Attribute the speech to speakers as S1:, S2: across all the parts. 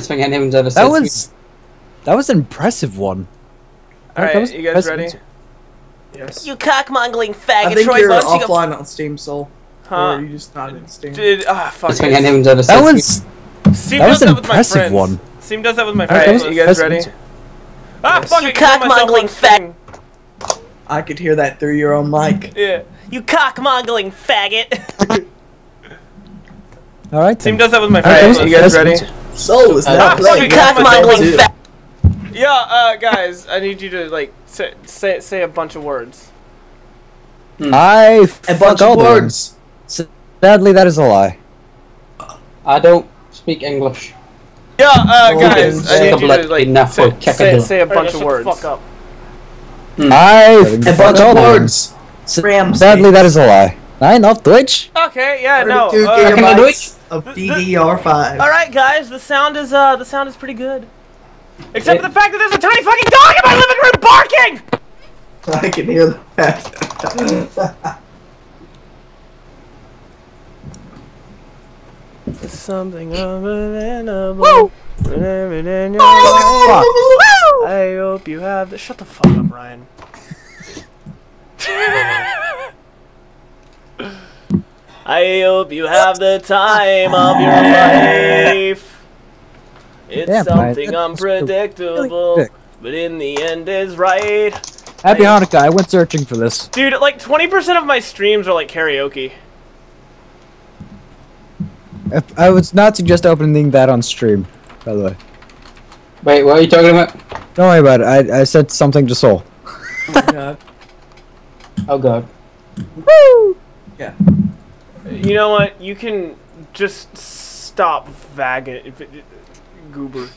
S1: thing anyone's ever said.
S2: That was that was an impressive one.
S3: All
S2: That
S3: right, you guys ready?
S2: impressive.
S4: Yes.
S5: You cockmongling
S4: I
S5: faggot,
S4: think
S5: Troy
S4: you're
S5: Bunching.
S4: offline on Steam, Soul.
S3: Huh?
S4: Or are you just not in Steam?
S3: Dude, ah, fuck
S1: Best thing anyone's ever said.
S2: That was
S3: Steam
S2: that was an impressive one.
S3: Steam does that with my friends.
S2: was
S3: you guys ready? Ah,
S4: Yes.
S3: fuck!
S5: You
S3: I killed myself
S5: cockmongling
S3: stream.
S4: I could hear that through your own mic.
S3: Yeah.
S5: You cockmongling faggot.
S2: All right.
S3: Steam does that with my friends.
S2: that was
S3: You guys ready?
S2: Impressive.
S4: Soul is now
S3: ah,
S4: playing.
S3: fucking
S5: cockmongling faggot.
S3: Yeah, uh, guys, I need you to like say say, say a bunch of words.
S2: I
S4: A
S2: fuck
S4: bunch
S2: all
S4: of
S2: the
S4: words.
S2: Sadly, that is a lie.
S1: I don't speak English.
S3: Yeah, uh,
S4: Oh,
S3: guys, I
S1: okay.
S3: need you to like
S1: Enough
S3: say,
S1: for kick
S3: say,
S1: a
S3: say a bunch of words.
S5: fuck up.
S2: I
S4: A bunch of words.
S2: Sa- Sadly, that is a lie. Nein, auf Deutsch.
S3: Okay, yeah, no.
S4: 32
S3: Uh,
S1: Can I do it?
S4: gigabytes of DDR5.
S5: All right, guys, the sound is uh the sound is pretty good.
S3: except for the fact that there's a tiny fucking dog in my living room barking.
S4: I can hear that.
S3: Something unbelievable. in your. I hope you have the. Shut the fuck up, Ryan.
S5: I hope you have the time of your life. It's
S2: Damn,
S5: something
S2: that was really
S5: unpredictable, but in the end is right.
S2: Happy Hanukkah. I went searching for this.
S3: Dude, like 20% of my streams are like karaoke.
S2: I, I would not suggest opening that on stream. By the way,
S1: Wait, what are you talking about?
S2: don't worry about it. I, I said something to Soul.
S4: oh god.
S1: Oh god.
S4: Yeah.
S3: You know what? You can just stop vagging. Goober.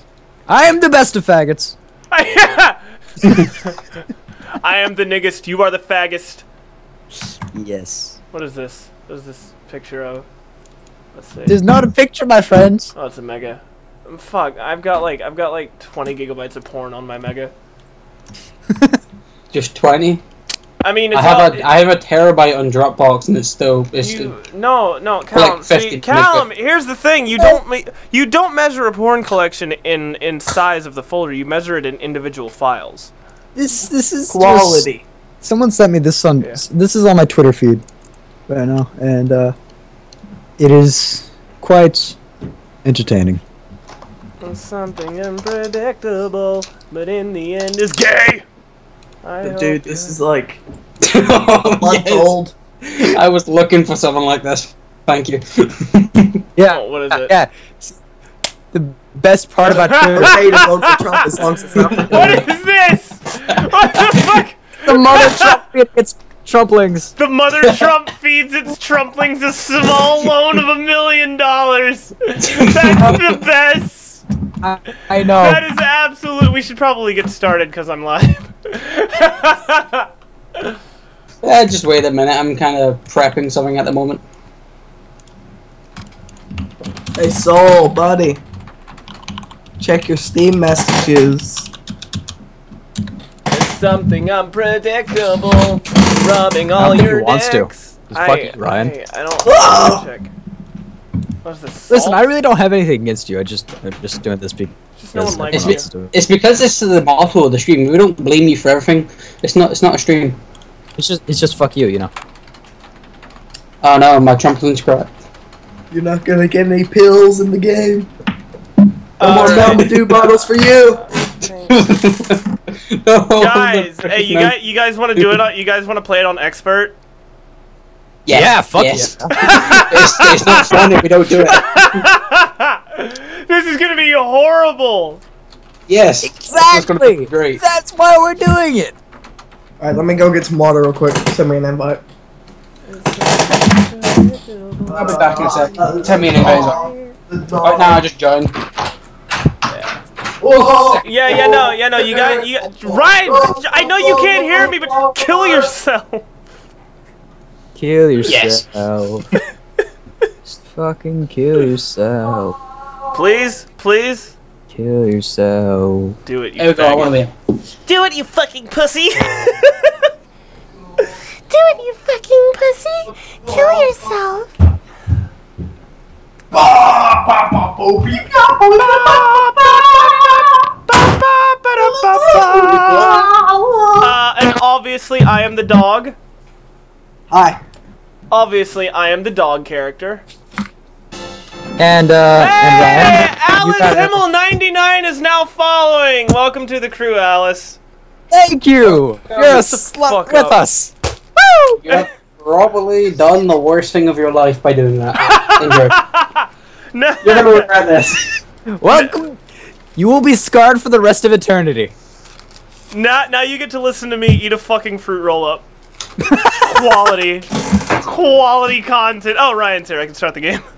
S2: I am the best of faggots.
S3: I am the niggest. You are the faggest.
S2: Yes.
S3: What is this? What is this picture of? Let's see.
S2: There's not a picture, my friends.
S3: Oh, it's a mega. Fuck, I've got like I've got like 20 gigabytes of porn on my mega.
S1: Just 20?
S3: I mean, it's
S1: I have
S3: all,
S1: a I have a terabyte on Dropbox and it's still it's
S3: you, no, no, Callum.
S1: like
S3: see,
S1: 50
S3: Callum. Here's the thing: you don't me- you don't measure a porn collection in in size of the folder. You measure it in individual files.
S2: This this is just-
S4: Quality.
S2: someone sent me this on.
S3: Yeah.
S2: This is on my Twitter feed right now, and uh, it is quite entertaining.
S3: Something unpredictable, but in the end is gay. I
S4: But
S3: hope
S4: dude, this
S3: you-
S4: is like
S1: Oh,
S4: month
S1: yes.
S4: old.
S1: I was looking for something like this. Thank you.
S2: Yeah.
S3: Oh, what is
S2: uh,
S3: it?
S2: Yeah. The best part about Twitter,
S4: Okay to vote for Trump as long as it's not for
S3: What this? What the fuck?
S2: the mother Trump gets Trumplings.
S3: The mother Trump feeds its Trumplings a small loan of a million dollars. That's the best.
S2: I, I know.
S3: That is absolute. We should probably get started because I'm live.
S1: Yeah, just wait a minute. I'm kind of prepping something at the moment.
S4: Hey, Soul, buddy. Check your Steam messages.
S5: It's something unpredictable, rubbing all
S2: think he
S5: your
S2: wants to.
S5: dicks.
S2: Just fuck it, Ryan.
S3: I, I don't. I don't check. What's this?
S2: Listen. I really don't have anything against you. I just I'm just doing this because
S3: Just no one
S1: It's,
S3: you.
S2: wants to.
S1: it's because this is the motto of the stream. We don't blame you for everything. It's not. It's not a stream.
S2: It's just it's just fuck you, you know.
S1: Oh no, my trampoline's cracked.
S4: You're not gonna get any pills in the game. No
S3: Uh,
S4: more Mountain Dew bottles for you.
S1: no,
S3: guys, hey, you
S1: freaking-
S3: guys, you guys want to do it? On, you guys want to play it on expert?
S1: Yes,
S2: Yeah, fuck
S1: yes. it's, it's not fun if we don't do it.
S3: this is gonna be horrible.
S1: Yes, It's gonna be
S2: Exactly.
S1: great.
S2: That's why we're doing it.
S4: Alright, let me go get some water real quick. Send me an invite.
S1: I'll be back in a sec. Tell me an invite. Right now, I just joined.
S4: Whoa!
S3: Yeah, yeah, no, yeah, no. You got, you Ryan. I know you can't hear me, but kill yourself.
S2: Kill
S1: Yes.
S2: yourself. Just fucking kill yourself.
S3: Please, please,
S2: Kill yourself.
S3: do it. You
S1: There we go. I want
S3: faggot.
S1: to be.
S5: Do it, you fucking pussy. Do it, you fucking pussy. Kill yourself.
S3: Uh, and obviously, I am the dog.
S4: Hi.
S3: Obviously, I am the dog character.
S2: And uh,
S3: Hey,
S2: and Ryan, you
S3: Alice
S2: got-
S3: Himmel 99 is now following. Welcome to the crew, Alice.
S2: Thank you. You're a slut
S3: fuck
S2: with
S3: up.
S2: us.
S1: You have probably done the worst thing of your life by doing that. Enjoy.
S3: No.
S1: You're gonna regret this.
S2: Welcome. You will be scarred for the rest of eternity.
S3: Now, now you get to listen to me eat a fucking fruit roll up. Quality. Quality content. Oh, Ryan's here. I can start the game.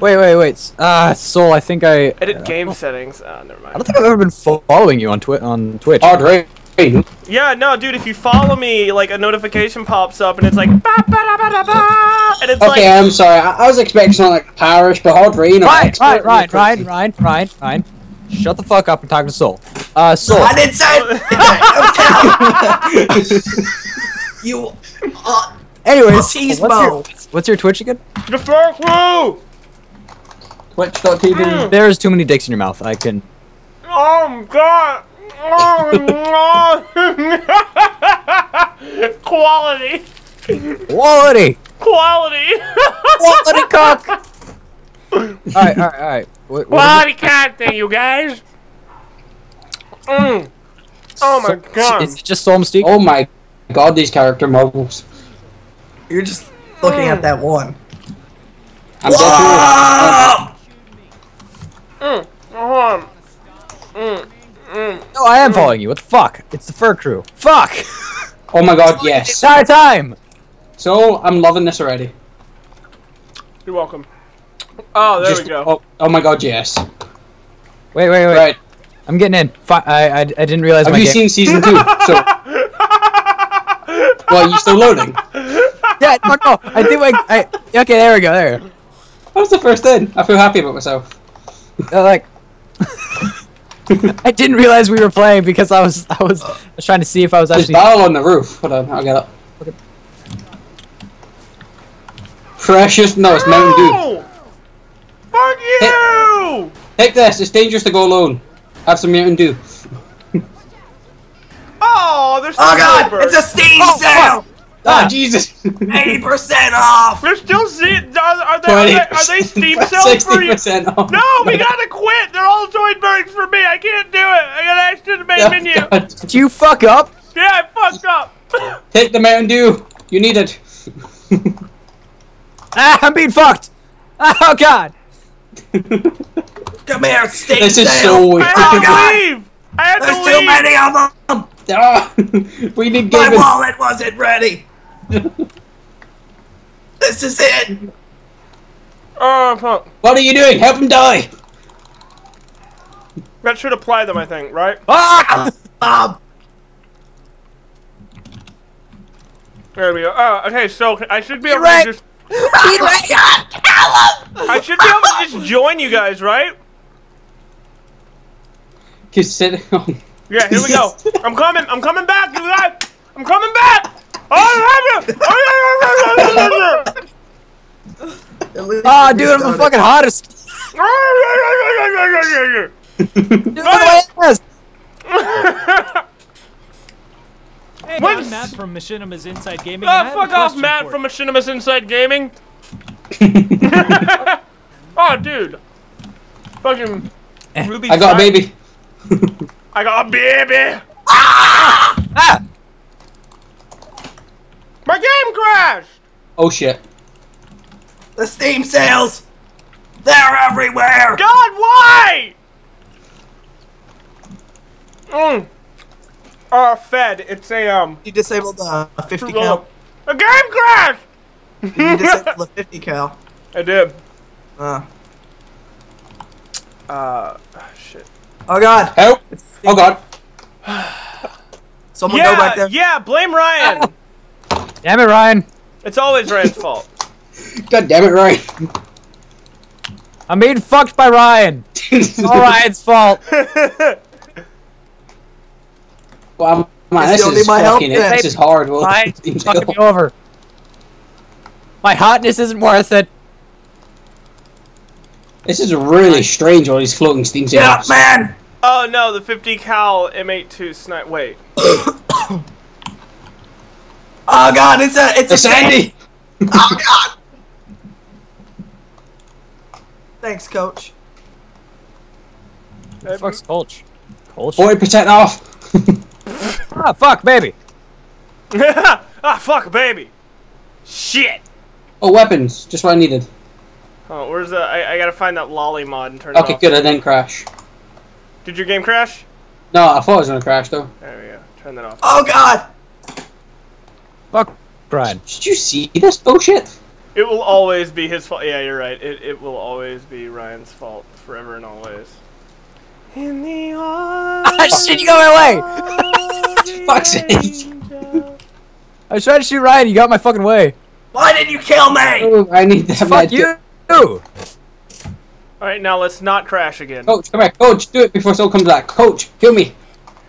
S2: Wait, wait, wait. Ah, Soul. I think I.
S3: Edit game settings. Ah, never mind.
S2: I don't think I've ever been following you on Twi- on Twitch.
S1: Hard rain.
S3: Yeah, no, dude, if you follow me, like, a notification pops up and it's like, ba ba da ba da ba, and it's
S1: Okay,
S3: like,
S1: I'm sorry. I, I was expecting something like parish, but hard rain. or
S2: Ryan,
S1: expert
S2: Ryan,
S1: in
S2: Ryan,
S1: the
S2: Ryan, Ryan, Ryan, Ryan. Shut the fuck up and talk to Soul. Uh, Soul.
S4: I didn't say You. Uh,
S2: Anyways,
S4: Cheese
S2: what's your, what's your Twitch again?
S3: the fur crew!
S1: Twitch.tv.
S2: There's too many dicks in your mouth. I can.
S3: Oh, my God! Oh, no. Quality.
S2: Quality.
S3: Quality.
S2: Quality cock. all right, all right, all right. What, what is it?
S3: Quality content, you guys. Mm. Oh my
S2: So-
S3: god.
S2: Is it just Soul Mystique?
S1: Oh my god, these character models.
S4: you're just looking at that one.
S1: I'm definitely.
S4: Whoa!
S3: Hold on. Mm. Mm.
S2: No, I am following you. What the fuck? It's the fur crew. Fuck!
S1: Oh my god, yes.
S2: Entire time.
S1: So I'm loving this already.
S3: You're welcome. Oh, there
S1: Just-
S3: we go.
S1: Oh, oh my god, yes.
S2: Wait, wait, wait.
S1: Right.
S2: I'm getting in. Fi- I, I, I didn't realize
S1: Have
S2: my
S1: you
S2: game.
S1: seen season two? So. Well, you still loading?
S2: Yeah, no, no. I think like I. Okay, there we go. There.
S1: That was the first in. I feel happy about myself.
S2: Uh, like. I didn't realize we were playing because I was I was, I was trying to see if I was
S1: There's
S2: actually.
S1: battle on the roof. Hold on, I'll get up. Precious. No, it's Mountain Dew.
S3: No! Fuck you!
S1: Take this. It's dangerous to go alone. Have some Mountain Dew.
S3: Oh, there's still
S4: Oh god!
S3: Goldberg.
S4: It's a Steam
S2: Oh,
S4: sale!
S1: Oh Jesus.
S4: 80% off!
S3: They're still see- are, are, they, are, they, are they Steam sales for you?
S1: 60% off.
S3: No, we gotta quit. They're all Zoidbergs for me. I can't do it. I gotta exit the main
S1: Oh,
S3: menu.
S1: God.
S2: Did you fuck up?
S3: Yeah, I fucked up.
S1: Take the Mountain Dew. You need it.
S2: Ah, I'm being fucked. Oh god.
S4: Come here, Steam
S1: This is
S4: sale!
S1: so weird.
S3: I had
S4: Oh,
S3: to
S4: God.
S3: leave. I had
S4: There's
S3: to
S4: too many of them!
S1: Ah, we need
S4: My
S1: gaming.
S4: wallet wasn't ready! This is it!
S3: Oh, fuck.
S1: What are you doing? Help him die.
S3: That should apply them, I think, right?
S2: Ah!
S4: Um,
S3: There we go. Oh, okay, so I should be able
S2: right.
S3: to just.
S4: oh my god! Callum!
S3: I should be able to just join you guys, right?
S1: Just sit on.
S3: Yeah, here we go. I'm coming. I'm coming back, you guys. I'm coming back. Oh, I love you.
S4: At least
S2: Ah,
S4: you
S2: dude, I'm the fucking hottest. Dude, look at my ass.
S6: Hey,
S3: What?
S6: I'm Matt from Machinima's Inside Gaming. and
S3: Oh, fuck off, Matt from. Machinima's Inside Gaming. oh, dude. Fucking Ruby.
S1: I got a baby.
S3: I got a baby.
S2: Ah!
S3: My game crashed.
S1: Oh shit.
S4: The Steam sales! They're everywhere!
S3: God, why? Mm. Uh, Fed. It's a um.
S4: You disabled the 50
S3: fruit
S4: cal.
S3: roll-up. A game crashed.
S4: You disabled the 50 cal.
S3: I did.
S4: Uh.
S3: Uh, shit.
S4: Oh god!
S1: Help. Oh god.
S4: Someone go back
S3: Yeah,
S4: there.
S3: yeah. Blame Ryan.
S2: Damn it, Ryan.
S3: it's always Ryan's fault.
S1: God damn it, Ryan.
S2: I'm being fucked by Ryan. It's all Ryan's fault.
S1: Well, man,
S4: It's
S1: this is
S4: my help
S1: fucking.
S4: then.
S1: This is hard. Well,
S2: Ryan's fucking me over. My hotness isn't worth it.
S1: This is really strange. All these floating steam
S4: Get up, man!
S3: Oh no, the 50 cal M82 snipe. Wait.
S4: Oh god, it's a it's a
S1: It's Andy.
S4: Oh god! Thanks, coach.
S7: Fuck's Colch. Colch?
S1: Forty percent off.
S7: Ah, fuck, baby.
S3: ah, fuck, baby. Shit.
S1: Oh, weapons. Just what I needed.
S3: Oh, where's the? I, I gotta find that lolly mod and turn it off.
S1: Okay, good. I didn't crash.
S3: Did your game crash?
S1: No, I thought it was gonna crash though.
S3: There we go. Turn that off.
S4: Oh god!
S7: Fuck, Brian.
S1: Did you see this bullshit?
S3: It will always be his fault. Yeah, you're right. It, it will always be Ryan's fault forever and always. In the arms
S7: Ah, shit, you got my way!
S1: Fuck's sake.
S7: I was trying to shoot Ryan, you got my fucking way.
S4: Why didn't you kill me?
S1: Oh, I need to
S7: Fuck you! Oh,
S3: All right, now let's not crash again.
S1: Coach, come here, coach. Do it before someone comes back. Coach, kill me.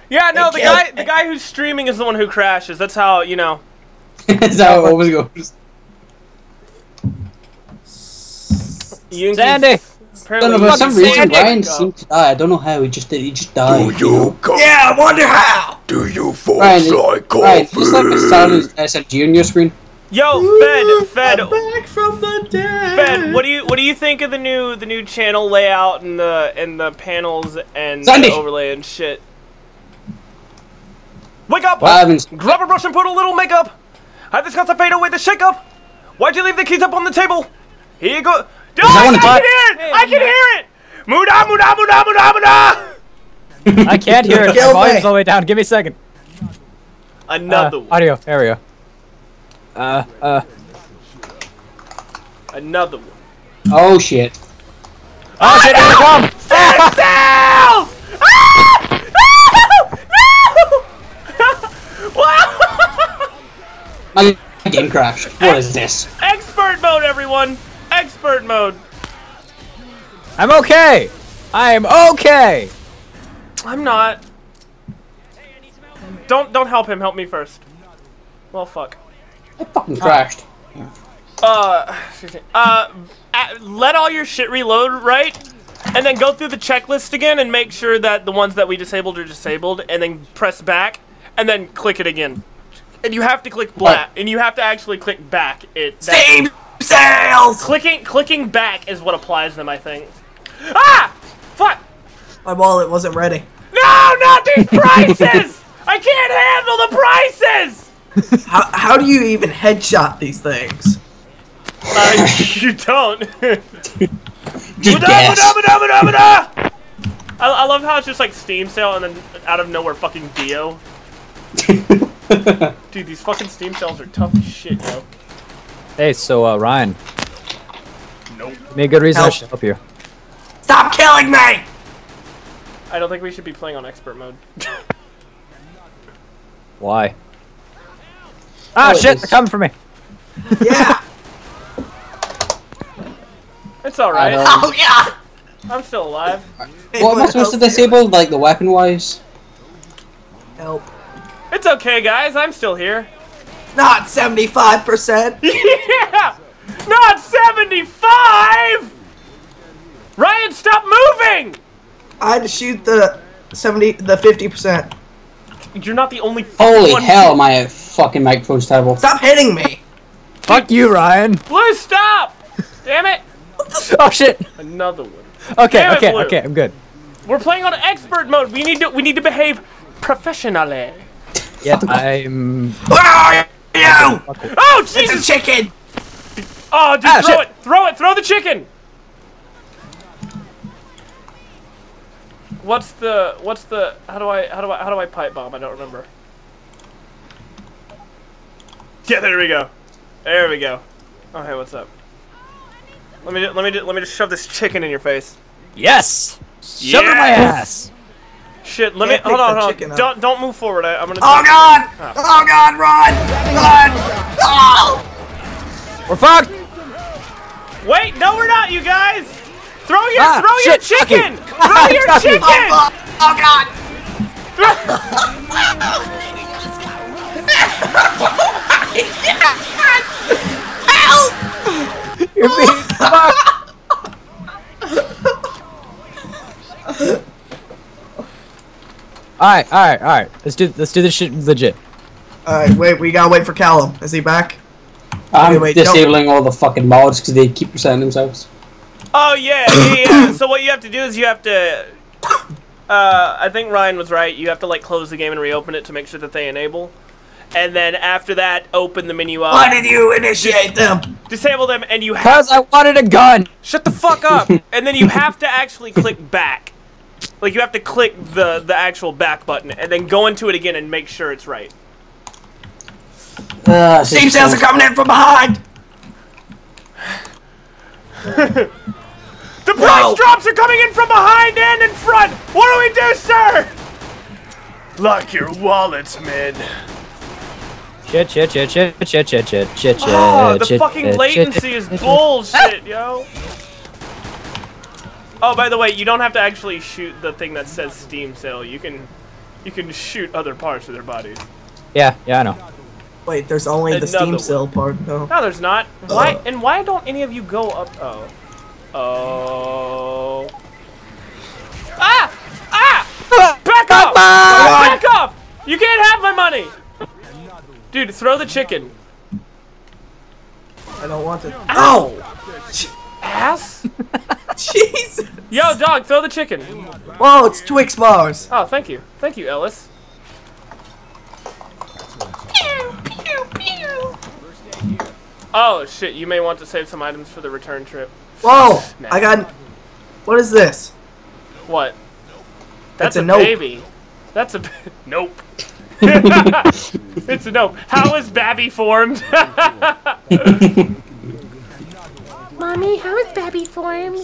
S3: Yeah, no, the guy, the guy who's streaming is the one who crashes. That's how you know.
S1: That's how it always goes.
S3: Yunki's
S7: Sandy!
S3: Apparently,
S1: know, for some reason Ryan seemed to die. I don't know how. He just did. He just died.
S2: Do you come?
S4: Yeah, I wonder how!
S2: Do you fall
S1: Ryan,
S2: like
S1: Ryan, just like a
S2: coffee?
S1: silent SMG on your screen.
S3: Yo, Fed, Fed,
S4: I'm back from the dead!
S3: Fed. What do you what do you think of the new the new channel layout and the and the panels and
S1: Sandy!
S3: the overlay and shit? Wake up!
S1: I haven't.
S3: Grab a brush and put a little makeup. I just got to fade away the shake up. Why'd you leave the keys up on the table? Here you go. Dude, I,
S1: wanna
S3: I can hear it! I can hear it! Muda, muda, muda, muda, muda!
S7: I can't hear it.
S4: Kill
S7: My volume's all the way down. Give me a second. Uh,
S3: Another one.
S7: audio. There we go. Uh, uh.
S3: Another one.
S1: Oh shit.
S7: Oh shit, here they come!
S3: Stand still! Ah! No! No! Wow!
S1: My game crashed. What is this?
S3: Expert mode, everyone! Expert mode.
S7: I'm okay! I am okay!
S3: I'm not. Don't don't help him. Help me first. Well, fuck.
S1: I fucking crashed.
S3: Uh, excuse me. Uh, a- let all your shit reload, right? And then go through the checklist again and make sure that the ones that we disabled are disabled, and then press back, and then click it again. And you have to click black, and you have to actually click back. It that-
S4: Steam sales!
S3: clicking clicking back is what applies them, I think. Ah! Fuck!
S4: My wallet wasn't ready.
S3: No, not these prices! I can't handle the prices!
S4: How, how do you even headshot these things?
S3: Uh, you don't.
S1: Just!
S3: I, I love how it's just like Steam sale and then out of nowhere fucking Dio. Dude, these fucking Steam sales are tough as shit, yo.
S7: Hey, so, uh, Ryan.
S3: Nope.
S7: Give me a good reason I should help you.
S4: Stop killing me!
S3: I don't think we should be playing on expert mode.
S7: Why? Ah,
S1: Oh,
S7: shit,
S1: is.
S7: they're coming for me.
S4: Yeah!
S3: it's alright.
S1: I
S4: oh yeah!
S3: I'm still alive.
S1: What am I supposed to disable? Like the weapon wise?
S4: Help.
S3: It's okay, guys. I'm still here.
S4: Not 75%!
S3: yeah! Not 75! Ryan, stop moving!
S4: I had to shoot the 70, the 50%.
S3: You're not the only
S1: Holy
S3: one.
S1: hell, my fucking microphone's terrible.
S4: Stop hitting me!
S7: Fuck you, Ryan.
S3: Blue, stop! Damn it!
S7: Oh shit.
S3: Another one.
S7: Okay,
S3: Damn
S7: okay,
S3: Blue.
S7: okay, I'm good.
S3: We're playing on expert mode. We need to we need to behave professionally.
S7: Yet I'm.
S4: Where are you?
S3: Oh
S4: It's a chicken!
S3: Oh, dude,
S7: Ah,
S3: throw
S7: shit.
S3: it! Throw it! Throw the chicken! What's the what's the how do I how do I how do I pipe bomb? I don't remember. Yeah, there we go. There we go. Oh hey, what's up? Let me let me let me just shove this chicken in your face.
S7: Yes! Shove it in my ass!
S3: Shit, let
S4: Can't
S3: me hold on, hold on. Don't don't move forward. I, I'm gonna.
S4: Oh god! Oh god, run! Run! Oh!
S7: We're fucked!
S3: Wait, no, we're not, you guys. Throw your
S7: Ah,
S3: throw your
S7: shit, Chucky.
S3: chicken. Throw your chicken.
S4: Oh, oh god! Help!
S7: You're being fucked!
S2: Alright, alright, alright. Let's do let's do this shit legit.
S4: Alright, wait, we gotta wait for Callum. Is he back?
S1: I'm
S4: wait, wait,
S1: disabling don't... all the fucking mods because they keep resetting themselves.
S3: Oh yeah, yeah. so what you have to do is you have to. Uh, I think Ryan was right. You have to like close the game and reopen it to make sure that they enable and then after that, open the menu up,
S4: Why did you initiate them?
S3: disable them, and you have
S2: Cause I wanted a gun!
S3: shut the fuck up, and then you have to actually click back. Like you have to click the the actual back button, and then go into it again and make sure it's right.
S1: Uh, it's
S4: Steam
S1: just
S4: sales are coming in from behind!
S3: The price
S4: Whoa.
S3: drops are coming in from behind and in front. What do we do, sir? Lock your wallets, men.
S2: Shit, shit, shit, shit, shit, shit, shit, shit,
S3: Oh, the
S2: shit,
S3: fucking
S2: shit,
S3: latency
S2: shit,
S3: is
S2: shit, shit.
S3: bullshit, yo. Oh, by the way, you don't have to actually shoot the thing that says Steam sale. You can, you can shoot other parts of their bodies.
S2: Yeah, yeah, I know.
S4: Wait, there's only the Steam sale part, though.
S3: No, there's not. Why? And why don't any of you go up? Oh, oh. Ah! Ah! Back off! Back off! You can't have my money. Dude, throw the chicken.
S4: I don't want to.
S3: Ow! Ass?
S4: Jeez!
S3: Yo, dog, throw the chicken.
S4: Whoa, it's Twix bars!
S3: Oh, thank you. Thank you, Ellis. Oh, shit, you may want to save some items for the return trip.
S4: Whoa!
S3: Nah.
S4: I got. What is this?
S3: What? That's
S4: It's a
S3: a,
S4: nope.
S3: baby. That's a. nope. it's a nope. How is Babby formed?
S5: Mommy, how is Babby formed?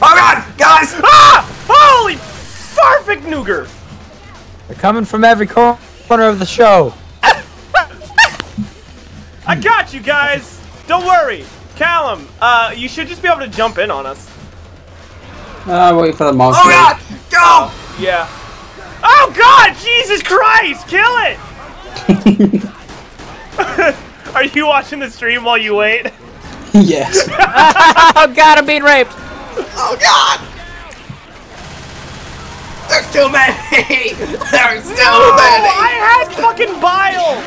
S4: Oh god! Guys!
S3: ah! Holy farfik nooger!
S2: They're coming from every corner of the show.
S3: I got you guys! Don't worry! Callum, uh, you should just be able to jump in on us.
S1: Uh, wait for the monster.
S4: Oh god! Go!
S3: Yeah. Oh god! Jesus Christ! Kill it! Are you watching the stream while you wait?
S1: yes.
S2: Oh god, I'm being raped!
S4: Oh god! There's too many! There's too
S3: Oh,
S4: many!
S3: I had fucking bile!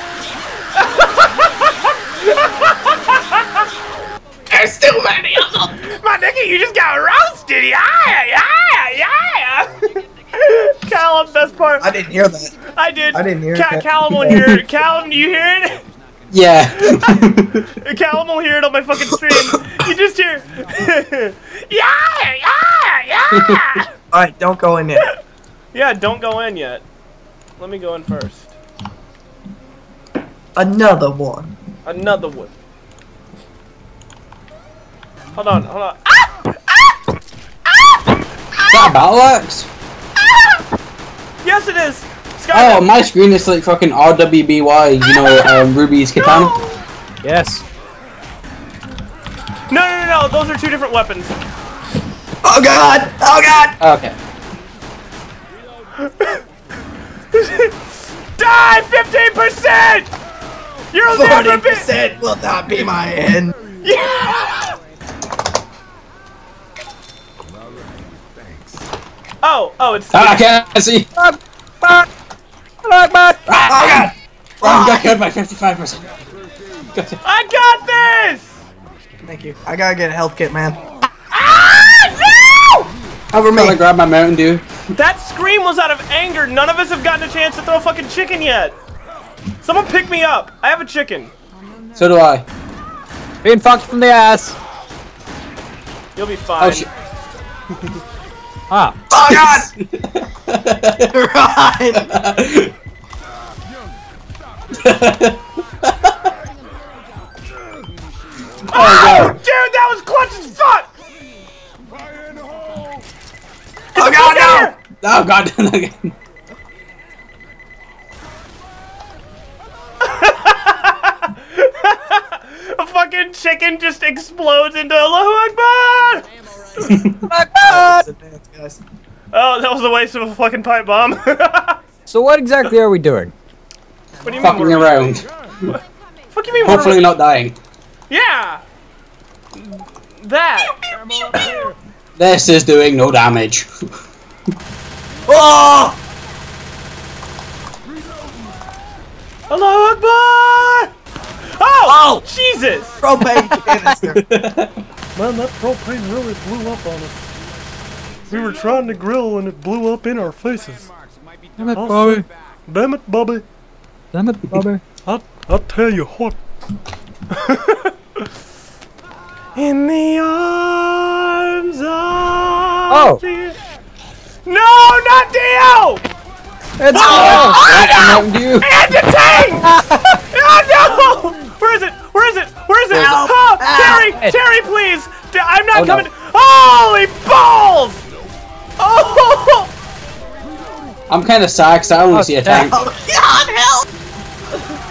S4: There's too many of them!
S3: My nigga, you just got roasted! Yeah, yeah, yeah! Callum, best part.
S4: I didn't hear that.
S3: I did.
S4: I didn't hear
S3: Ca-
S4: that.
S3: Callum will hear it. Callum, do you hear it?
S1: Yeah.
S3: Callum will hear it on my fucking stream. You just hear. yeah, yeah, yeah!
S4: Alright, don't go in yet.
S3: yeah, don't go in yet. Let me go in first.
S4: Another one.
S3: Another one. Hold on, hold on. Ah! Ah!
S1: Is that a battle axe?
S3: Yes, it is.
S1: Oh, my screen is like fucking RWBY, you know, um, Ruby's katana.
S2: Yes.
S3: No, no, no, no. Those are two different weapons.
S4: Oh god! Oh god!
S1: Okay.
S3: Die 15%! You'll
S4: Forty
S3: never be.
S4: percent will not be my end.
S3: Yeah! Oh, oh, it's.
S1: Ah, I can't see.
S4: Oh god!
S1: I got killed by 55%.
S3: I got this!
S4: Thank you. I gotta get a health kit, man.
S3: Ah,
S4: Cover
S1: I'm gonna grab my Mountain Dew.
S3: That scream was out of anger. None of us have gotten a chance to throw a fucking chicken yet. Someone pick me up. I have a chicken.
S1: So do I.
S2: Being fucked from the ass.
S3: You'll be fine.
S1: Oh shit.
S2: Ah.
S4: Oh god! Run!
S3: oh, dude, that was clutch as fuck!
S4: Oh god, no!
S1: Oh god, again.
S3: A fucking chicken just explodes into Allahu Akbar!
S4: Advance, guys.
S3: Oh, that was a waste of a fucking pipe bomb.
S2: So what exactly are we doing?
S3: do you mean?
S1: Fucking
S3: what are we-
S1: around.
S3: Fuck you mean? what are
S1: Hopefully
S3: we-
S1: not dying.
S3: Yeah. That.
S1: This is doing no damage.
S4: Oh!
S3: Allahu Akbar! Oh! oh! Jesus!
S4: Propane canister.
S7: Man, that propane really blew up on us. We were trying to grill and it blew up in our faces.
S8: Damn it,
S7: I'll
S8: Bobby.
S7: Damn it, Bobby.
S8: Damn it, Bobby.
S7: I'll, I'll tell you what.
S3: In the arms of
S8: Oh.
S3: the- No, not Dio!
S8: It's oh,
S1: Mountain Dew.
S3: And the tank! oh no! Where is it? Where is it? Where is it?
S4: Help!
S3: Oh,
S4: Help!
S3: Terry! Terry, please! D- I'm not
S1: Oh, no.
S3: coming. Holy balls! Oh!
S1: I'm kind of sad 'cause I only see a tank.
S4: oh God, help!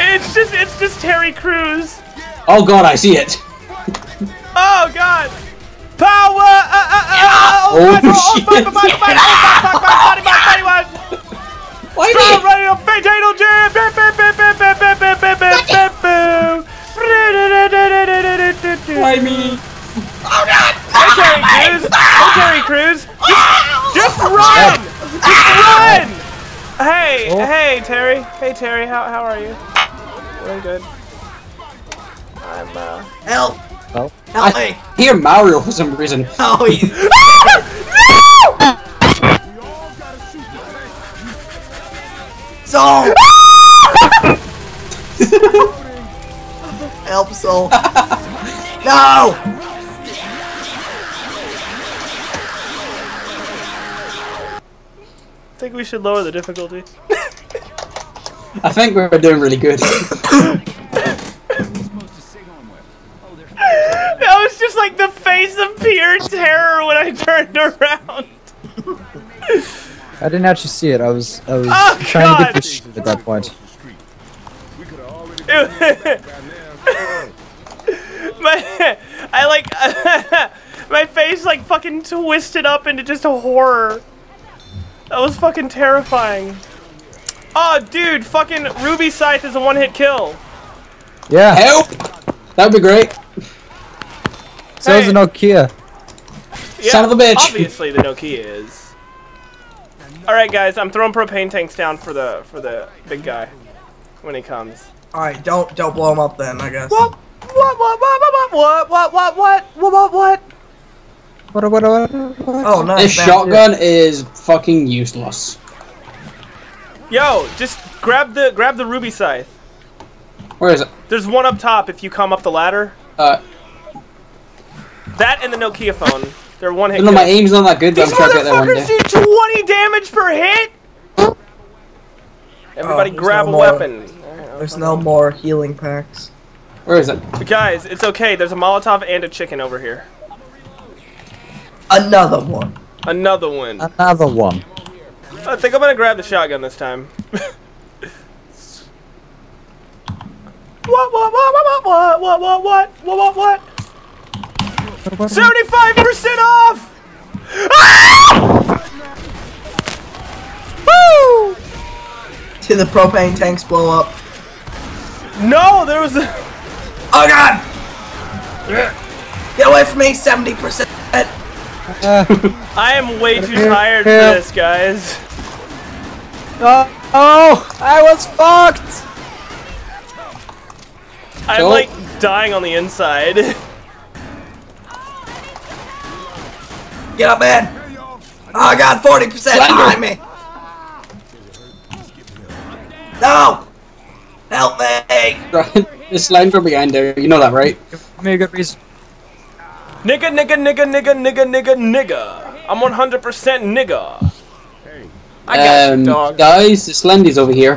S3: It's just, it's just Terry Crews.
S1: Oh god, I see it.
S3: Oh God! Power! Uh, uh, uh, uh,
S1: Oh,
S3: fuck, oh,
S1: shit.
S3: fuck,
S1: why Strawberry
S3: you... potato jam!
S1: Why me?
S3: Oh god! Okay, Crews! Okay, Crews! Just, just run! Just run! Hey, hey, Terry. Hey, Terry, how, how are you? Doing good. I'm, uh...
S4: Help!
S8: Help,
S4: Help
S1: I
S4: me!
S1: hear Mario for some reason.
S4: Oh, he's... No! Soul! Help, Soul! No!
S3: I think we should lower the difficulty.
S1: I think we're doing really good.
S3: That was just like the face of pure terror when I turned around.
S8: I didn't actually see it. I was I was
S3: Oh,
S8: trying to get this shit at that point.
S3: my, I like, my face like fucking twisted up into just a horror. That was fucking terrifying. Oh, dude, fucking Ruby Scythe is a one-hit kill.
S8: Yeah,
S1: Help! That'd be great.
S8: so is
S3: Hey.
S8: a Nokia.
S3: Yeah,
S1: Son of a bitch.
S3: Obviously, the Nokia is. All right, guys, I'm throwing propane tanks down for the for the big guy when he comes.
S4: Alright, don't don't blow him up then, I guess.
S3: What? What? What? What? What? What? What? What? What? What? What? What?
S8: What, what, what, what?
S4: Oh, nice.
S1: This
S4: man.
S1: shotgun is fucking useless.
S3: Yo, just grab the grab the Ruby Scythe.
S1: Where is it?
S3: There's one up top if you come up the ladder.
S1: Uh,
S3: That and the Nokia phone. They're one hit.
S1: don't my aim's not that good, but
S3: These
S1: I'm sure I'll get there one
S3: motherfuckers do 20 damage per hit. Oh, Everybody
S4: Oh,
S3: grab
S4: no
S3: a
S4: more.
S3: weapon.
S4: There's no more healing packs.
S1: Where is it?
S3: Guys, it's okay. There's a Molotov and a chicken over here.
S4: Another one.
S3: Another one.
S8: Another one.
S3: I think I'm gonna grab the shotgun this time. what, what, what, what, what, what, what, what, what, what, what? 75% off! Ah! Woo!
S4: Did the propane tanks blow up?
S3: No, there was a...
S4: Oh god! Get away from me, 70%!
S8: Uh,
S3: I am way too tired for this, guys.
S8: oh, oh, I was fucked.
S3: I'm like dying on the inside.
S4: Get up, man! Oh god, 40% behind me! No! Help me!
S1: There's Slender behind there, you know that, right?
S8: Give me a good reason.
S3: nigga, nigga, nigga, nigga, nigga, nigga, nigga. I'm 100% nigga. I got
S1: um,
S3: you, dog.
S1: Guys, Slendy's over here.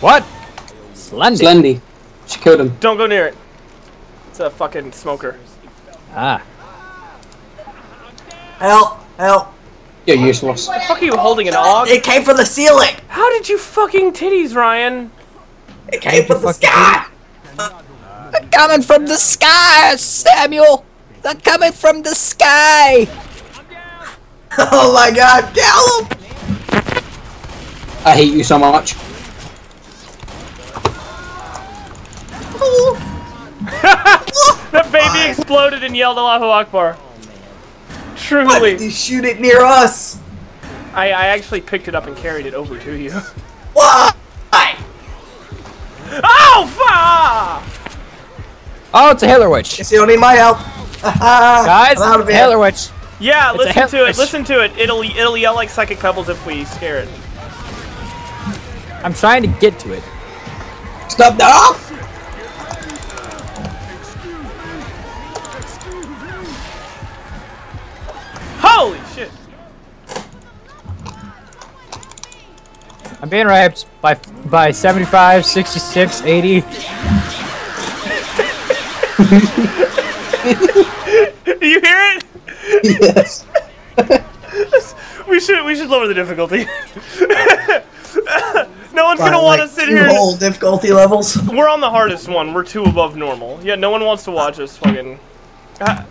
S8: What? Slendy.
S1: Slendy. She killed him.
S3: Don't go near it. It's a fucking smoker.
S8: Ah.
S4: Help! Help!
S1: You're useless.
S3: The fuck are you holding an og?
S4: It came from the ceiling!
S3: How did you fucking titties, Ryan?
S4: It came from the
S8: fucking
S4: sky!
S8: They're coming from the sky, Samuel. They're coming from the sky.
S4: Oh my god, kill him!
S1: I hate you so much.
S3: The baby exploded and yelled Allahu Akbar. Truly.
S4: You shoot it near us.
S3: I, I actually picked it up and carried it over to you.
S4: Why?
S3: Oh, fuck!
S2: Oh, it's a Hitler witch.
S4: Guess you don't need my help.
S2: Guys,
S4: I'm out of
S2: it's a
S4: here.
S2: Hitler witch.
S3: Yeah,
S2: It's
S3: listen to it.
S2: it's-
S3: Listen to it. It'll it'll yell like psychic pebbles if we scare it.
S2: I'm trying to get to it.
S1: Stop now! Ah!
S3: Holy shit!
S2: I'm being raped by by 75, 66, 80.
S3: You hear it?
S1: yes.
S3: We should we should lower the difficulty. no one's
S4: By,
S3: gonna want to
S4: like,
S3: sit
S4: two
S3: here.
S4: whole difficulty levels.
S3: We're on the hardest one. We're two above normal. Yeah, no one wants to watch us fucking. Uh,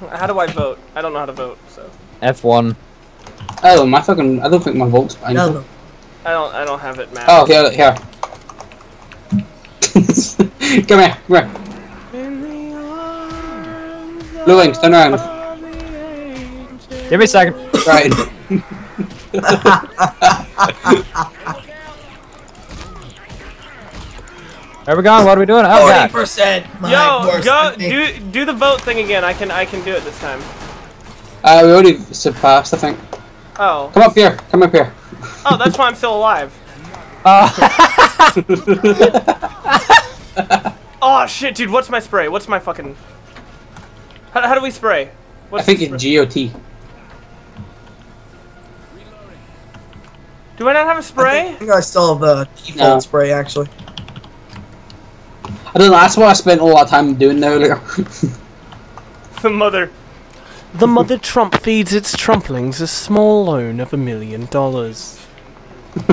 S3: How, how do I vote? I don't know how to vote, so
S2: F1.
S1: Oh, my fucking. I don't think my volt's fine.
S4: No,
S3: I don't I don't have it mapped.
S1: Oh, here, here. come here, come here. Blue wings, turn around.
S2: Give me a second.
S1: Right.
S2: Where we going? What are we doing? Oh
S4: Forty
S2: god.
S4: percent.
S3: Yo, go do do the vote thing again. I can I can do it this time.
S1: Uh, we already surpassed, I think.
S3: Oh
S1: Come up here, come up here.
S3: oh, that's why I'm still alive.
S2: Uh,
S3: Oh shit, dude, what's my spray? What's my fucking? How, how do we spray?
S1: I think
S3: the
S1: it's
S3: spray?
S1: GOT.
S3: Do I not have a spray?
S4: I think I still have the default
S1: No.
S4: spray actually.
S1: I don't know, that's what I spent a lot of time doing earlier.
S3: The mother. The mother Trump feeds its trumplings a small loan of a million dollars.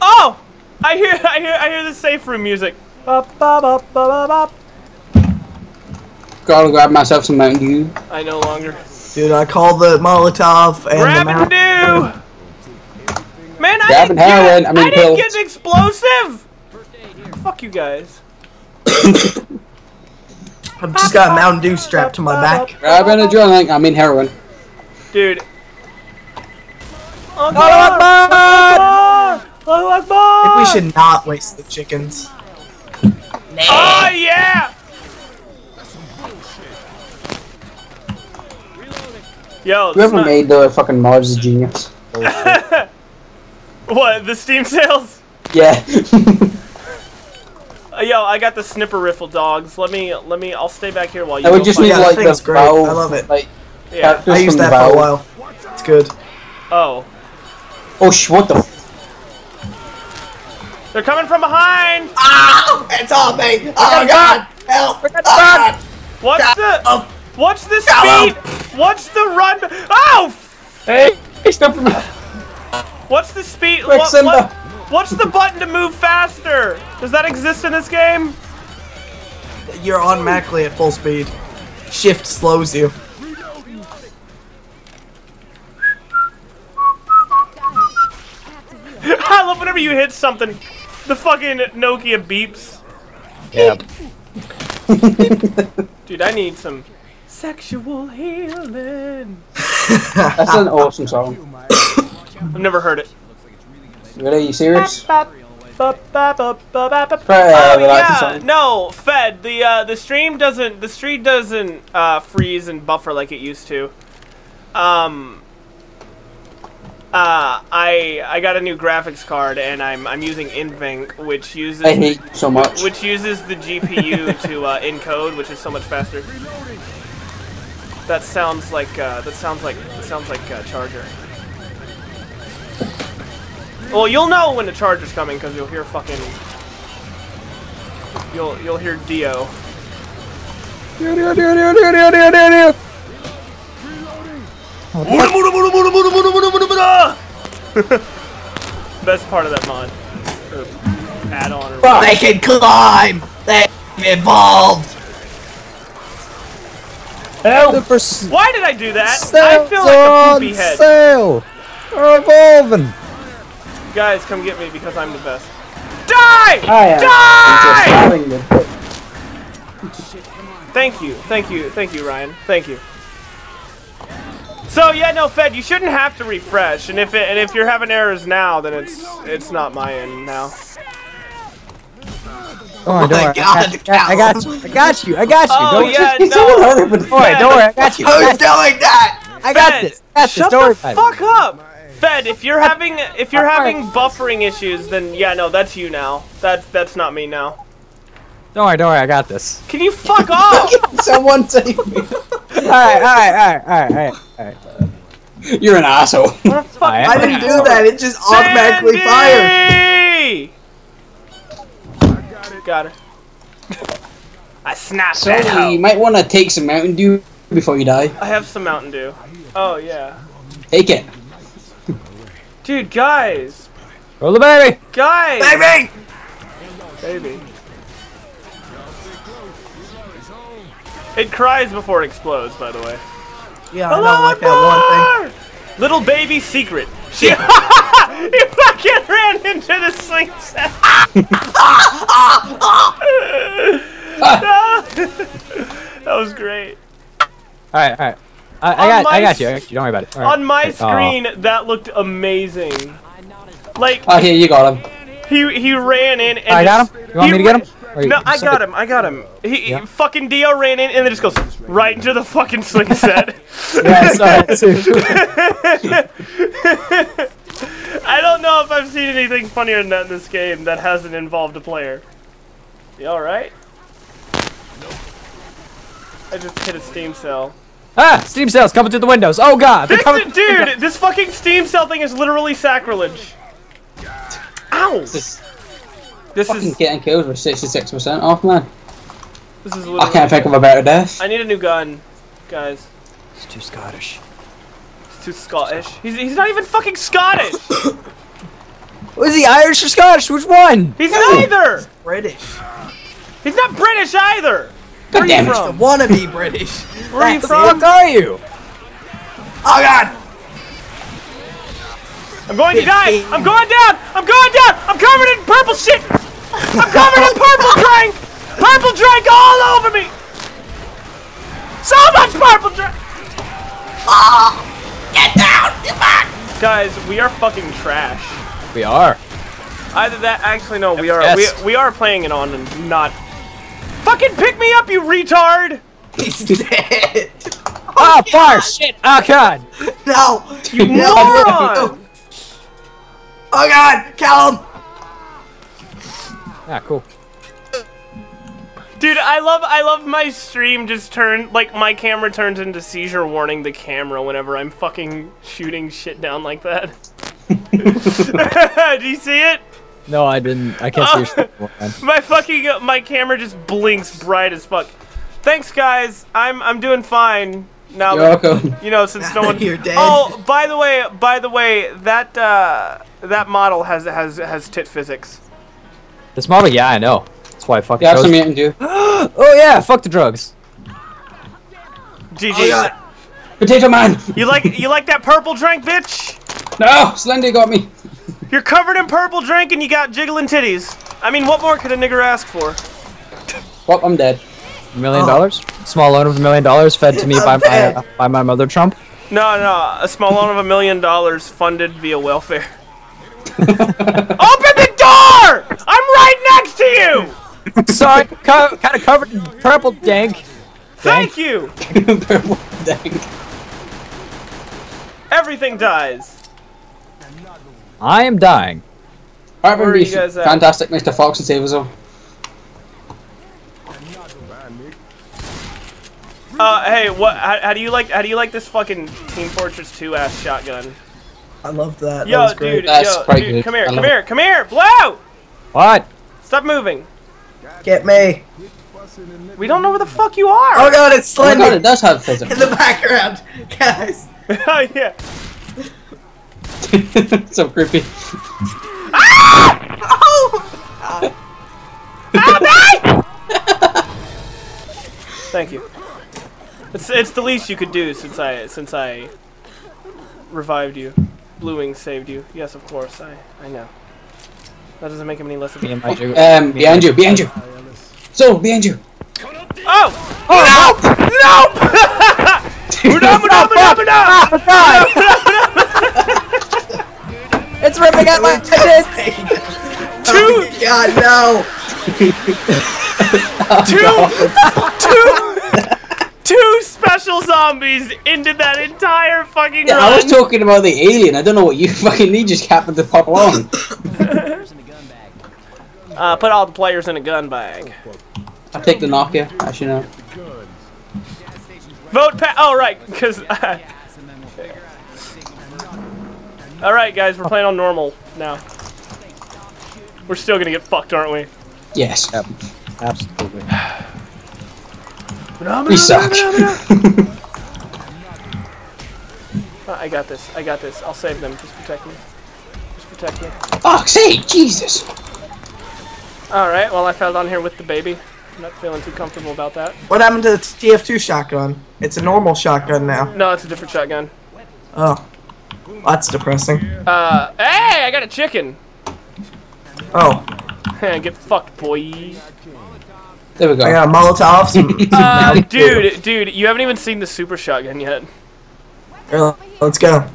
S3: oh! I hear, I hear, I hear the safe room music. Ba, ba, ba, ba, ba, ba.
S1: Gotta grab myself some Mountain Dew.
S3: I no longer.
S4: Dude, I called the Molotov and
S3: Grab
S4: the
S3: and
S4: mount-
S3: do! Man, I
S1: Grabbing
S3: didn't,
S1: heroin,
S3: get,
S1: I mean
S3: I didn't get an explosive! Fuck you guys.
S4: I've just got a Mountain Dew strapped to my back.
S1: Grabbing adrenaline, I mean heroin.
S3: Dude. Oh, God. Allahu Akbar!
S4: I think we should not waste the chickens.
S3: Oh, yeah! Yo, this is
S1: Whoever
S3: not-
S1: made the fucking mods is a genius.
S3: what, the Steam sales?
S1: Yeah.
S3: Uh, yo, I got the snipper riffle dogs. Let me, let me, I'll stay back here while you
S1: I would
S3: go
S1: just need
S4: Yeah,
S1: like the
S4: thing's great.
S1: Valve,
S4: I love it.
S1: Like,
S3: Yeah.
S4: I used
S1: from
S4: that for a while. It's good.
S3: Oh.
S1: Oh sh! What the? F-
S3: They're coming from behind!
S4: Ah! It's on me! Oh god! Help! Ah!
S3: What's the,
S4: Oh,
S3: what's the
S4: Hello.
S3: speed? What's the run? Oh!
S1: hey! Stop him!
S3: What's the speed?
S1: Quick,
S3: What, what, what's the button to move faster? Does that exist in this game?
S4: You're automatically at full speed. Shift slows you.
S3: I love whenever you hit something. The fucking Nokia beeps.
S2: yeah.
S3: Dude, I need some sexual healing.
S1: That's an awesome song.
S3: I've never heard it.
S1: Really? Are you serious?
S3: Oh yeah, no, Fed. The uh, the stream doesn't the stream doesn't uh, freeze and buffer like it used to. Um. Uh, I I got a new graphics card and I'm I'm using NVENC, which uses
S1: I hate so much.
S3: which uses the GPU to uh, encode, which is so much faster. That sounds like uh, that sounds like that sounds like uh, charger. Well, you'll know when the charger's coming because you'll hear fucking. You'll you'll hear Dio. Best part of that mod. Or add-on or
S1: Fuck.
S4: They can climb! They've evolved!
S2: The pers-
S3: Why did I do that? I feel like a
S2: on
S3: poopy head.
S2: sail. We're evolving.
S3: Guys, come get me because I'm the best. Die!
S1: I am
S3: Die!
S1: just having the
S3: Thank you, thank you, thank you, Ryan. Thank you. So yeah, no, Fed, you shouldn't have to refresh, and if it, and if you're having errors now, then it's it's not my end now.
S8: Oh, oh don't
S4: my
S8: worry.
S4: God,
S8: I, got, I got you. I got you. I got you.
S3: Oh
S8: don't
S3: yeah,
S1: It's someone
S3: no.
S1: hurt, but
S8: Don't worry. Don't worry. I got you. I
S4: Who's
S8: got,
S4: doing that?
S8: I got
S3: Fed,
S8: this. I got this.
S3: Shut
S8: Don't
S3: the
S8: about it.
S3: fuck up, Fed. If you're having if you're having buffering issues, then yeah, no, that's you now. That's that's not me now.
S2: Don't worry, don't worry, I got this.
S3: Can you fuck off?
S1: someone save me.
S8: All right. All right. All right. All right. All right. All right.
S1: You're an asshole.
S3: What the fuck?
S2: I
S4: I didn't do that. It just automatically fired.
S3: I Got it. Got it. I snapped
S1: So
S3: that
S1: you might want to take some Mountain Dew before you die.
S3: I have some Mountain Dew. Oh yeah,
S1: Take it.
S3: Dude, guys,
S2: Roll the baby!
S3: guys,
S4: Baby!
S3: baby. It cries before it explodes, by the way.
S4: Yeah, I don't like that one thing.
S3: Little baby secret. She, he fucking ran into the swing set. Ah. that was great.
S2: Alright, alright. I, I
S3: On
S2: got
S3: my
S2: I got you, I
S3: s-
S2: got you, don't worry about it. All right.
S3: On my
S2: Okay, aw.
S3: screen, that looked amazing. Like
S1: Oh, here, you got him.
S3: he he ran in and
S2: I got him? You want me to get him?
S3: No, I
S2: sorry.
S3: got him. I got him. He,
S2: Yeah.
S3: fucking Dio ran in and then just goes right into the fucking swing set.
S2: Yeah, I saw that too.
S3: I don't know if I've seen anything funnier than that in this game that hasn't involved a player. You alright? I just hit a Steam sale.
S2: Ah! Steam sales coming through the windows. Oh god!
S3: This,
S2: coming
S3: dude, this fucking Steam sale thing is literally sacrilege. Ow!
S1: This
S3: This
S1: fucking
S3: is
S1: getting kills with 66% off, man.
S3: this is
S1: I can't think of a better death.
S3: I need a new gun, guys.
S2: It's too Scottish.
S3: It's too Scottish. He's, he's not even fucking Scottish.
S2: Was he Irish or Scottish? Which one?
S3: He's neither.
S4: British.
S3: He's not British either. Where are
S1: damn
S3: you
S1: it.
S3: from?
S4: Wanna be British.
S3: Where are you
S2: the
S3: from?
S2: fuck are you?
S4: Oh god!
S3: I'm going to die! I'm going down! I'm going down! I'm covered in purple shit! I'm covered in purple drink! Purple drink all over me! So much purple drink!
S4: Oh, Get down! Get back!
S3: Guys, we are fucking trash.
S2: We are.
S3: Either that, actually no, we are we, we are playing it on and not. Fucking pick me up, you retard!
S4: He's dead.
S2: Oh, fire! Shit! Oh god!
S4: No!
S3: You
S4: No.
S3: moron!
S4: Oh god! Callum!
S2: Ah, cool.
S3: Dude, I love I love my stream just turn like my camera turns into seizure warning the camera whenever I'm fucking shooting shit down like that. Do you see it?
S2: No, I didn't. I can't see your shit.
S3: My fucking uh, my camera just blinks bright as fuck. Thanks guys. I'm I'm doing fine now.
S1: You're
S3: that-
S1: welcome.
S3: You know, since no one
S4: You're dead.
S3: Oh, by the way, by the way, that uh that model has has has tit physics.
S2: This model, yeah, I know. That's why I fucking
S1: Yeah,
S2: chose
S1: some
S2: it.
S1: Mountain Dew.
S2: Oh yeah, fuck the drugs.
S3: GG.
S4: Oh god!
S1: Potato Man!
S3: You like you like that purple drink, bitch?
S1: No! Slendy got me.
S3: You're covered in purple drink and you got jiggling titties. I mean, what more could a nigger ask for?
S1: Well, I'm dead.
S2: A million dollars? Small loan of a million dollars fed to me by my uh, by my mother Trump.
S3: No, no, a small loan of a million dollars funded via welfare. Open the door! I'm right next to you!
S2: Sorry, co- kind of covered in purple dank.
S3: Thank you!
S1: Purple dank.
S3: Everything dies.
S2: I am dying.
S1: Alright,
S3: Where are you guys at?
S1: fantastic, Mr. Fox, and save us all.
S3: Uh, hey, what? How, how do you like? How do you like this fucking Team Fortress 2 ass shotgun?
S4: I love that. that
S3: Yo,
S4: was great.
S3: dude,
S1: That's
S3: yo,
S1: quite
S3: dude,
S1: good.
S3: come here,
S1: I
S3: come
S1: love
S3: here, come here, blow!
S2: What?
S3: Stop moving.
S4: Get me.
S3: We don't know where the fuck you are.
S4: Oh god, it's
S1: Oh my god, it does have physics.
S4: in the background. Guys.
S3: Oh yeah.
S1: so creepy. Ah! Oh!
S3: Thank you. It's it's the least you could do since I since I revived you. Blue Wings saved you. Yes, of course. I I know. That doesn't make him any less of a.
S2: and
S1: Um, behind you, behind you. So, behind you.
S3: Oh!
S2: Oh, Oh, God! It's ripping out my tits!
S3: Two,
S4: God, no!
S3: two, two special zombies into that entire fucking
S1: Yeah,
S3: run.
S1: I was talking about the alien. I don't know what you fucking need. Just happened to pop along.
S3: Uh, put all the players in a gun bag.
S1: I take the Nokia. Actually, know.
S3: Vote pa- Oh, right, because. all right, guys, we're playing on normal now. We're still gonna get fucked, aren't we?
S1: Yes.
S2: Absolutely.
S1: We suck.
S3: I got this. I got this. I'll save them. Just protect me. Just protect me.
S1: Fuck's sake, Jesus.
S3: All right. Well, I fell down here with the baby. I'm not feeling too comfortable about that.
S4: What happened to the TF2 shotgun? It's a normal shotgun now.
S3: No, it's a different shotgun.
S4: Oh. That's depressing.
S3: Uh, hey, I got a chicken.
S4: Oh.
S3: Get fucked, boy.
S1: There we go.
S4: I got a Molotov, some, some
S3: Uh, dude, dude, you haven't even seen the super shotgun yet.
S4: Here, Let's go.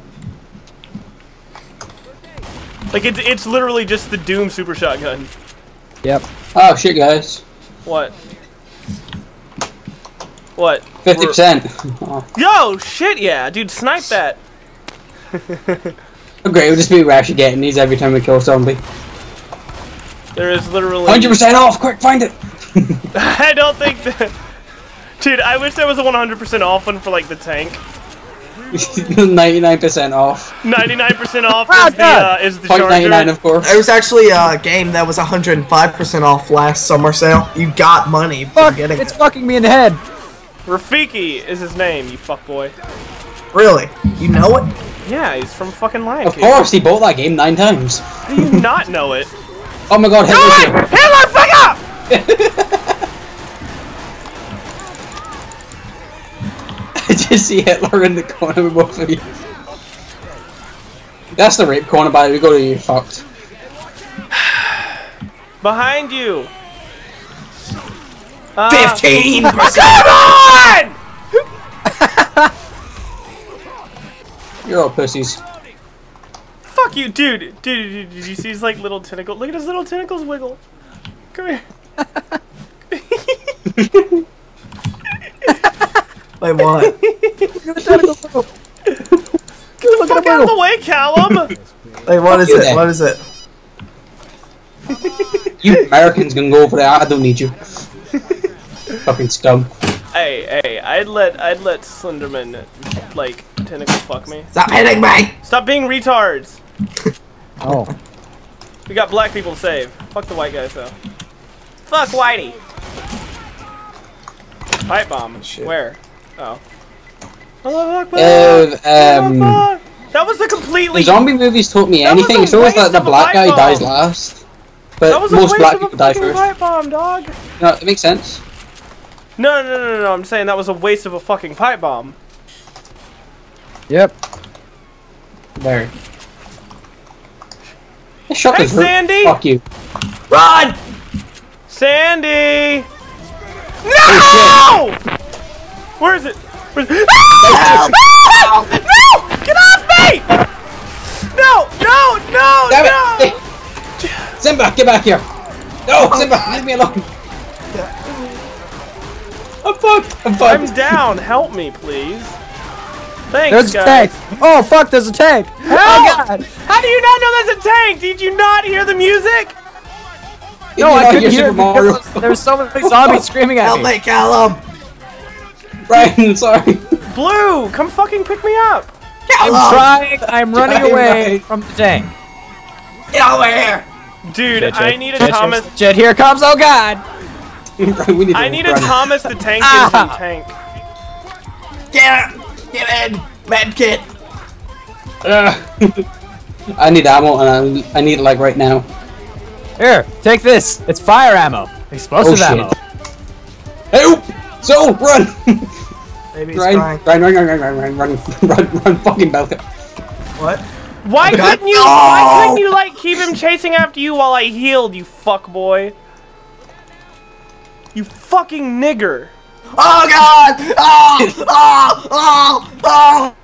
S3: Like it's it's literally just the Doom super shotgun.
S2: Yep.
S1: Oh shit, guys.
S3: What? What?
S1: Fifty percent.
S3: Yo, shit, yeah, dude, snipe that.
S1: great. It'll just be rash getting these every time we kill a zombie.
S3: There is literally.
S1: Hundred percent off. Quick, find it.
S3: I don't think that. Dude, I wish there was a 100% off one for like the tank.
S1: Ninety-nine percent off.
S3: 99% off
S2: Oh,
S3: is the uh, is the
S1: Point ninety-nine,
S3: charger.
S1: of course.
S4: There was actually a game that was 105% off last summer sale. You got money for
S2: Fuck!
S4: getting
S2: It's
S4: it.
S2: fucking me in the head!
S3: Rafiki is his name, you fuckboy.
S4: Really? You know it?
S3: Yeah, he's from fucking Lion
S1: Of
S3: King.
S1: course, he bought that game nine times.
S3: Do you not know it?
S1: Oh my god, Hitler's here.
S3: Hitler, fuck up!
S1: I just see Hitler in the corner with both of you. That's the rape corner, by the way. Go to you, fucked.
S3: Behind you. Uh,
S4: 15%!
S3: Come on!
S1: You're all pussies.
S3: Fuck you, dude. Dude, dude, did you see his like little tentacle? Look at his little tentacles wiggle. Come here.
S4: Wait, what?
S3: Fuck out of the way, Callum.
S4: Wait, what is it? What is it?
S1: You Americans can go for that. I don't need you. Fucking scum.
S3: hey, hey, I'd let I'd let Slenderman like tentacle fuck me.
S4: Stop hitting me!
S3: Stop being retards.
S2: Oh.
S3: We got black people to save. Fuck the white guys though. Fuck Whitey. Pipe bomb. Where? Oh. Allah
S1: Uh, um,
S3: That was a completely.
S1: the zombie movies taught me anything. It's always
S3: waste
S1: like the black guy
S3: bomb.
S1: dies last.
S3: That
S1: But
S3: was a
S1: most black people die first.
S3: pipe bomb, dog.
S1: No, it makes sense.
S3: No, no, no, no, no. I'm saying that was a waste of a fucking pipe bomb.
S2: Yep.
S1: Very. This shot
S3: Hey,
S1: is.
S3: Sandy!
S1: Fuck you.
S3: Run! Sandy!
S1: Oh,
S3: No! Where is it? Where's it? Ah! Ah! No! Get off me! No! No! No!
S1: Damn
S3: no!
S1: it! Simba, get back here! No, Simba, leave me alone! I'm fucked! I'm
S3: I'm down. Help me, please. Thanks,
S2: There's a tank! Oh fuck, there's a tank! Oh
S3: Help!
S2: god!
S3: How do you not know there's a tank? Did you not hear the music?
S2: No, I couldn't
S1: hear
S2: hear it
S1: Super Mario?
S2: because there were so many zombies screaming at
S4: Help
S2: me.
S4: me, Callum!
S1: Ryan, sorry.
S3: Blue, come fucking pick me up.
S4: Callum.
S2: I'm trying, I'm running
S1: Try
S2: away
S1: right.
S2: from the tank.
S4: Get over here!
S3: Dude,
S2: Shit,
S3: I need a
S2: shit,
S3: Thomas.
S2: Shit, shit, here comes, oh god!
S1: Ryan, we need
S3: I need a. Thomas the Tank
S2: Ah.
S3: Engine tank.
S4: Get Get in! Medkit!
S1: Ugh. I need ammo and I, I need it like right now.
S2: Here, take this. It's fire ammo. Explosive
S1: Oh, shit.
S2: ammo.
S1: Help! So, run!
S4: Maybe he's
S1: Ryan,
S4: crying.
S1: run, run, run, run, run, run, run, run, run, fucking Belka.
S4: What?
S3: Why
S4: God,
S3: couldn't you?
S4: no!
S3: Why couldn't you like keep him chasing after you while I healed? You fuck boy. You fucking nigger.
S4: Oh god! Oh! Oh! Oh! Oh!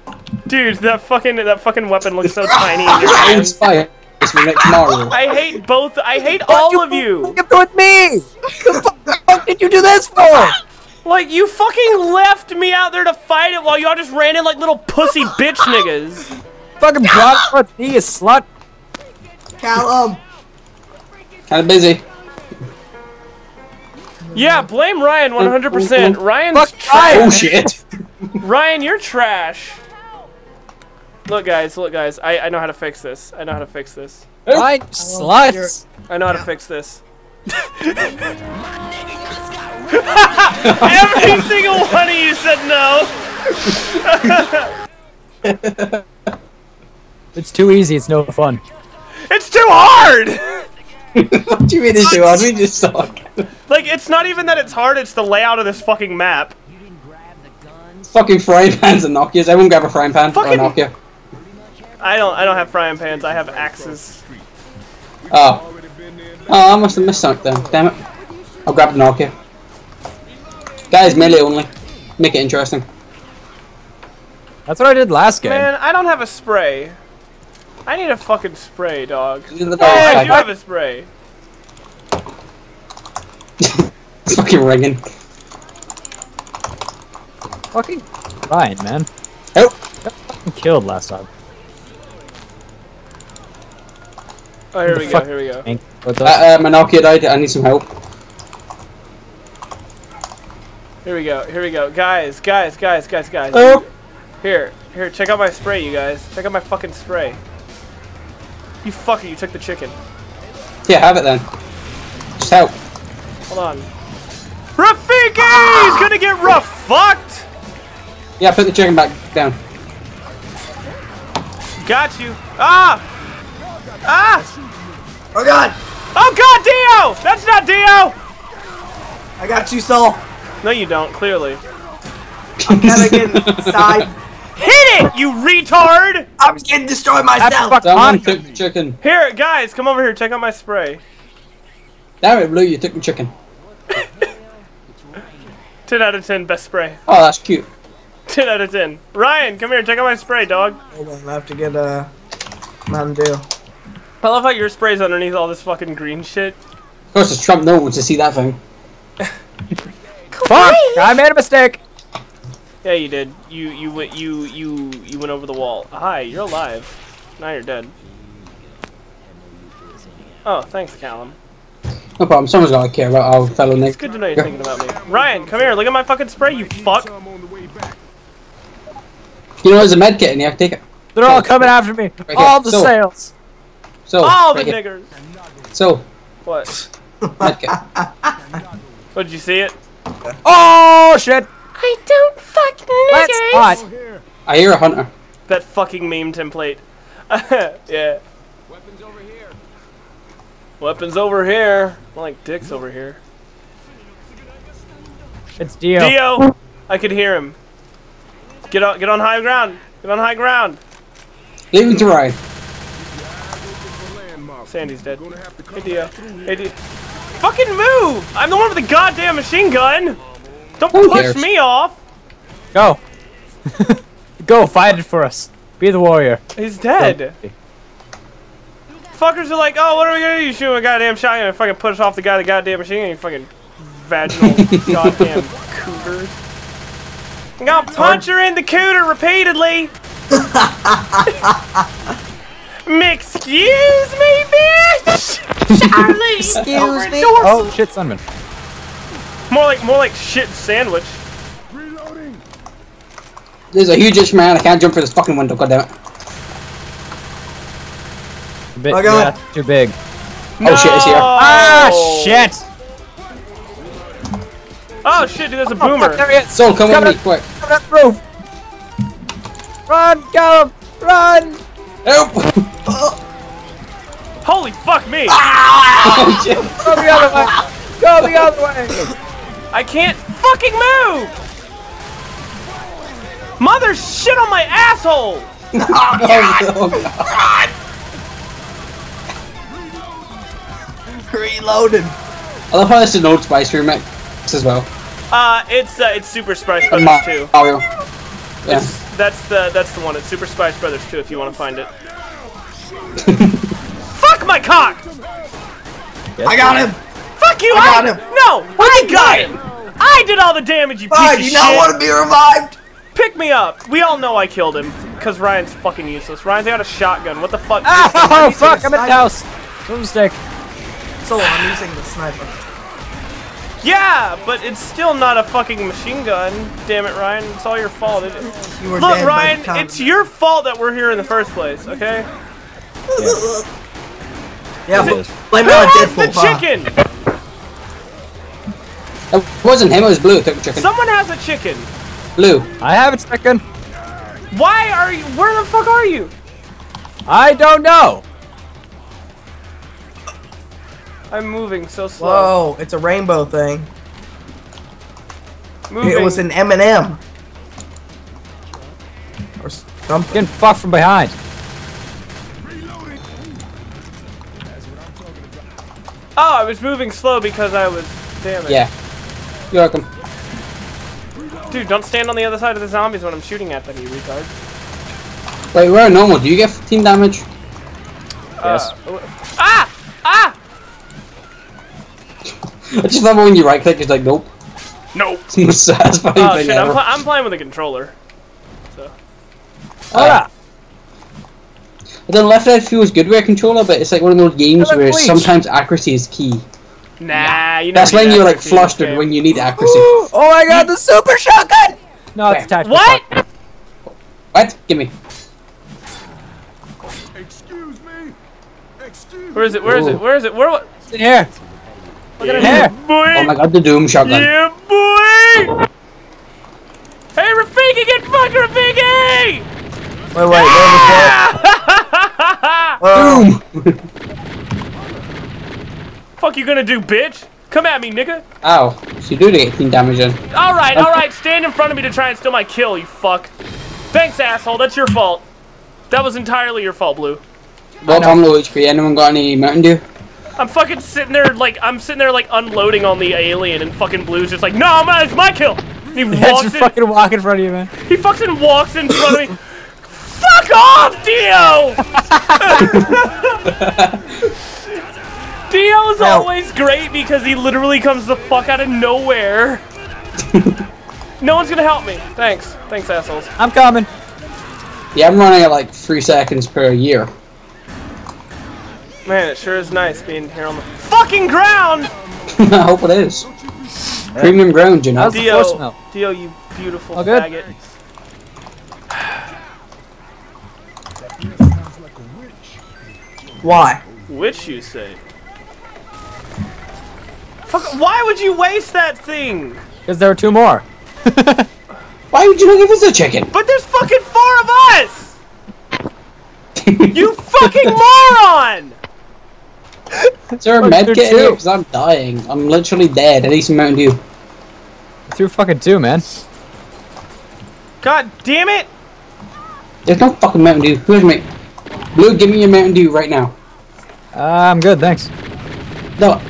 S3: Dude, that fucking that fucking weapon looks so tiny in your
S1: I
S3: hands.
S1: inspire this my next Mario.
S3: I hate both. I hate all of you.
S2: What you with me? The fuck did you do this for?
S3: Like you fucking left me out there to fight it while y'all just ran in like little pussy bitch niggas.
S2: Fucking brought it with me, you slut.
S4: Callum!
S1: Kinda busy.
S3: Yeah, blame Ryan 100%. Ryan's
S2: Fuck
S3: trash.
S1: Oh shit!
S3: Ryan, you're trash. Look, guys. Look, guys. I I know how to fix this. I know how to fix this.
S2: Right, sluts.
S3: I know how to fix this. Every single one of you said no.
S2: It's too easy, it's no fun.
S3: It's too hard.
S1: What do you mean it's too hard? We just suck.
S3: Like, it's not even that it's hard. It's the layout of this fucking map.
S1: Fucking frying pans and Nokias. Everyone grab a frying pan
S3: Fucking-
S1: or a Nokia.
S3: I don't. I don't have frying pans. I have axes.
S1: Oh. Oh, I must have missed something. Damn it. I'll grab the Nokia. Guys, melee only. Make it interesting.
S2: That's what I did last game.
S3: Man, I don't have a spray. I need a fucking spray, dog.
S1: These are
S3: Oh, I do have a spray.
S1: It's fucking ringing.
S2: Fucking Ryan, man.
S1: Oh.
S2: Got fucking killed last time.
S3: Oh, here
S2: The
S3: we go. Here we go.
S2: Hank, What's
S1: Uh,
S2: up?
S1: uh, my Nokia died. I need some help.
S3: Here we go. Here we go. Guys, guys, guys, guys, guys.
S1: Oh.
S3: Here, here. Check out my spray, you guys. Check out my fucking spray. You fucker! You took the chicken.
S1: Yeah, have it then. Just help.
S3: Hold on. Rafiki's gonna get rough fucked.
S1: Yeah, put the chicken back down.
S3: Got you. Ah! Ah!
S4: Oh god!
S3: Oh God, Dio! That's not Dio!
S4: I got you, Soul!
S3: No, you don't. Clearly.
S4: Gotta get inside.
S3: Hit it, you retard!
S4: I was getting destroyed
S2: That's
S4: myself!
S2: fuck
S1: Someone
S2: Hanukkah.
S1: took the chicken.
S3: Here, guys, come over here. Check out my spray.
S1: Damn it, Blue, you took the chicken.
S3: 10 out of 10, best spray.
S1: Oh, that's cute.
S3: 10 out of 10. Ryan, come here. Check out my spray, dog.
S4: Oh, Hold on, I have to get a Mountain Dew.
S3: I love how your spray's underneath all this fucking green shit.
S1: Of course, it's Trump. No one wants to see that thing.
S2: Fuck! I made a mistake.
S3: Yeah, you did. You you went you you you went over the wall. Hi, you're alive. Now you're dead. Oh, thanks, Callum.
S1: No problem. Someone's got to care about our fellow Nick.
S3: It's good to know you're thinking about me. Ryan, come here. Look at my fucking spray, you fuck.
S1: You know, there's a med kit in here. Take it.
S2: They're all coming after me.
S1: here.
S2: All the
S1: So-
S2: sales.
S1: So,
S3: All the
S1: here.
S3: niggers.
S1: So,
S3: What?
S1: med kit.
S3: What, did you see it?
S2: Oh shit!
S5: I don't fuck
S2: Let's
S5: niggers.
S2: Oh, not.
S1: I hear a hunter.
S3: That fucking meme template. yeah. Weapons over here. Weapons over here. More like dicks over here.
S2: It's Dio.
S3: Dio! I could hear him. Get on, get on high ground. Get on high ground.
S1: Leave him to Ryan.
S3: Sandy's dead. Hey Dio. Hey Dio. Fucking move! I'm the one with the goddamn machine gun! Don't
S1: Who
S3: push
S1: cares?
S3: me off!
S2: Go. Go, fight it for us. Be the warrior.
S3: He's dead. Fuckers are like, oh, what are we gonna do? You shoot a goddamn shotgun and fucking push off the guy with the goddamn machine gun, you fucking vaginal goddamn cooters. I'm gonna punch her in the cooter repeatedly! Excuse me, bitch! Charlie!
S2: Excuse me. Oh shit, Sunman.
S3: More like, more like shit sandwich. Reloading.
S1: There's a huge itch man. I can't jump through this fucking window. Goddammit.
S2: A bit,
S4: Oh,
S2: yeah,
S4: God.
S2: that's too big.
S1: Oh shit, it's here.
S2: Ah shit!
S3: Oh shit, dude, that's a
S2: Oh, fuck,
S3: boomer.
S2: there he is.
S1: So, come with
S2: Coming
S1: me,
S2: up.
S1: quick.
S2: Come up that roof. Run, go, run!
S1: Help!
S3: Holy fuck me!
S1: oh.
S2: Go the other way. Go the other way.
S3: I can't fucking move! Mother shit on my asshole!
S1: Oh, God.
S4: Reloaded.
S1: I love how this is an old Spice remix as well.
S3: Uh, it's uh, it's Super Spice Brothers
S1: Ma-
S3: 2.
S1: Mario. Yeah.
S3: It's, that's the that's the one. It's Super Spice Brothers 2 if you want to find it. Fuck my cock!
S4: I got him.
S3: Fuck you!
S4: I got him.
S3: No, I got him. I did all the damage, you piece
S4: Fine,
S3: of
S4: you
S3: shit.
S4: not want to be revived?
S3: Pick me up. We all know I killed him because Ryan's fucking useless. Ryan's got a shotgun. What the fuck?
S2: Ah, oh fuck! I'm in the house. No mistake.
S4: So I'm using the sniper.
S3: Yeah, but it's still not a fucking machine gun. Damn it, Ryan. It's all your fault. It-
S4: You were
S3: Look, Ryan, it's your fault that we're here in the first place, okay?
S4: Yeah,
S2: It is.
S4: blame
S3: Who
S4: it on
S3: has the
S4: huh?
S3: chicken?
S1: It wasn't him, it was Blue who took the chicken.
S3: Someone has a chicken.
S1: Blue.
S2: I have a chicken.
S3: Why are you? Where the fuck are you?
S2: I don't know.
S3: I'm moving so slow.
S4: Whoa, it's a rainbow thing.
S3: Moving.
S4: It was an M&M. Or something.
S2: Getting fucked from behind.
S3: Oh, I was moving slow because I was. Damn it.
S1: Yeah. You're welcome.
S3: Dude, don't stand on the other side of the zombies when I'm shooting at them, you retard.
S1: Wait, we're normal. Do you get 15 damage?
S2: Yes.
S3: Uh, ah! Ah!
S1: I just love when you right click, it's like, nope.
S3: Nope.
S1: It's the most satisfying
S3: Oh
S1: thing
S3: shit, I'm, pl- I'm playing with a controller.
S1: Uh, I don't know, Left 4 Dead feels good with a controller, but it's like one of those games where
S2: Bleach.
S1: sometimes accuracy is key.
S3: Nah, you know.
S1: That's when you're like flustered when you need accuracy.
S2: Oh my god, the super shotgun! No, it's attached.
S3: What?
S2: fuck.
S1: What? Give me. Excuse me.
S3: Excuse Where is it? Where is it? Where is it? Where? What?
S2: It's in here. Look at it
S3: Yeah,
S2: here.
S3: boy.
S1: Oh my god, the Doom shotgun.
S3: Yeah, boy. Hey, Rafiki, get fucked, Rafiki!
S4: Wait, wait, where was that?
S1: Doom!
S3: Fuck you gonna do, bitch? Come at me, nigga.
S1: Oh, Ow. She you do get 18 damage in.
S3: All right, all right. Stand in front of me to try and steal my kill, you fuck. Thanks, asshole. That's your fault. That was entirely your fault, Blue.
S1: Well, I'm low HP. Anyone got any Mountain Dew?
S3: I'm fucking sitting there like I'm sitting there like unloading on the alien, and fucking Blue's just like, no, man, it's my kill. And he
S2: Yeah,
S3: walks
S2: just
S3: in.
S2: fucking walk in front of you, man.
S3: He fucking walks in front of me. Fuck off, Dio! Dio's
S4: No.
S3: always great because he literally comes the fuck out of nowhere. no one's gonna help me. Thanks. Thanks, assholes.
S2: I'm coming.
S1: Yeah, I'm running at like 3 seconds per year.
S3: Man, it sure is nice being here on the fucking ground!
S1: I hope it is. Premium ground, you know?
S2: How's
S3: Dio,
S2: force?
S3: Dio, you beautiful
S2: All good?
S3: faggot.
S4: why?
S3: Which you say? Fuck, why would you waste that thing?
S2: Because there were two more.
S1: Why would you not give us a chicken?
S3: But there's fucking four of us! You fucking moron!
S1: Is there a
S2: Look,
S1: med kit in here? Because I'm dying. I'm literally dead. I need some Mountain Dew.
S2: Two fucking two, man.
S3: God damn it!
S1: There's no fucking Mountain Dew. Where's me? Blue, give me your Mountain Dew right now.
S2: Uh, I'm good, thanks.
S1: No,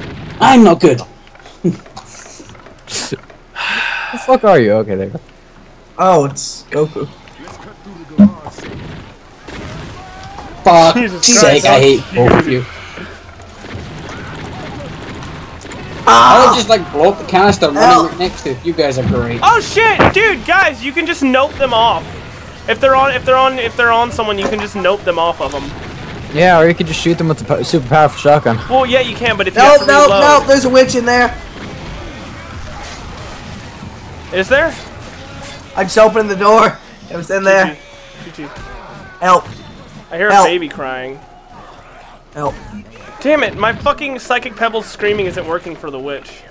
S1: I'm not good.
S2: Who the fuck are you? Okay, there.
S4: Oh, it's Goku.
S1: Fuck
S3: Jesus
S1: sake,
S3: Christ.
S1: I hate both of you. Ah! I would just like blow up the canister I'm running right next to. it. You guys are great.
S3: Oh shit, dude, guys, you can just note them off. If they're on, if they're on, if they're on someone, you can just note them off of them.
S2: Yeah, or you could just shoot them with the po- super powerful shotgun.
S3: Well, yeah, you can, but if you
S4: No,
S3: have to
S4: no,
S3: reload,
S4: no, there's a witch in there.
S3: Is there?
S4: I just opened the door. It was in there.
S3: GG.
S4: Help,
S3: I hear a baby crying.
S4: help.
S3: Damn it, my fucking psychic pebbles screaming isn't working for the witch.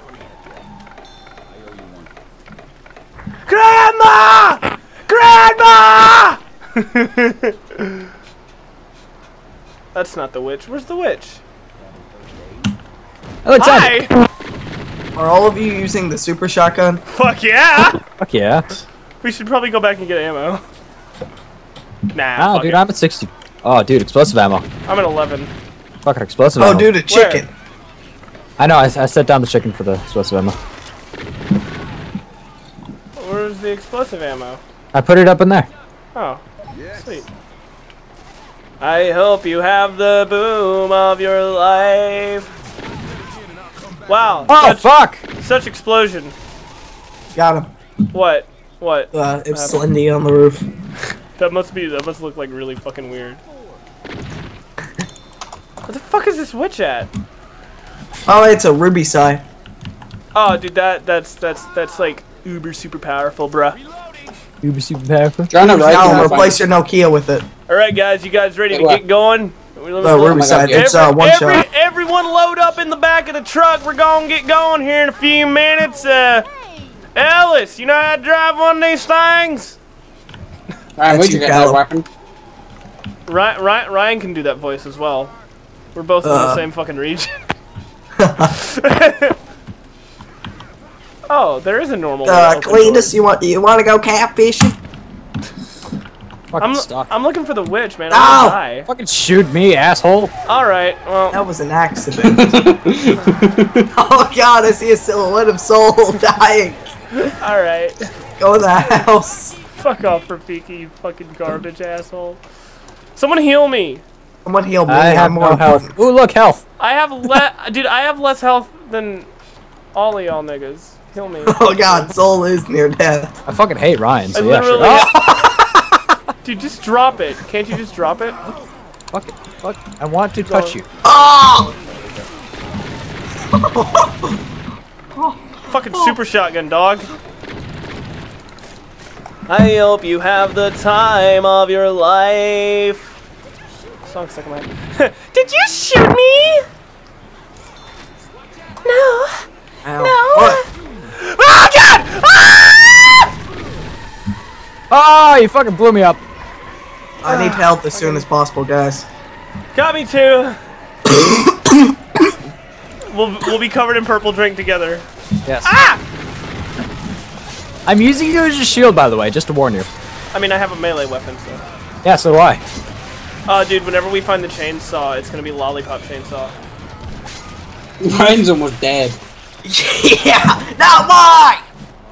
S3: Grandma! Grandma! That's not the witch. Where's the witch?
S2: Oh, it's.
S3: Hi!
S4: Are all of you using the super shotgun?
S3: Fuck yeah!
S2: Fuck yeah.
S3: we should probably go back and get ammo. Nah,
S2: Oh,
S3: fuck
S2: dude,
S3: it.
S2: I'm at 60. Oh, dude, explosive ammo.
S3: I'm at 11.
S2: Fucking explosive
S4: Oh,
S2: ammo.
S4: dude, a chicken.
S2: I know, I, I set down the chicken for the explosive ammo.
S3: Where's the explosive ammo?
S2: I put it up in there.
S3: Oh, sweet. I hope you have the boom of your life. Wow,
S2: Oh
S3: such,
S2: fuck!
S3: such explosion.
S4: Got him.
S3: What? What?
S4: Uh, it Slendy on the roof.
S3: That must be, that must look like really fucking weird. What the fuck is this witch at?
S4: Oh, it's a ruby side.
S3: Oh, dude, that, that's, that's, that's like uber super powerful, bruh.
S2: Uber super powerful.
S1: You're on right.
S4: Now
S1: you're on the
S4: replace your Nokia with it.
S3: Alright, guys, you guys ready to
S1: Hey,
S3: get going?
S4: The
S1: Oh
S4: ruby
S1: my
S4: side.
S1: God,
S4: It's
S3: Every-
S4: uh, one
S3: every-
S4: shot.
S3: Everyone load up in the back of the truck. We're gonna get going here in a few minutes. Uh, Ellis, you know how to drive one of these things?
S1: Ryan, where'd you get that weapon?
S3: Ryan, Ryan, Ryan can do that voice as well. We're both in the
S4: Uh.
S3: same fucking region. oh, there is a normal. way
S4: Uh, Cletus, you want you want to go catfishing?
S2: Fucking
S3: I'm,
S2: stuck.
S3: I'm looking for the witch, man.
S4: Ow!
S3: I'm gonna die.
S2: Fucking shoot me, asshole.
S3: All right, well,
S4: That was an accident. oh god, I see a silhouette of Soul dying.
S3: all right.
S4: Go in the house.
S3: Fuck off, Rafiki, you fucking garbage asshole. Someone heal me.
S4: Someone heal me.
S2: I have
S4: I'm more
S2: no health.
S4: important.
S2: Ooh, look, health.
S3: I have less. dude. I have less health than all of y'all niggas. Heal me.
S4: Oh god, Soul is near death.
S2: I fucking hate Ryan,
S3: I
S2: so yeah, sure. Oh,
S3: Dude, just drop it. Can't you just drop it?
S2: fuck it. Fuck. I want to touch you.
S4: Oh!
S3: Fucking super shotgun, dog. I hope you have the time of your life. Song stuck in my head. Did you shoot me? No.
S4: Ow. What?
S3: Oh God! Ah!
S2: Oh, you fucking blew me up.
S4: I need help as soon as possible, guys.
S3: Got me too. we'll we'll be covered in purple drink together.
S2: Yes.
S3: Ah!
S2: I'm using you as a shield, by the way, just to warn you.
S3: I mean, I have a melee weapon, so.
S2: Yeah, so do I.
S3: Uh, dude, whenever we find the chainsaw, it's gonna be lollipop chainsaw.
S1: Ryan's almost dead.
S4: yeah, not mine.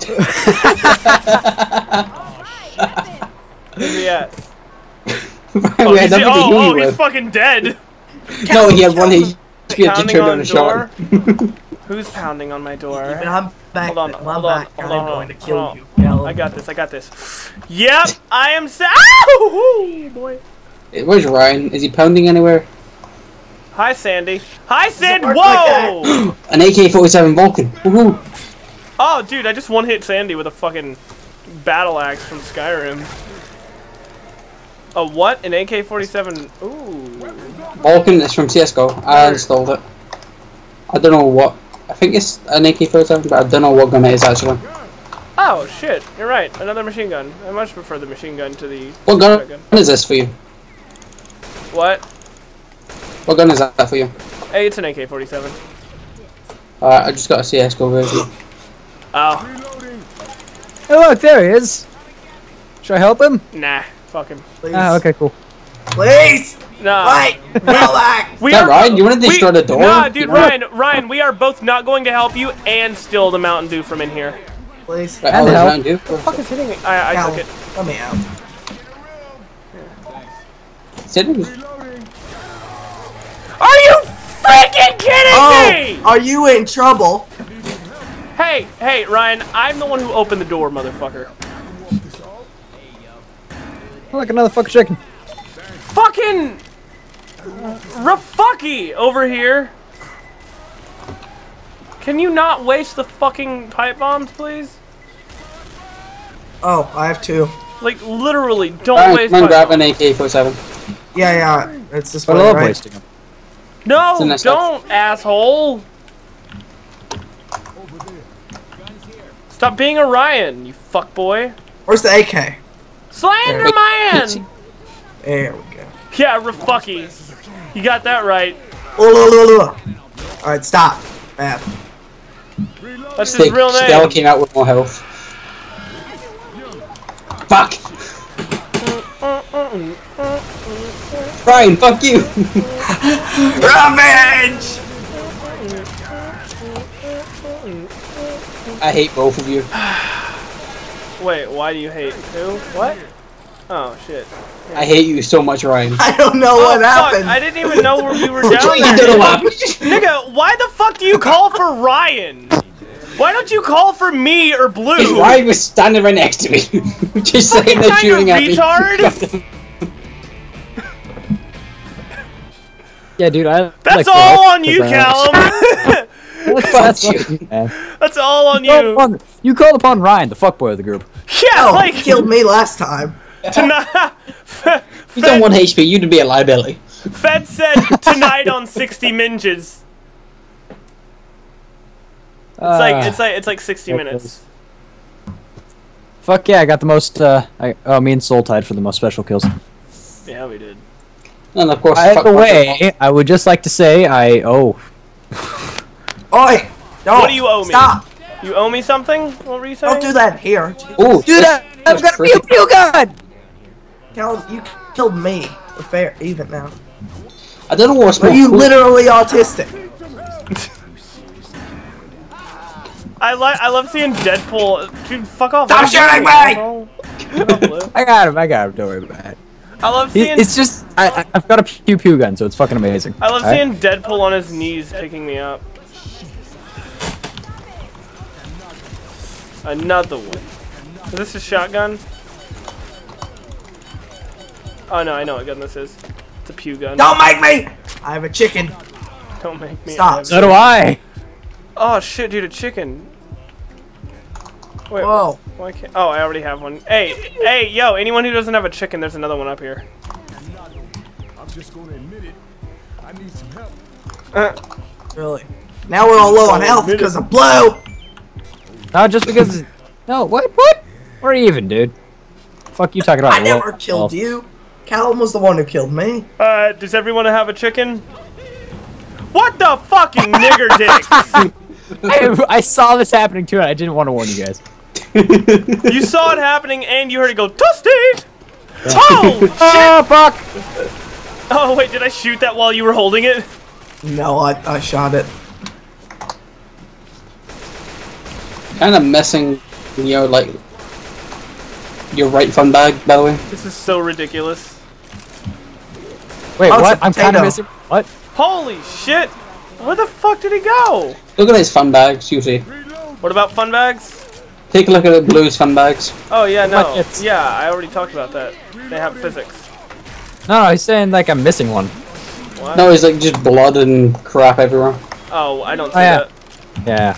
S3: Where's he at?
S1: Oh, we
S3: Oh,
S1: had
S3: he's,
S1: nothing to
S3: oh,
S1: heal
S3: oh,
S1: you
S3: he's fucking dead.
S1: No, he had one HP to
S3: Pounding
S1: turn
S3: on
S1: down a shot.
S3: Who's pounding on my door?
S4: But I'm back.
S3: Hold on,
S4: I'm
S3: hold on,
S4: back.
S3: hold
S4: I'm
S3: on,
S4: going to kill
S3: on.
S4: you, Callum.
S3: I got this. I got this. Yep, I am. Sa- Ow! boy.
S1: Where's Ryan? Is he pounding anywhere?
S3: Hi, Sandy. Hi, Sandy. Whoa!
S4: like
S1: An AK-47 Vulcan. Woohoo!
S3: oh, dude, I just one hit Sandy with a fucking battle axe from Skyrim. A what? An AK-47? Ooh.
S1: Vulcan is from CS:GO. I installed it. I don't know what. I think it's an AK-47, but I don't know what gun it is actually.
S3: Oh shit! You're right. Another machine gun. I much prefer the machine gun to the
S1: What gun
S3: shotgun.
S1: is this for you?
S3: What?
S1: What gun is that for you?
S3: Hey, it's an AK-47.
S1: Alright, I just got a CS:GO version.
S3: Oh,
S8: Oh, look, there he is. Should I help him?
S3: nah. Fuck him.
S4: Please.
S8: Ah, okay, cool.
S4: Please.
S3: Nah.
S4: Wait. Go back.
S3: We
S1: Is that Ryan? You wanna
S3: we-
S1: destroy the door?
S3: Nah, dude,
S1: You know?
S3: Ryan, Ryan, we are both not going to help you and steal the Mountain Dew from in here.
S4: Please.
S1: Right,
S8: And
S1: I'll
S8: help.
S1: let you.
S3: Fuck is hitting me? I, I
S4: Callum,
S3: took it.
S4: Let me out.
S1: Sit in.
S3: Are you freaking kidding
S4: Oh,
S3: me?
S4: are you in trouble?
S3: Hey, hey, Ryan, I'm the one who opened the door, motherfucker.
S8: Oh, look, another fucking chicken.
S3: Fucking Rafucky over here. Can you not waste the fucking pipe bombs, please?
S4: Oh, I have two.
S3: Like literally, don't
S1: Ryan,
S3: waste
S1: come on,
S3: pipe
S1: grab
S3: bombs.
S1: an AK-47.
S4: Yeah, yeah. It's this
S2: I love
S4: right?
S2: wasting them.
S3: No,
S1: It's
S3: don't, asshole. Stop being a Ryan, you fuckboy.
S4: Where's the AK?
S3: Slender Man!
S4: There we go.
S3: Yeah, Rafucky. You got that right.
S4: All right, stop. Bad.
S3: That's his
S1: Stick,
S3: real
S1: Stella
S3: name.
S1: came out with more health. Fuck! Ryan, fuck you!
S4: Revenge!
S1: I hate both of you.
S3: Wait, why do you hate who? What? Oh shit.
S1: I hate you so much, Ryan.
S4: I don't know
S3: Oh,
S4: what
S3: fuck,
S4: happened.
S3: I didn't even know where we were down
S1: you did a lot.
S3: Nigga, why the fuck do you call for Ryan? Why don't you call for me or Blue?
S1: Ryan was standing right next to me, just
S3: Fucking
S1: sitting there
S3: kind of
S1: shooting at me.
S2: Yeah, dude. I.
S3: That's
S2: like
S3: all on you, Callum.
S2: That's, that's you.
S3: That's all on
S2: You
S3: you.
S2: You called upon Ryan, the fuckboy of the group.
S3: Yeah,
S4: Oh,
S3: like
S4: he killed me last time.
S3: tonight.
S1: You don't want HP, you'd be a liability.
S3: Fed said tonight on 60 Minges. It's like
S2: Ah,
S3: it's like it's like 60
S2: it
S3: minutes.
S2: is. Fuck yeah, I got the most. Uh, I, oh, me and Soul tied for the most special kills.
S3: Yeah, we did.
S1: And of course,
S2: By
S1: fuck
S2: the way, I would just like to say I oh
S4: Oi! No,
S3: What do you owe me?
S4: Stop!
S3: You owe me something? What were you saying?
S4: Don't do that here.
S1: Ooh,
S2: do that. I've got a pew pew gun.
S4: Cal, you killed me. We're fair, even now.
S1: I don't know what's
S4: Are you
S1: cool.
S4: literally autistic?
S3: I like I love seeing Deadpool. Dude, fuck off.
S4: Stop
S3: I'm
S4: shooting me!
S3: asshole. Shut up, Blue.
S2: I got him. I got him. Don't worry about it.
S3: I love seeing
S2: it's just I, I I've got a pew pew gun, so it's fucking amazing.
S3: I love
S2: Alright?
S3: seeing Deadpool on his knees picking me up. Another one. Is this a shotgun? Oh no, I know what gun this is. It's a pew gun.
S4: Don't make me! I have a chicken.
S3: Don't make me.
S4: Stop.
S2: So do I.
S3: Oh shit, dude, a chicken. Wait,
S4: Whoa.
S3: why can't? Oh, I already have one. Hey, hey, yo! Anyone who doesn't have a chicken, there's another one up here.
S9: I'm just gonna admit it. I need some help.
S3: Uh,
S4: Really? Now we're all low on health because of Blue!
S2: No, just because. No, what? What? We're you even, dude. Fuck you talking about?
S4: I never
S2: low-
S4: killed
S2: low-
S4: you. Callum was the one who killed me.
S3: uh, does everyone have a chicken? What the fucking nigger dicks?
S2: I, I saw this happening too, and I didn't want to warn you guys.
S3: You saw it happening and you heard it go, Toasty! Oh, shit!
S2: Oh fuck!
S3: Oh, wait, did I shoot that while you were holding it?
S4: No, I, I shot it.
S1: Kind of missing your like your right fun bag, by the way.
S3: This is so ridiculous.
S2: Wait,
S4: Oh, it's
S2: what?
S4: a
S2: I'm kind of missing. What?
S3: Holy shit! Where the fuck did he go?
S1: Look at his fun bags, you see.
S3: What about fun bags?
S1: Take a look at the blues fun bags.
S3: Oh, yeah, no.
S2: It's-
S3: Yeah, I already talked about that. They have physics.
S2: No, no, he's saying like I'm missing one.
S3: What?
S1: No, he's like just blood and crap everywhere.
S3: Oh, I don't oh, see
S2: Oh, yeah.
S3: that.
S2: Yeah.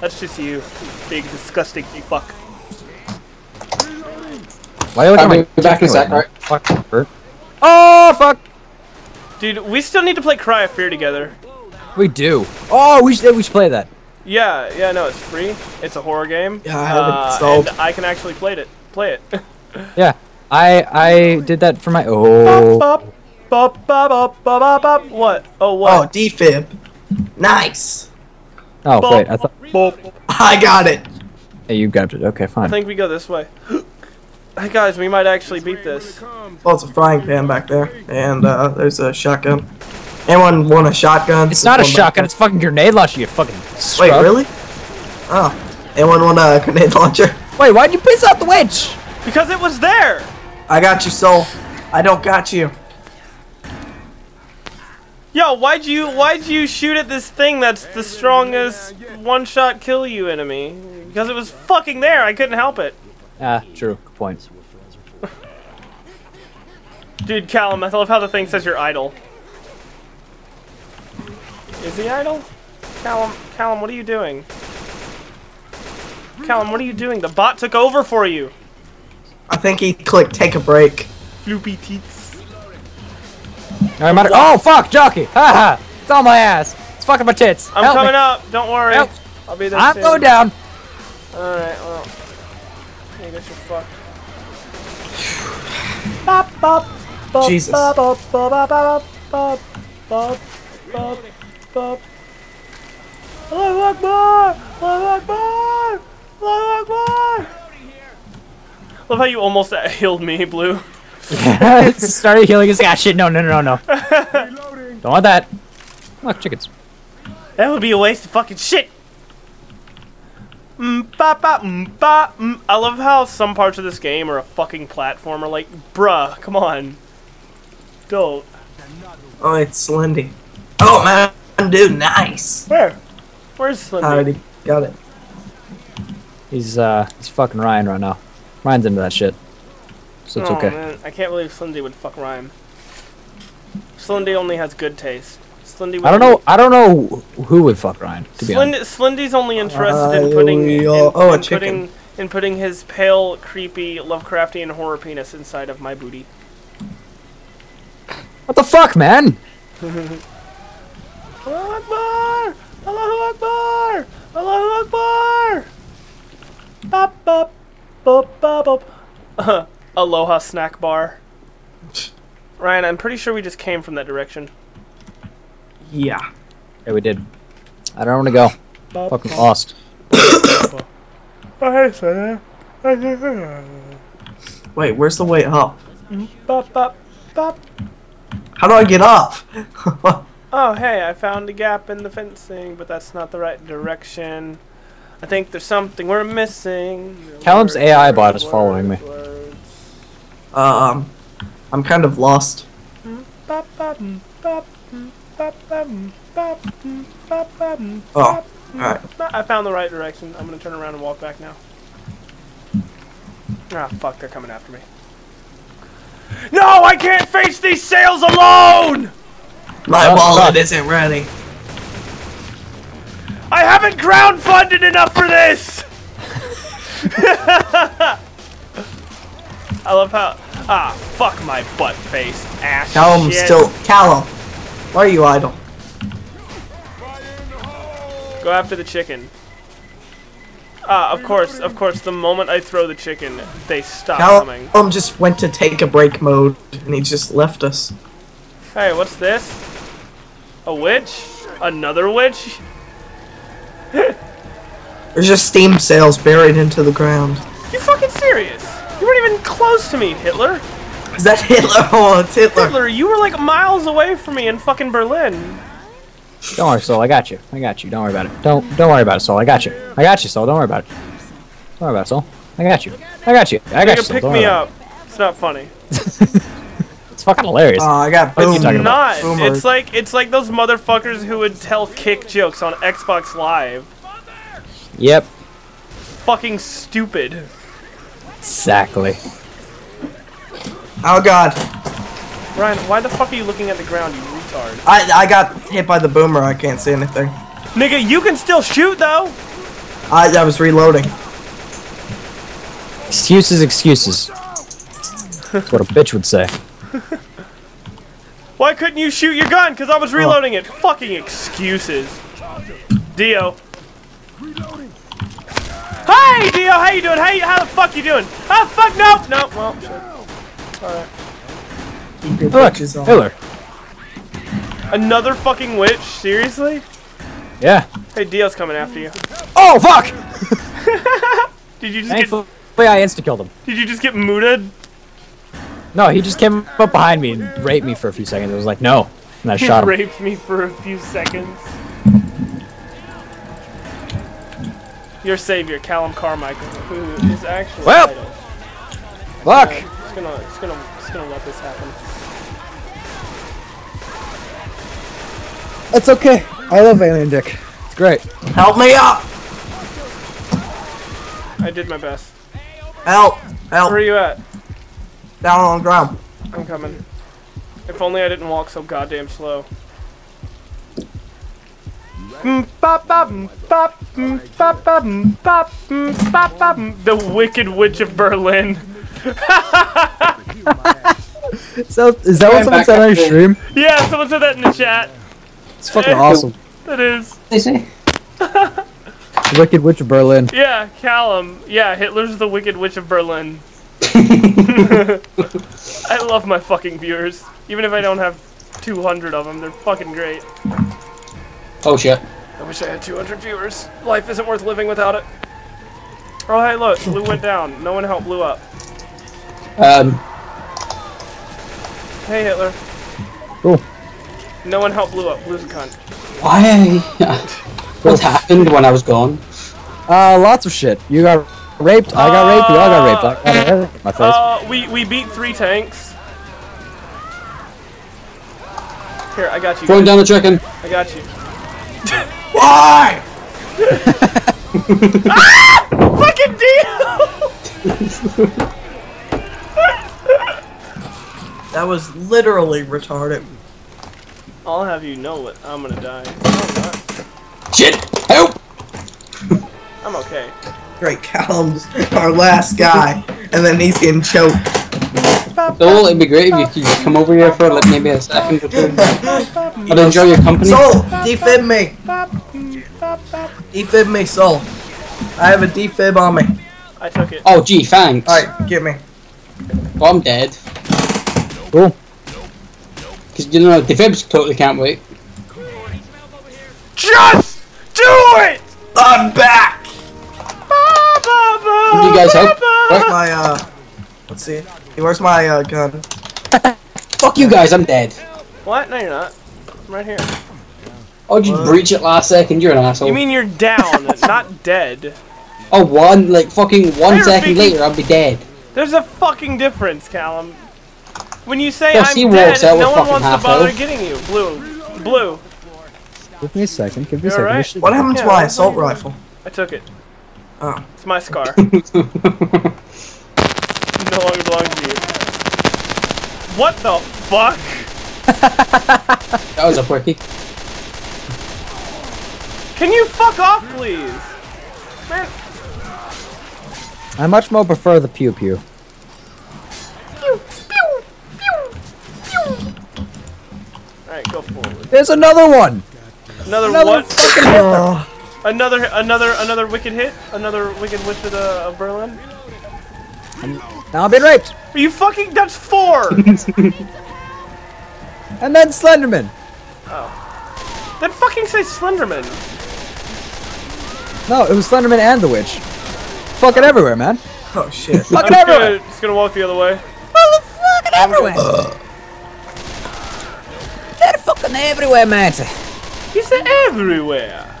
S3: That's just you. Big, disgusting fuck.
S2: Why are you looking
S1: I'll
S2: at my
S1: be back in a
S2: tits
S1: right?
S2: Fuck. Oh fuck!
S3: Dude, we still need to play Cry of Fear together.
S2: We do. Oh, we should we should play that.
S3: Yeah, yeah, no, it's free. It's a horror game.
S4: Yeah, I have it
S3: uh,
S4: installed.
S3: And I can actually play it. Play it.
S2: Yeah. I I did that for my oh.
S3: Bop, bop, bop, bop, bop, bop, bop. What? Oh,
S4: Oh, defib. Nice.
S2: Oh
S3: Bop,
S2: wait, I thought
S3: bop.
S4: I got it.
S2: hey, you grabbed it. Okay, fine.
S3: I think we go this way. Hey guys, we might actually beat this.
S4: Well, it's a frying pan back there, and uh, there's a shotgun. Anyone want a shotgun?
S2: It's
S4: There's
S2: not a shotgun. It's fucking grenade launcher. You fucking.
S4: Wait, really? Oh. Anyone want a grenade launcher?
S2: Wait, why'd you piss out the witch?
S3: Because it was there!
S4: I got you, soul. I don't got you.
S3: Yo, why'd you why'd you shoot at this thing that's the strongest one shot kill you enemy? Because it was fucking there, I couldn't help it.
S2: Ah, true. Good point.
S3: Dude, Callum, I love how the thing says you're idle. Is he idle? Callum, Callum, what are you doing? Callum, what are you doing? The bot took over for you.
S4: I think he clicked take a break.
S3: Floopy teats.
S2: Alright, matter. Oh fuck, jockey! Haha! It's on my ass. It's fucking my tits.
S3: I'm
S2: Help
S3: coming
S2: me.
S3: up. Don't worry.
S2: Help.
S3: I'll be there
S2: I'm
S3: soon.
S2: going down.
S3: Alright, well. I guess you're fucked. Bop, bop, bop,
S4: Jesus.
S3: bop, bop, bop, bop, bop, bop, bop, bop. Allahu Akbar! Allahu Akbar! Allahu Akbar! Love how you almost healed me, Blue.
S2: Started healing his ah shit. No, no, no, no, no. Don't want that. Look, chickens.
S3: That would be a waste of fucking shit! Mm, ba, ba, mm, ba, mm. I love how some parts of this game are a fucking platformer. Like, bruh, come on. Don't.
S4: Oh, it's Slendy. Oh man, dude, nice.
S3: Where? Where's Slendy?
S4: Alrighty, got it.
S2: He's uh he's fucking Ryan right now. Ryan's into that shit. So it's
S3: oh,
S2: okay.
S3: man, I can't believe Slendy would fuck Rhyme. Slendy only has good taste. Slendy. Would
S2: I don't know I don't know who would fuck Ryan, to be honest.
S3: Slend- Slendy's only interested in putting in,
S4: Hallelujah. Oh, a
S3: in
S4: chicken.
S3: putting in putting his pale, creepy, Lovecraftian horror penis inside of my booty.
S2: What the fuck, man?
S3: Allahu Akbar! Allahu Akbar! Allahu Akbar! Bop bop bop bop bop. Aloha snack bar. Ryan, I'm pretty sure we just came from that direction.
S4: Yeah.
S2: Yeah, we did. I don't want to go.
S3: Bop,
S2: Fucking
S3: bop.
S2: lost.
S3: Oh, hey.
S4: Wait, where's the way up?
S3: Bop bop bop.
S4: How do I get up?
S3: Oh, hey, I found a gap in the fencing, but that's not the right direction. I think there's something we're missing.
S2: Callum's AI bot is following me.
S3: Words.
S4: um, I'm kind of lost. Oh,
S3: mm.
S4: alright.
S3: I found the right direction. I'm gonna turn around and walk back now. Ah, fuck, they're coming after me. No, I can't face these sales alone!
S4: My
S2: Oh,
S4: wallet
S2: fuck.
S4: isn't ready.
S3: I haven't crowdfunded enough for this! I love how. Ah, fuck my butt face, ass.
S4: Callum
S3: shit.
S4: still. Callum, why are you idle?
S3: Go after the chicken. Ah, of course, of course. The moment I throw the chicken, they stop coming.
S4: Callum just went to take a break mode and he just left us.
S3: Hey, what's this? A witch? Another witch?
S4: There's just Steam sales buried into the ground.
S3: You fucking serious? You weren't even close to me, Hitler.
S4: Is that Hitler? Oh, it's Hitler.
S3: Hitler, you were like miles away from me in fucking Berlin.
S2: Don't worry, Soul. I got you. I got you. Don't worry about it. Don't don't worry about it, Soul. I got you. I got you, Soul. Don't worry about it. Don't worry about it, Soul. I got you. I got you. I got you,
S3: can
S2: Soul.
S3: pick
S2: Don't
S3: me up. It's not funny.
S2: It's fucking hilarious.
S4: Oh, I got
S2: What are you
S4: boom.
S2: talking about?
S3: Not.
S4: Boomer.
S3: It's like it's like those motherfuckers who would tell kick jokes on Xbox Live.
S2: Yep.
S3: Fucking stupid.
S2: Exactly.
S4: Oh god,
S3: Ryan, why the fuck are you looking at the ground, you retard?
S4: I I got hit by the boomer. I can't see anything.
S3: Nigga, you can still shoot though.
S4: I I was reloading.
S2: Excuses, excuses. That's what a bitch would say.
S3: Why couldn't you shoot your gun? Cause I was reloading it. Oh. Fucking excuses. Dio. Hey, Dio, how you doing? How you, how the fuck you doing? Oh fuck, no, no, well, shit. Alright.
S4: Keep your
S2: Look,
S4: bitches on.
S2: Hitler.
S3: Another fucking witch? Seriously?
S2: Yeah.
S3: Hey, Dio's coming after you.
S2: Oh fuck!
S3: Did you just get?
S2: Thankfully, I insta killed him.
S3: Did you just get mooted?
S2: No, he just came up behind me and raped me for a few seconds. I was like, no, and I shot him.
S3: raped me for a few seconds. Your savior, Callum Carmichael, who is actually
S2: Well.
S3: idle.
S2: Fuck!
S3: It's gonna, it's gonna, it's gonna let this happen.
S8: That's okay. I love Alien Dick.
S2: It's great.
S4: Help me up!
S3: I did my best.
S4: Help! Help!
S3: Where are you at?
S4: Down on the ground.
S3: I'm coming. If only I didn't walk so goddamn slow. The Wicked Witch of Berlin.
S8: So, is that what someone said on your stream?
S3: Yeah, someone said that in the chat.
S8: It's fucking
S3: Hey.
S8: awesome.
S3: That is.
S1: They say.
S8: Wicked Witch of Berlin.
S3: Yeah, Callum. Yeah, Hitler's the Wicked Witch of Berlin. I love my fucking viewers. Even if I don't have 200 of them, they're fucking great.
S1: Oh shit.
S3: I wish I had 200 viewers. Life isn't worth living without it. Oh, hey, look. Blue went down. No one helped Blue up.
S1: Um.
S3: Hey, Hitler.
S8: Cool.
S3: No one helped Blue up. Blue's a cunt.
S1: Why? what happened when I was gone?
S2: Uh, lots of shit. You got raped. I got raped. We all got raped. I got everything my face.
S3: Uh, we we beat three tanks. Here, I got you.
S1: Throwing
S3: guys.
S1: down the chicken.
S3: I got you.
S4: Why? ah!
S3: Fucking deal.
S4: That was literally retarded.
S3: I'll have you know it. I'm gonna die. I'm.
S1: Shit! Help!
S3: I'm okay.
S4: Great, Callum's our last guy, and then he's getting choked.
S1: Soul, it'd be great if you could just come over here for like maybe a second or two. I'd enjoy your company.
S4: Soul, defib me. Defib me, Soul. I have a defib on me.
S3: I took it.
S1: Oh, gee, thanks.
S4: Alright, get me.
S1: Well, I'm dead.
S2: Cool.
S1: Because, you know, defibs totally can't wait.
S3: Just do it.
S4: I'm back!
S1: Can you guys help?
S4: Where's
S1: What?
S4: my, uh, let's see. Where's my, uh, gun?
S1: Fuck you guys, I'm dead.
S3: What? No, you're not. I'm right here.
S1: Oh, you
S4: What?
S1: breach it last second? You're an asshole.
S3: You mean you're down, not dead?
S1: Oh, one, like fucking one second
S3: Hey,
S1: later, I'll be dead.
S3: There's a fucking difference, Callum. When you say
S1: Yeah,
S3: I'm dead, no one wants to bother
S1: health.
S3: getting you. Blue. Blue.
S2: Give me a second. Give me a
S3: You
S2: second.
S3: alright?
S2: This shit-
S4: What happened to my assault rifle?
S3: I took it.
S4: Oh.
S3: It's my scar. no longer belongs to you. What the fuck?
S1: That was a quickie.
S3: Can you fuck off, please? Man,
S2: I much more prefer the pew pew.
S3: alright, go forward.
S2: There's another one.
S3: Another,
S2: Another
S3: what?
S2: fucking
S4: Oh,
S3: Another, another, another wicked hit? Another wicked witch of, the, of Berlin?
S2: Now I've been raped.
S3: Are you fucking? That's four!
S2: And then Slenderman. Oh.
S3: Then fucking say Slenderman.
S2: No, it was Slenderman and the witch. Fucking everywhere, man.
S4: oh shit.
S2: Fucking
S3: I'm
S2: everywhere.
S3: gonna, just gonna walk the other way.
S2: Fucking everywhere. They're fucking everywhere, mate.
S3: He's everywhere.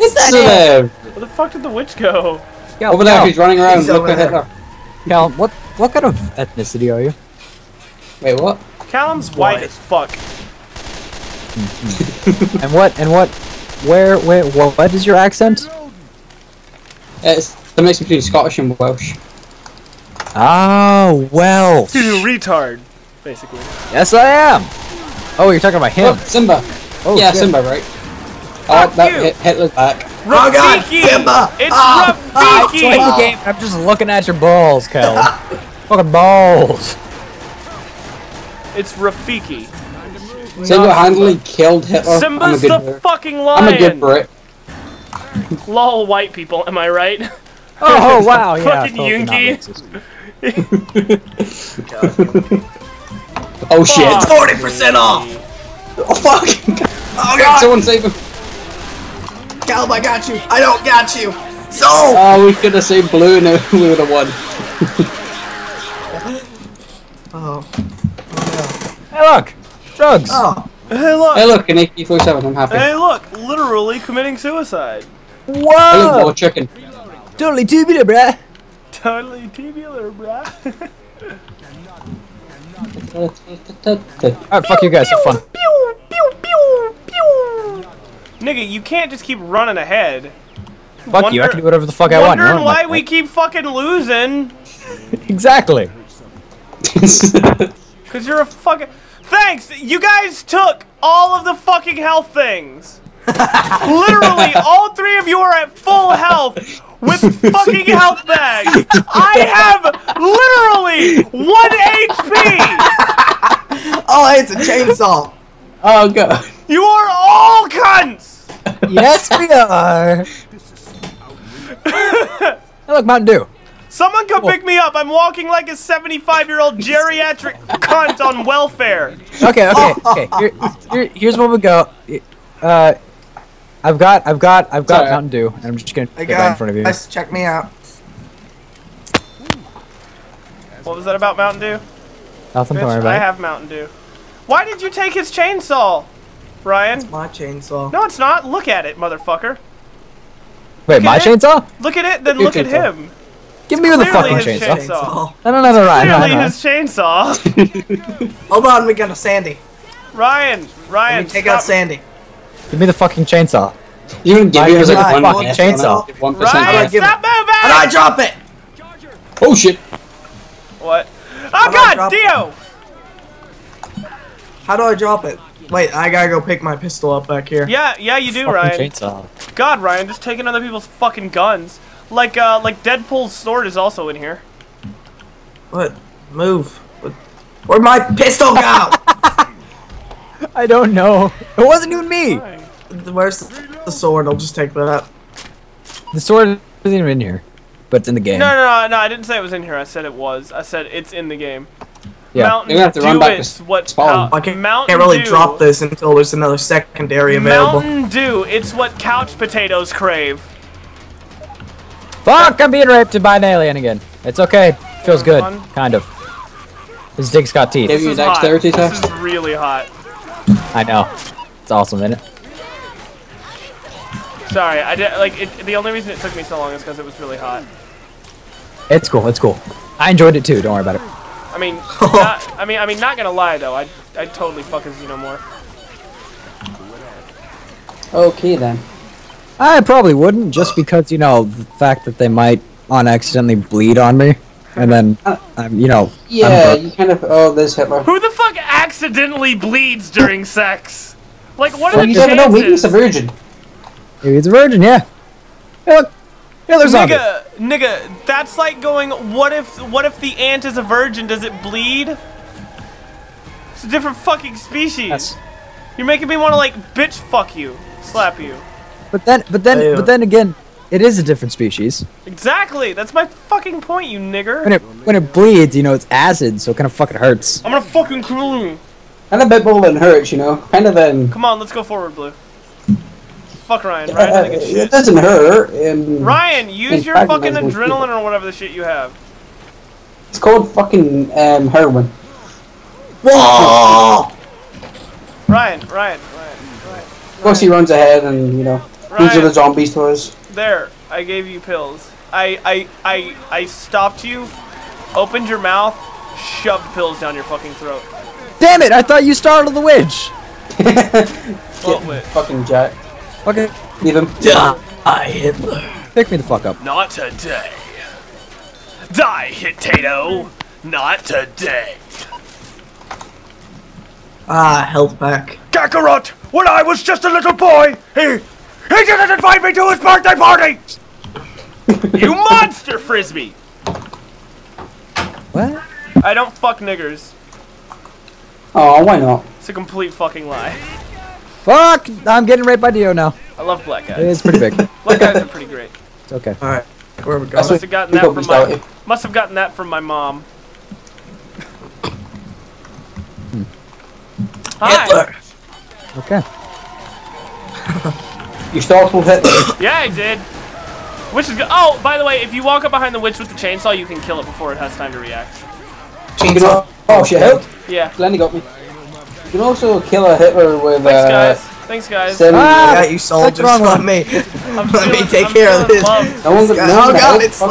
S2: Is that it?
S3: Where the fuck did the witch go?
S2: Cal,
S1: over there,
S2: Cal,
S1: he's running around.
S4: He's
S1: Look at
S4: there.
S1: Hitler.
S2: Cal, what what kind of ethnicity are you?
S1: Wait, what?
S3: Callum's white
S4: white.
S3: as fuck. Hmm.
S2: And what and what? Where where what, what is your accent?
S1: It's the mix between Scottish and Welsh.
S2: Oh, Welsh.
S3: He's a retard, basically.
S2: Yes, I am. Oh, you're talking about him.
S1: Oh, Simba.
S2: Oh,
S1: yeah,
S2: shit.
S1: Simba, right?
S3: Fuck
S1: oh, that
S3: you.
S1: hit Hitler's back.
S4: Oh god,
S3: Rafiki!
S4: Simba!
S3: It's
S4: Ah, ah,
S3: Rafiki!
S2: Playing the game. I'm just looking at your balls, Cal. fucking balls.
S3: It's Rafiki.
S1: Single-handedly killed Hitler. I'm a
S3: Simba's
S1: good
S3: the
S1: Brit.
S3: fucking
S1: I'm a good. Brit.
S3: Lol, white people. Am I right?
S2: Oh, oh wow, yeah.
S3: Fucking
S2: totally not
S1: Oh shit.
S4: Forty percent off.
S1: Oh fuck.
S4: Oh god,
S1: Someone save him.
S4: Caleb, I got you. I don't got you. So.
S1: Oh, we could have saved blue and we would have won.
S4: Oh.
S2: oh hey, look, drugs.
S4: Oh.
S3: Hey, look.
S1: Hey look, an AK-47, I'm happy.
S3: Hey, look. Literally committing suicide. Whoa.
S1: Hey look,
S2: Whoa,
S1: more chicken.
S2: totally tubular, bruh.
S3: Totally tubular, bruh.
S2: Alright, fuck you guys. Have fun.
S3: Pew, pew, pew, pew. Nigga, you can't just keep running ahead.
S2: Fuck you. I can do whatever the fuck I want.
S3: Wondering
S2: You're
S3: why
S2: not
S3: we keep fucking losing.
S2: Exactly.
S3: Cause you're a fucking. Thanks. You guys took all of the fucking health things. Literally, all three of you are at full health with fucking health bags. I have literally one HP.
S4: Oh, it's a chainsaw.
S1: Oh god.
S3: You are all cunts.
S2: yes, we are. hey, look, Mountain Dew.
S3: Someone come pick me up. I'm walking like a 75 year old geriatric cunt on welfare.
S2: Okay, okay, okay. Here, here, here's where we go. Uh, I've got, I've got, I've got
S1: Sorry.
S2: Mountain Dew, and I'm just gonna
S4: Hey
S2: get right in front of you.
S4: guys, check me out.
S3: What was that about Mountain Dew?
S2: Nothing to worry
S3: Bitch,
S2: about.
S3: I have Mountain Dew. Why did you take his chainsaw, Ryan?
S4: It's my chainsaw.
S3: No, it's not. Look at it, motherfucker.
S2: Wait, my
S3: at it.
S2: chainsaw?
S3: Look at it, then
S1: Your
S3: look at him.
S2: Give me the fucking
S3: his
S2: chainsaw.
S3: chainsaw.
S2: No, no, no, no, Ryan,
S3: Clearly
S2: Ryan, Ryan.
S3: his chainsaw.
S4: Hold on, we got a Sandy.
S3: Ryan,
S4: Let
S3: Ryan,
S4: me take
S3: stop.
S4: out Sandy.
S2: Give me the fucking chainsaw.
S1: You can give
S2: me
S1: you
S2: you
S1: like
S2: got
S1: one
S2: fucking chainsaw?
S1: on One percent.
S3: Ryan, stop moving!
S4: How do I drop it?
S1: Oh shit!
S3: What? Oh
S4: do
S3: god,
S4: drop it?
S3: Dio!
S4: How do I drop it? Wait, I gotta go pick my pistol up back here.
S3: Yeah, yeah, you do,
S2: Fucking
S3: Ryan.
S2: chainsaw.
S3: God, Ryan, just taking other people's fucking guns. Like, uh, like Deadpool's sword is also in here.
S4: What? Move. What? Where'd my pistol go?
S2: I don't know. It wasn't even me.
S4: Where's the sword? I'll just take that.
S2: The sword isn't even in here, but it's in the game.
S3: No, no, no, no, I didn't say it was in here. I said it was. I said it's in the game.
S2: Yeah.
S3: Mountain
S1: You're have to run
S3: Dew
S1: back to
S3: it's what
S1: spawn.
S3: Cou-
S4: I can't,
S3: Mountain
S4: can't really
S3: Dew,
S4: drop this until there's another secondary available.
S3: Mountain Dew, it's what couch potatoes crave.
S2: Fuck! I'm being raped by an alien again. It's okay. Feels good, kind of. This dick's got teeth.
S1: Give
S3: This
S1: you a
S3: is hot. This is really hot.
S2: I know. It's awesome, isn't it?
S3: Sorry, I did like it. The only reason it took me so long is because it was really hot.
S2: It's cool. It's cool. I enjoyed it too. Don't worry about it.
S3: I mean, not, I mean, I mean, not gonna lie though, I, I totally fuck a Xenomorph.
S1: Okay then.
S2: I probably wouldn't, just because you know the fact that they might on accidentally bleed on me, and then uh, I'm, you know,
S1: Yeah,
S2: I'm
S1: you kind of. Oh, there's Hitler.
S3: Who the fuck accidentally bleeds during sex? Like, what are
S1: Well,
S3: the
S1: you never know. Maybe it's a virgin.
S2: maybe it's a virgin. Yeah. Hey, look. Yeah, there's zombie.
S3: Nigga, nigga, that's like going. What if, what if the ant is a virgin? Does it bleed? It's a different fucking species.
S2: Yes.
S3: You're making me want to like bitch fuck you, slap you.
S2: But then, but then,
S4: Ew.
S2: but then again, it is a different species.
S3: Exactly. That's my fucking point, you
S2: When it when it bleeds, you know, it's acid, so it kind of fucking hurts.
S3: I'm gonna fucking kill you.
S1: Kind of bit bullet and hurts, you know. Kind of um.
S3: Come on, let's go forward, Blue. Fuck Ryan. Ryan doesn't get
S1: it
S3: shit.
S1: doesn't hurt.
S3: Ryan, use
S1: in
S3: your fucking adrenaline or whatever the shit you have.
S1: It's called fucking um, heroin.
S4: Whoa!
S3: Ryan, Ryan, Ryan, Ryan.
S1: Of course, he runs ahead, and you know, these are the
S3: Ryan,
S1: zombies to us.
S3: there. I gave you pills. I, I, I, I stopped you, opened your mouth, shoved pills down your fucking throat.
S2: Damn it! I thought you startled the witch.
S3: What
S1: Get fucking jack.
S2: Okay,
S1: Leave him.
S4: Die, Hitler.
S2: pick me the fuck up.
S3: Not today. Die, Hitato. Not today.
S4: Ah, health pack.
S3: Kakarot, when I was just a little boy, he, he didn't invite me to his birthday party. you monster, Frisbee.
S2: What?
S3: I don't fuck niggers.
S1: Oh, why not?
S3: It's a complete fucking lie.
S2: Fuck! I'm getting raped by Dio now.
S3: I love black guys.
S2: It's pretty big.
S3: Black guys are pretty great.
S2: It's okay.
S4: Alright, where are we
S1: That's
S4: going?
S3: Must have gotten that from my. Must have gotten that from my mom. Hmm. Hi.
S4: Hitler.
S2: Okay.
S1: You startled Hitler.
S3: Yeah, I did. Which is good. Oh, by the way, if you walk up behind the witch with the chainsaw, you can kill it before it has time to react.
S4: Chainsaw.
S1: oh shit! Help!
S3: Yeah.
S1: Lenny got me. You can also kill a Hitler with
S3: Thanks,
S1: uh.
S3: guys. Thanks, guys.
S1: seven-
S2: Ah!
S4: I got you, soldiers.
S2: wrong
S4: Let
S2: one.
S4: me,
S3: I'm
S4: let me take
S3: I'm
S4: care of this.
S3: loved.
S1: No one's, no
S4: Oh, God, it's
S1: Fuck,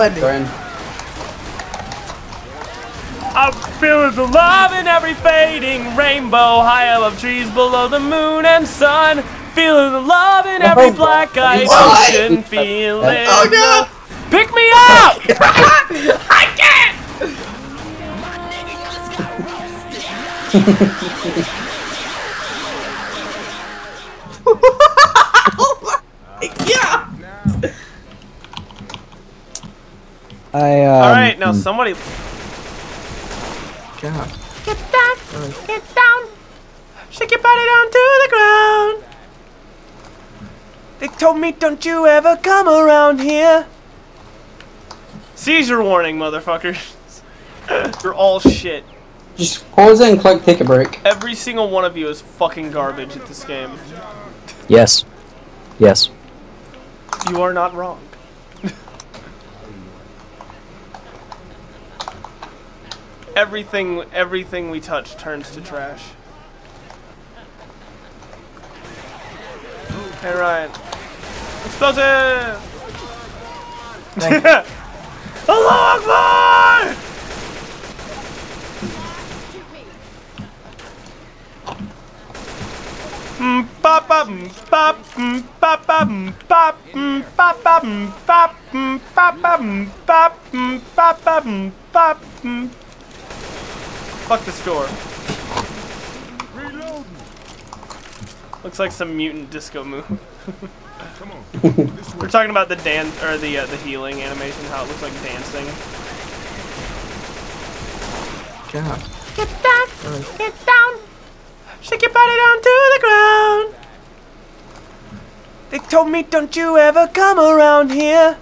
S3: I'm feeling the love in every fading rainbow, high above trees below the moon and sun. Feeling the love in every black-eyed ocean. Feeling.
S4: Oh god!
S3: Pick me up!
S4: I can't! yeah!
S2: I. Um,
S3: All right, now somebody.
S4: God.
S5: Get down. Get down.
S3: Shake your body down to the ground. They told me, don't you ever come around here. Seizure warning, motherfuckers. You're all shit.
S1: Just pause it and click take a break.
S3: Every single one of you is fucking garbage at this game.
S2: Yes. Yes.
S3: You are not wrong. everything, everything we touch turns to trash. Hey Ryan. Explosive! Allah Akbar! Mm, bop, bop, mm, bop, mm, bop, bop, mm, bop, mm, bop, bop, mm, bop, mm, bop, bop, mm, bop, mm, bop, bop, mm, bop, mm. Fuck this door. Looks like some mutant disco move. We're talking about the dance or the uh, the healing animation, how it looks like dancing.
S4: God.
S5: Get down. Get down.
S3: Shake your body down to the ground. They told me, don't you ever come around here.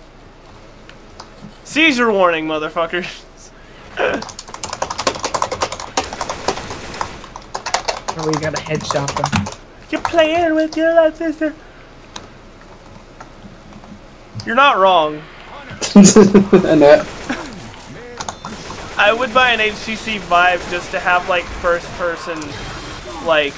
S3: Seizure warning, motherfuckers.
S4: Oh, we gotta headshot them.
S3: You're playing with your little sister. You're not wrong.
S1: I know.
S3: I would buy an HTC Vive just to have like first person like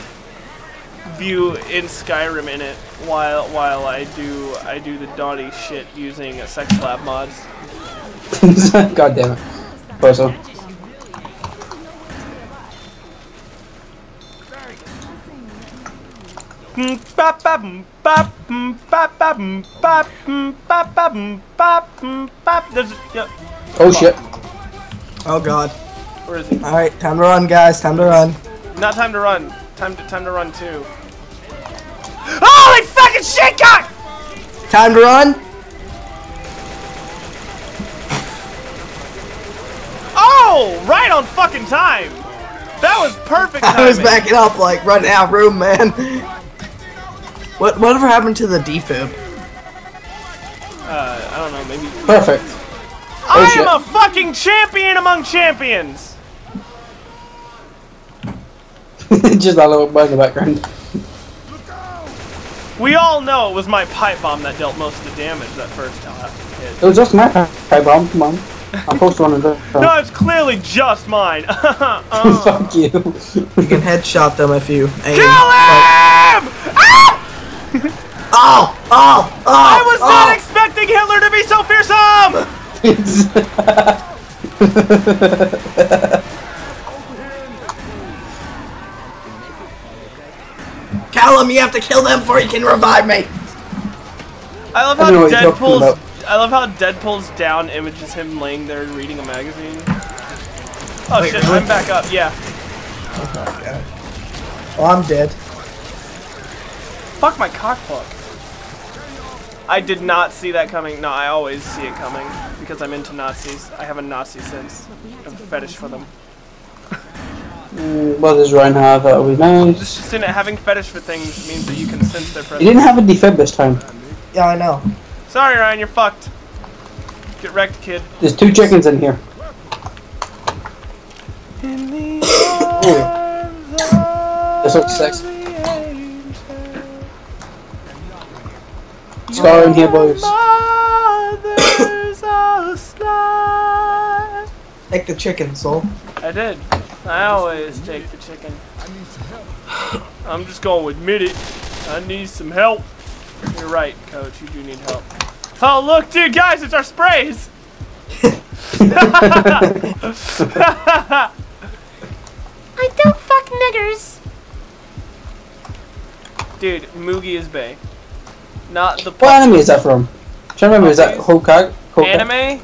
S3: view in Skyrim in it while while I do I do the naughty shit using a sex lab mods.
S1: God damn it.
S3: There's yeah.
S1: Uh, oh shit.
S4: Oh god.
S3: Where is he?
S4: Alright, time to run, guys. Time to run.
S3: Not time to run. Time to time to run too. Holy fucking shit, God!
S4: Time to run.
S3: Oh, right on fucking time. That was perfect timing.
S4: I was backing up, like running out of room, man. What whatever happened to the defib?
S3: Uh, I don't know, maybe.
S1: Perfect.
S3: I
S1: shit.
S3: am a fucking champion among champions.
S1: Just that little bug in the background.
S3: We all know it was my pipe bomb that dealt most of the damage that first hit.
S1: It was just my pipe bomb. Come on. I'm supposed to run into
S3: No, it's clearly just mine. Uh,
S1: Fuck you.
S4: You can headshot them if you aim.
S3: Kill him! Ah!
S4: Oh! Oh! Oh!
S3: I was
S4: oh.
S3: not expecting Hitler to be so fearsome!
S4: Callum, you have to kill them before you can revive me.
S3: I love how
S1: know what you're talking
S3: Deadpool's. I love how Deadpool's down images him laying there reading a magazine. Oh
S4: Wait,
S3: shit!
S4: really?
S3: I'm back up. Yeah.
S4: Oh, my god. Well, I'm dead.
S3: Fuck my cockfuck. I did not see that coming. No, I always see it coming because I'm into Nazis. I have a Nazi sense. I have a fetish for them.
S1: Mm, what does Ryan have? That would be nice.
S3: Just, just in it, having fetish for things means that you can sense their presence.
S1: You didn't have a defib this time.
S4: Yeah, I know.
S3: Sorry, Ryan, you're fucked. Get wrecked, kid.
S1: There's two chickens in here.
S3: In the
S1: This looks sexy. Scar in here, boys.
S3: Mother's a slut.
S4: Take the chicken, soul.
S3: I did. I always take the chicken. I need some help. I'm just gonna admit it. I need some help. You're right, coach. You do need help. Oh, look, dude, guys, it's our sprays.
S5: I don't fuck niggers.
S3: dude, Moogie is Bay. Not the
S1: What anime is that from? I'm trying to remember, is that Hokage? Hokage?
S3: anime.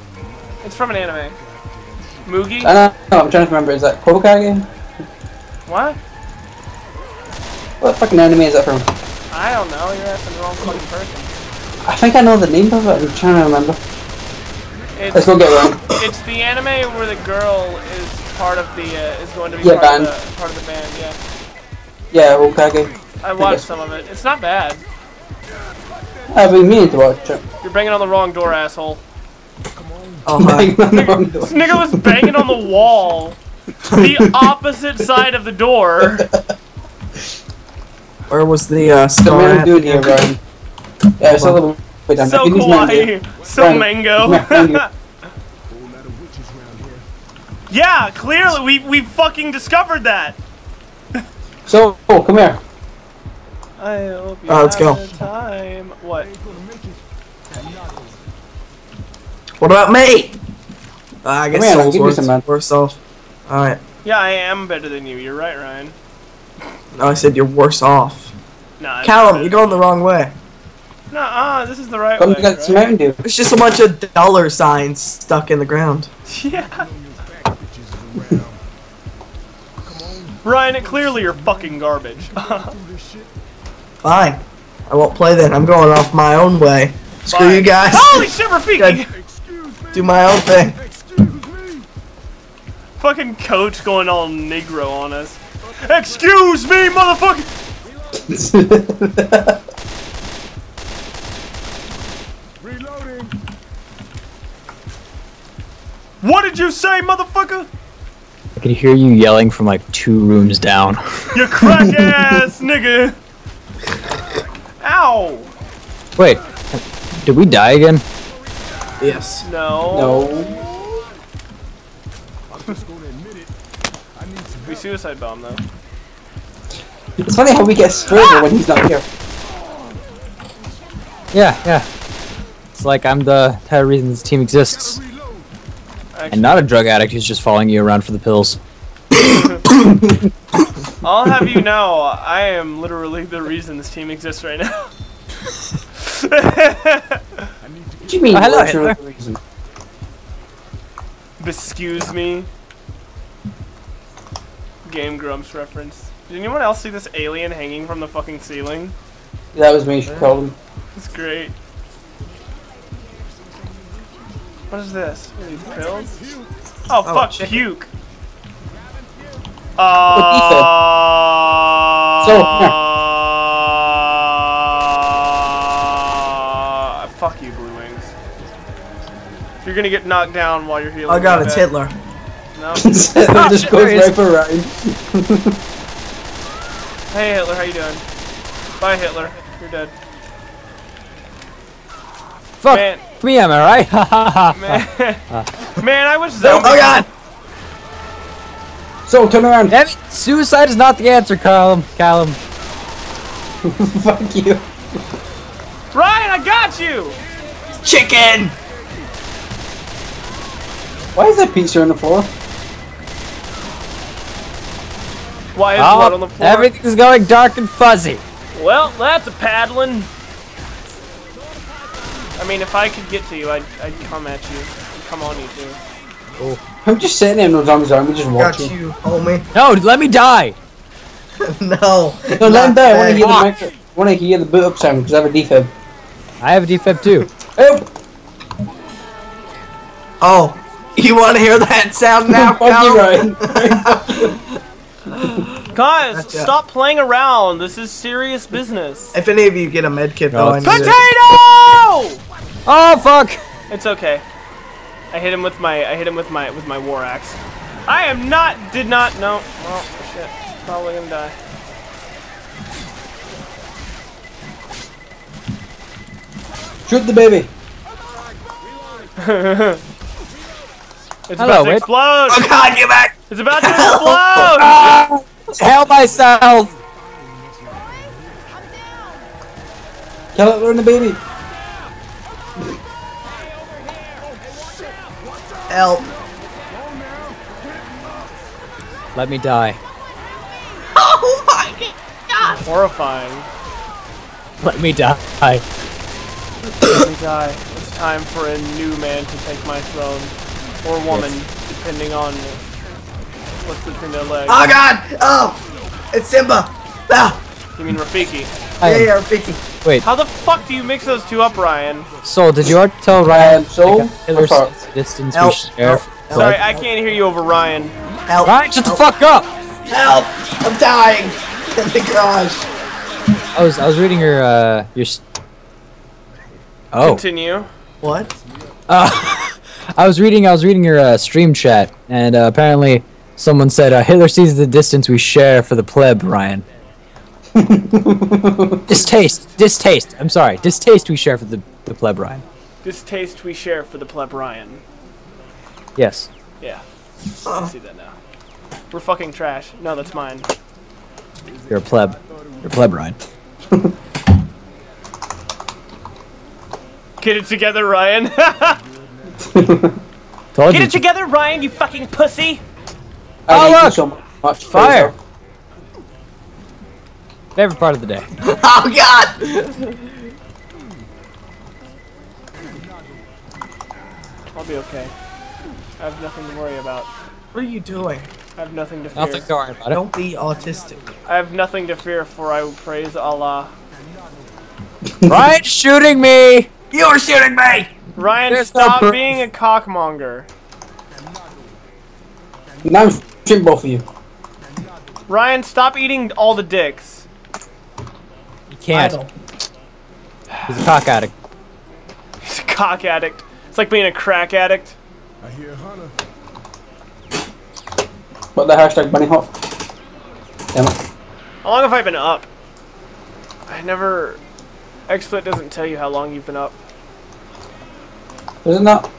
S3: It's from an anime. Moogie.
S1: I know, no, I'm trying to remember, is that Hokage?
S3: What?
S1: What fucking anime is that from?
S3: I don't know. You're asking the wrong fucking person.
S1: I think I know the name of it, I'm trying to remember.
S3: It's,
S1: Let's go get Ryan.
S3: it's the anime where the girl is part of the uh, is going to be
S1: Yeah,
S3: part
S1: band.
S3: of the part of the band. Yeah,
S1: Yeah, Hokage.
S3: I watched
S1: guess.
S3: some of it. It's not bad.
S1: I've been meaning to watch it.
S3: You're banging on the wrong door, asshole.
S4: Oh, hi.
S1: Banging on the wrong door.
S3: This nigga was banging on the wall, the opposite side of the door.
S4: Where was the uh,
S1: So
S4: scar
S1: what are we
S4: at?
S1: doing here, Ryan? Yeah, it's a little bit down.
S3: So
S1: If mango-
S3: kawaii, so mango.
S1: mango.
S9: Whole lot of witches around here.
S3: yeah, clearly we we fucking discovered that.
S1: So, oh, come here.
S3: I hope you
S4: Alright, let's go.
S3: time. What?
S4: What about me? Uh, I guess
S1: Come here, I'll
S4: Soul's
S1: give you
S4: worse,
S1: some, man.
S4: off. Alright.
S3: Yeah, I am better than you. You're right, Ryan.
S4: No, I said you're worse off.
S3: Nah, I'm
S4: Callum, you're going the wrong way.
S3: Nah, this is the right
S1: Come
S3: way.
S1: to get some
S3: right?
S1: Mountain Dew.
S4: It's just a bunch of dollar signs stuck in the ground.
S3: Yeah. Ryan, clearly you're fucking garbage.
S4: Fine. I won't play then. I'm going off my own way. Screw
S3: Fine.
S4: you guys.
S3: Holy shit, Rafiki!
S4: Do my own thing.
S3: Fucking coach going all Negro on us. Excuse me, motherfucker!
S9: Reloading.
S3: What did you say, motherfucker?
S2: I can hear you yelling from like two rooms down.
S3: You crack ass nigga! Ow!
S2: Wait, did we die again?
S4: Yes.
S3: No.
S1: no.
S9: I'm just gonna admit it. I need some
S3: We suicide bomb though.
S1: It's funny how we get further when he's not here.
S2: Yeah, yeah. It's like I'm the entire reason this team exists.
S3: Actually,
S2: And not a drug addict who's just following you around for the pills.
S3: I'll have you know, I am literally the reason this team exists right now.
S1: What do you mean?
S2: Oh, hello,
S1: what's your
S2: Hitler.
S1: reason?
S3: Excuse me. Game Grumps reference. Did anyone else see this alien hanging from the fucking ceiling?
S1: That was me. You should call him.
S3: It's great. What is this? What are these pills? Oh,
S4: Oh,
S3: fuck,
S4: chicken.
S3: puke. Uh, so, You're gonna get knocked down while you're healing.
S4: I got
S3: my
S4: it's
S3: bad.
S4: Hitler.
S3: No.
S1: Hitler just
S2: ah,
S1: goes
S2: there he is.
S1: right for Ryan.
S3: Hey Hitler, how you doing? Bye Hitler. You're dead.
S2: Fuck
S3: Man,
S2: me, am I right? Ha ha ha.
S3: man, man, I wish
S4: Oh,
S3: oh
S4: god!
S1: So turn around.
S2: Damn it, suicide is not the answer, Callum. Callum.
S1: Fuck you.
S3: Ryan, I got you.
S4: Chicken!
S1: Why is there pizza on the floor?
S3: Why is blood on the
S2: Oh,
S3: floor?
S2: everything's going dark and fuzzy.
S3: Well, that's a paddling. I mean, if I could get to you, I'd, I'd come at you. I'd come on you too. Oh.
S1: I'm just sitting there in no zombie's army, just watching.
S4: Got
S1: watching.
S4: you, homie.
S2: No, let me die.
S4: no.
S1: No, let him die. I want to hear the
S2: Fuck.
S1: micro. I want to hear the boot up sound because I have a defib.
S2: I have a defib too.
S1: Oh,
S4: Oh, you want to hear that sound now,
S1: fuck you,
S4: Callum?
S1: Ryan.
S3: Guys,
S4: Gotcha.
S3: stop playing around. This is serious business.
S4: If any of you get a med kit, though,
S2: oh,
S4: I need
S2: it's-
S4: it.
S3: Potato!
S2: Oh fuck!
S3: It's okay. I hit him with my I hit him with my with my war axe. I am not did not no well shit. Probably gonna die.
S1: Shoot the baby.
S3: It's
S2: Hello,
S3: about to
S2: Whit.
S3: explode!
S4: Oh god, get back!
S3: It's about to explode!
S2: Ah, help myself!
S1: Kill it, learn the baby.
S4: Help.
S2: Let me die.
S4: Oh my god!
S3: Horrifying.
S2: Let me die.
S3: Let me die. It's time for a new man to take my throne. Or woman, depending on what's between their legs.
S4: Oh god! Oh! It's Simba! Ah!
S3: You mean Rafiki.
S4: Yeah, yeah, Rafiki.
S2: Wait,
S3: How the fuck do you mix those two up, Ryan?
S2: So, did you already tell Ryan?
S1: so Soul?
S2: like, Hitler's distance
S4: Help.
S2: we share?
S4: Help.
S2: for
S3: Sorry,
S2: blood?
S3: I can't hear you over Ryan.
S4: Help!
S2: Ryan, shut the fuck up!
S4: Help! I'm dying! In the garage.
S2: I was I was reading your uh your. Oh,
S3: Continue.
S4: What?
S2: uh, I was reading I was reading your uh, stream chat, and uh, apparently someone said uh, Hitler sees the distance we share for the pleb, Ryan. distaste, distaste. I'm sorry, distaste we share for the the pleb, Ryan.
S3: This taste we share for the pleb Ryan.
S2: Yes.
S3: Yeah. I see that now. We're fucking trash. No, that's mine.
S2: You're a pleb. You're a pleb, Ryan.
S3: Get it together, Ryan.
S2: Told
S3: Get
S2: you.
S3: it together, Ryan, you fucking pussy!
S1: I
S2: Oh, look!
S1: so much.
S2: Fire. Favorite part of the day.
S4: Oh god!
S3: I'll be okay. I have nothing to worry about.
S4: What are you doing?
S3: I have nothing to fear.
S2: Nothing to worry about it.
S4: Don't be autistic.
S3: I have nothing to fear, for I will praise Allah.
S2: Ryan shooting me!
S4: You're shooting me!
S3: Ryan,
S2: There's
S3: stop
S2: proof.
S3: being a cockmonger.
S1: Now I'm shooting both of you.
S3: Ryan, stop eating all the dicks.
S2: You can't. He's a cock addict.
S3: He's a cock addict. It's like being a crack addict.
S9: I hear Hunter.
S1: What the hashtag bunny hop? Damn it.
S3: How long have I been up? I never. XSplit doesn't tell you how long you've been up.
S1: Isn't that?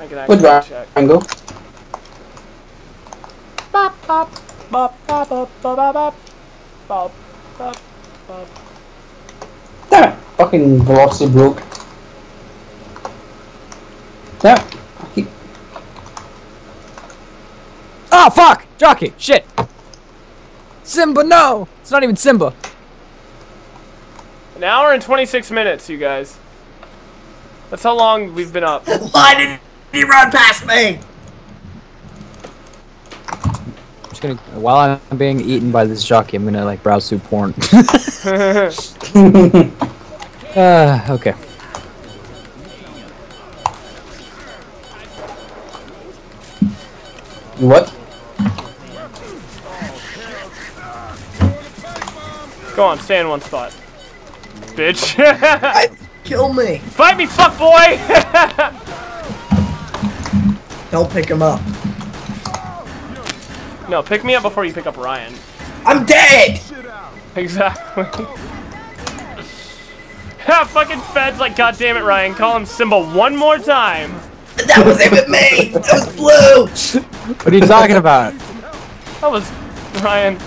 S3: I can
S1: Where'd
S3: check.
S1: Ryan go?
S3: Bop, bop, bop, bop, bop, bop, bop, bop, bop, bop, bop.
S1: Damn it. Fucking velocity broke. Damn it. I keep...
S2: Oh fuck! Jockey! Shit! Simba, no! It's not even Simba.
S3: An hour and 26 minutes, you guys. That's how long we've been up.
S4: Why did he run past me?
S2: I'm just gonna while I'm being eaten by this jockey, I'm gonna like browse through porn. uh, okay.
S1: What?
S3: Go on, stay in one spot. Bitch.
S4: Kill me.
S3: Fight me, fuck boy!
S4: Don't pick him up.
S3: no, pick me up before you pick up Ryan.
S4: I'm dead!
S3: Exactly. Ha, ah, fucking feds like, God damn it, Ryan, call him Simba one more time.
S4: That was even me! That was blue!
S2: What are you talking about?
S3: That was Ryan.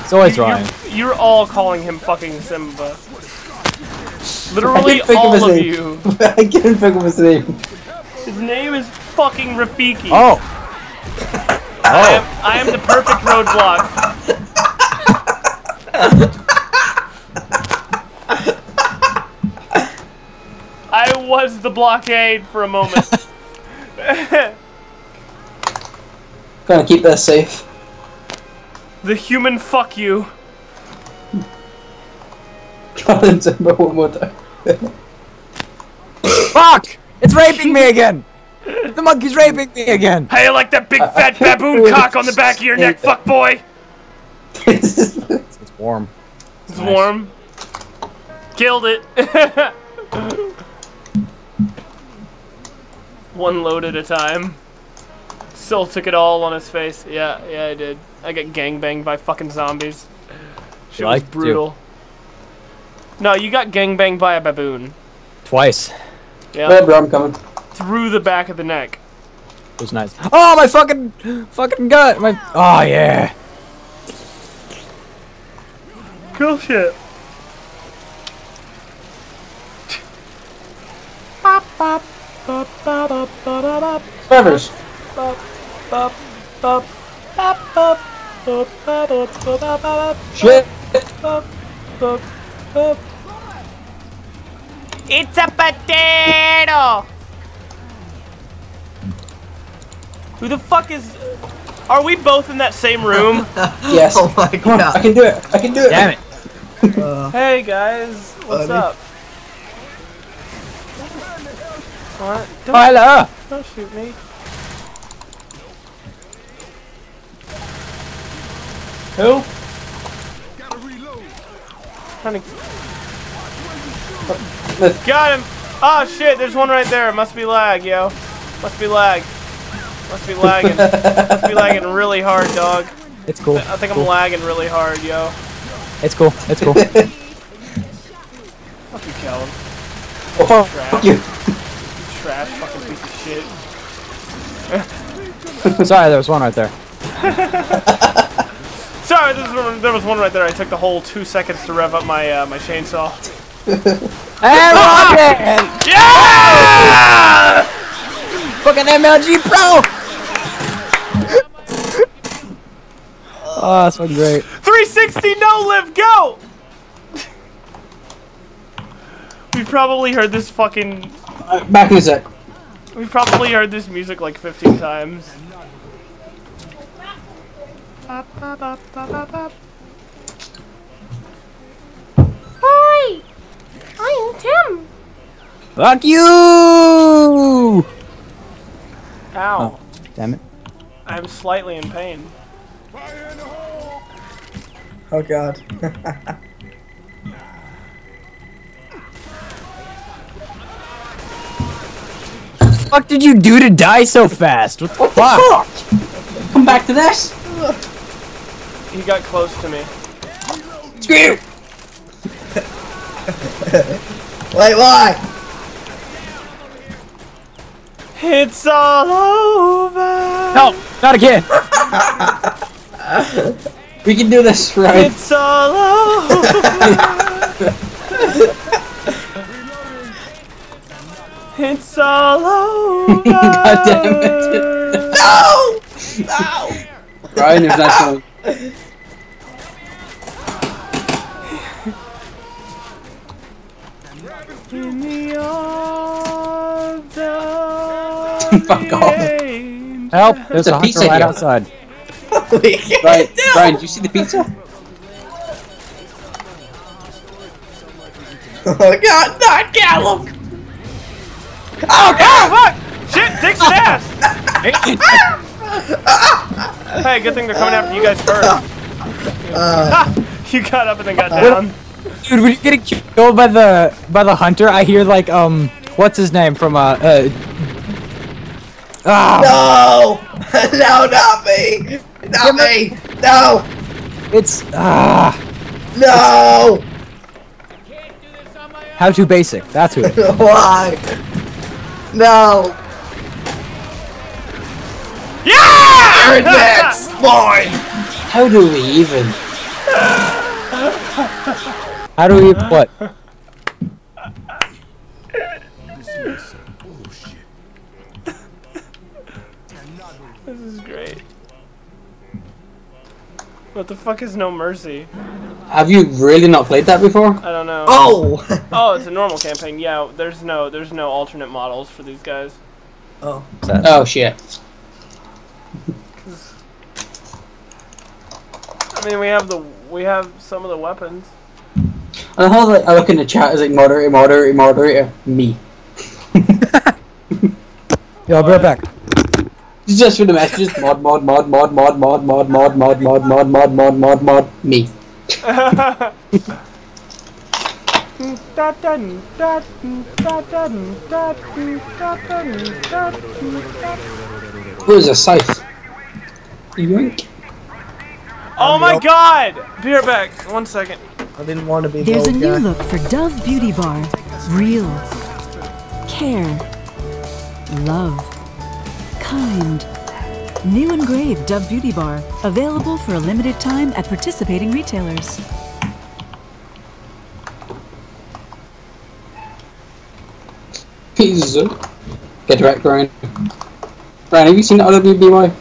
S2: It's always
S3: You're,
S2: Ryan.
S3: you're all calling him fucking Simba.
S1: I
S3: Literally
S1: can't think of
S3: all
S1: his
S3: of
S1: name.
S3: you.
S1: I can't think of his name.
S3: His name is fucking Rafiki.
S2: Oh!
S3: I oh. am, I am the perfect roadblock. I was the blockade for a moment.
S1: Gonna keep this safe.
S3: the human fuck you.
S1: Calling Simba one more time.
S2: Fuck! It's raping me again! The monkey's raping me again!
S3: How you like that big fat baboon cock on the back of your neck, fuck boy?
S2: It's warm.
S3: It's warm. Killed it. One load at a time. Still took it all on his face. Yeah, yeah, I did. I got gangbanged by fucking zombies. Shit was
S2: Like to.
S3: Brutal. No, you got gangbanged by a baboon.
S2: Twice.
S3: Yeah,
S1: Red bro, I'm coming.
S3: through the back of the neck.
S2: It was nice. Oh, my fucking, fucking gut! My, oh yeah.
S3: Cool shit.
S1: Survivors. Shit.
S3: It's a potato! Who the fuck is... Are we both in that same room?
S1: Yes.
S4: Oh my
S1: Come on, I can do it. I can do it.
S2: Damn it.
S3: hey guys, what's
S4: Buddy.
S3: up? What? Don't,
S2: Tyler!
S3: don't shoot me. Who? Trying to... Got him! Oh shit, there's one right there. Must be lag, yo. Must be lag. Must be lagging. Must be lagging really hard, dog.
S2: It's cool.
S3: I think I'm lagging really hard, yo.
S2: It's cool. It's cool.
S3: Fuck you, Callum.
S1: Oh, fuck you.
S3: Trash fucking piece of shit.
S2: Sorry, there was one right there.
S3: Sorry, there was, one, there was one right there. I took the whole two seconds to rev up my uh, my chainsaw.
S2: Hey, Rocket!
S3: Yeah!
S2: Fucking MLG Pro! oh, that's fucking great.
S3: 360 no live, go! We've probably heard this fucking.
S1: Uh, back in a.
S3: We've probably heard this music like 15 times.
S5: Hi! I'm Tim.
S2: Fuck you!
S3: Ow.
S2: Oh, damn it.
S3: I'm slightly in pain.
S4: Oh god.
S2: fuck did you do to die so fast? What the fuck?
S1: Fuck! Come back to this!
S3: He got close to me.
S1: Screw you!
S4: Wait, why?
S3: It's all over.
S2: No, not again.
S1: We can do this, right?
S3: It's all over. it's all over.
S1: God damn it.
S4: No! No!
S1: Ryan, there's that song.
S3: In the
S1: Fuck off.
S2: Help! There's
S1: a
S2: a hunter
S1: pizza
S2: right
S1: here.
S2: outside.
S4: we can't
S1: Ryan,
S4: do
S1: you see the pizza?
S4: Oh god, not Callum!
S3: Oh god! Fuck! Shit! Dicks and ass! hey, good thing they're coming after you guys first.
S4: Uh,
S3: you got up and then got down.
S2: Dude, when you get killed by the by the hunter, I hear like um, what's his name from uh, uh ah,
S4: no! no, not me! Not me! No!
S2: it's ah,
S4: No!
S2: HowToBasic. That's who. it is.
S4: Why? No!
S3: Yeah!
S4: You're next!
S1: How do we even?
S2: How do we what?
S3: This is great. What the fuck is No Mercy?
S1: Have you really not played that before?
S3: I don't know.
S4: Oh!
S3: Oh, it's a normal campaign. Yeah, there's no there's no alternate models for these guys.
S4: oh.
S1: Oh shit.
S3: I mean, we have the we have some of the weapons.
S1: And the whole like, I look in the chat as like moderator, moderator, moderator, me.
S2: Yo, I'll be right back.
S1: Just for the messages, mod, mod, mod, mod, mod, mod, mod, mod, mod, mod, mod, mod, mod, mod, mod, me. Where's a scythe? Yoink.
S3: Oh my god! Be right back. One second.
S4: I didn't want to be the
S10: There's a
S4: old
S10: new
S4: guy.
S10: look for Dove Beauty Bar. Real. Care. Love. Kind. New engraved Dove Beauty Bar. Available for a limited time at participating retailers.
S1: Pizza. Get wrecked, Ryan. Ryan, have you seen RWBY?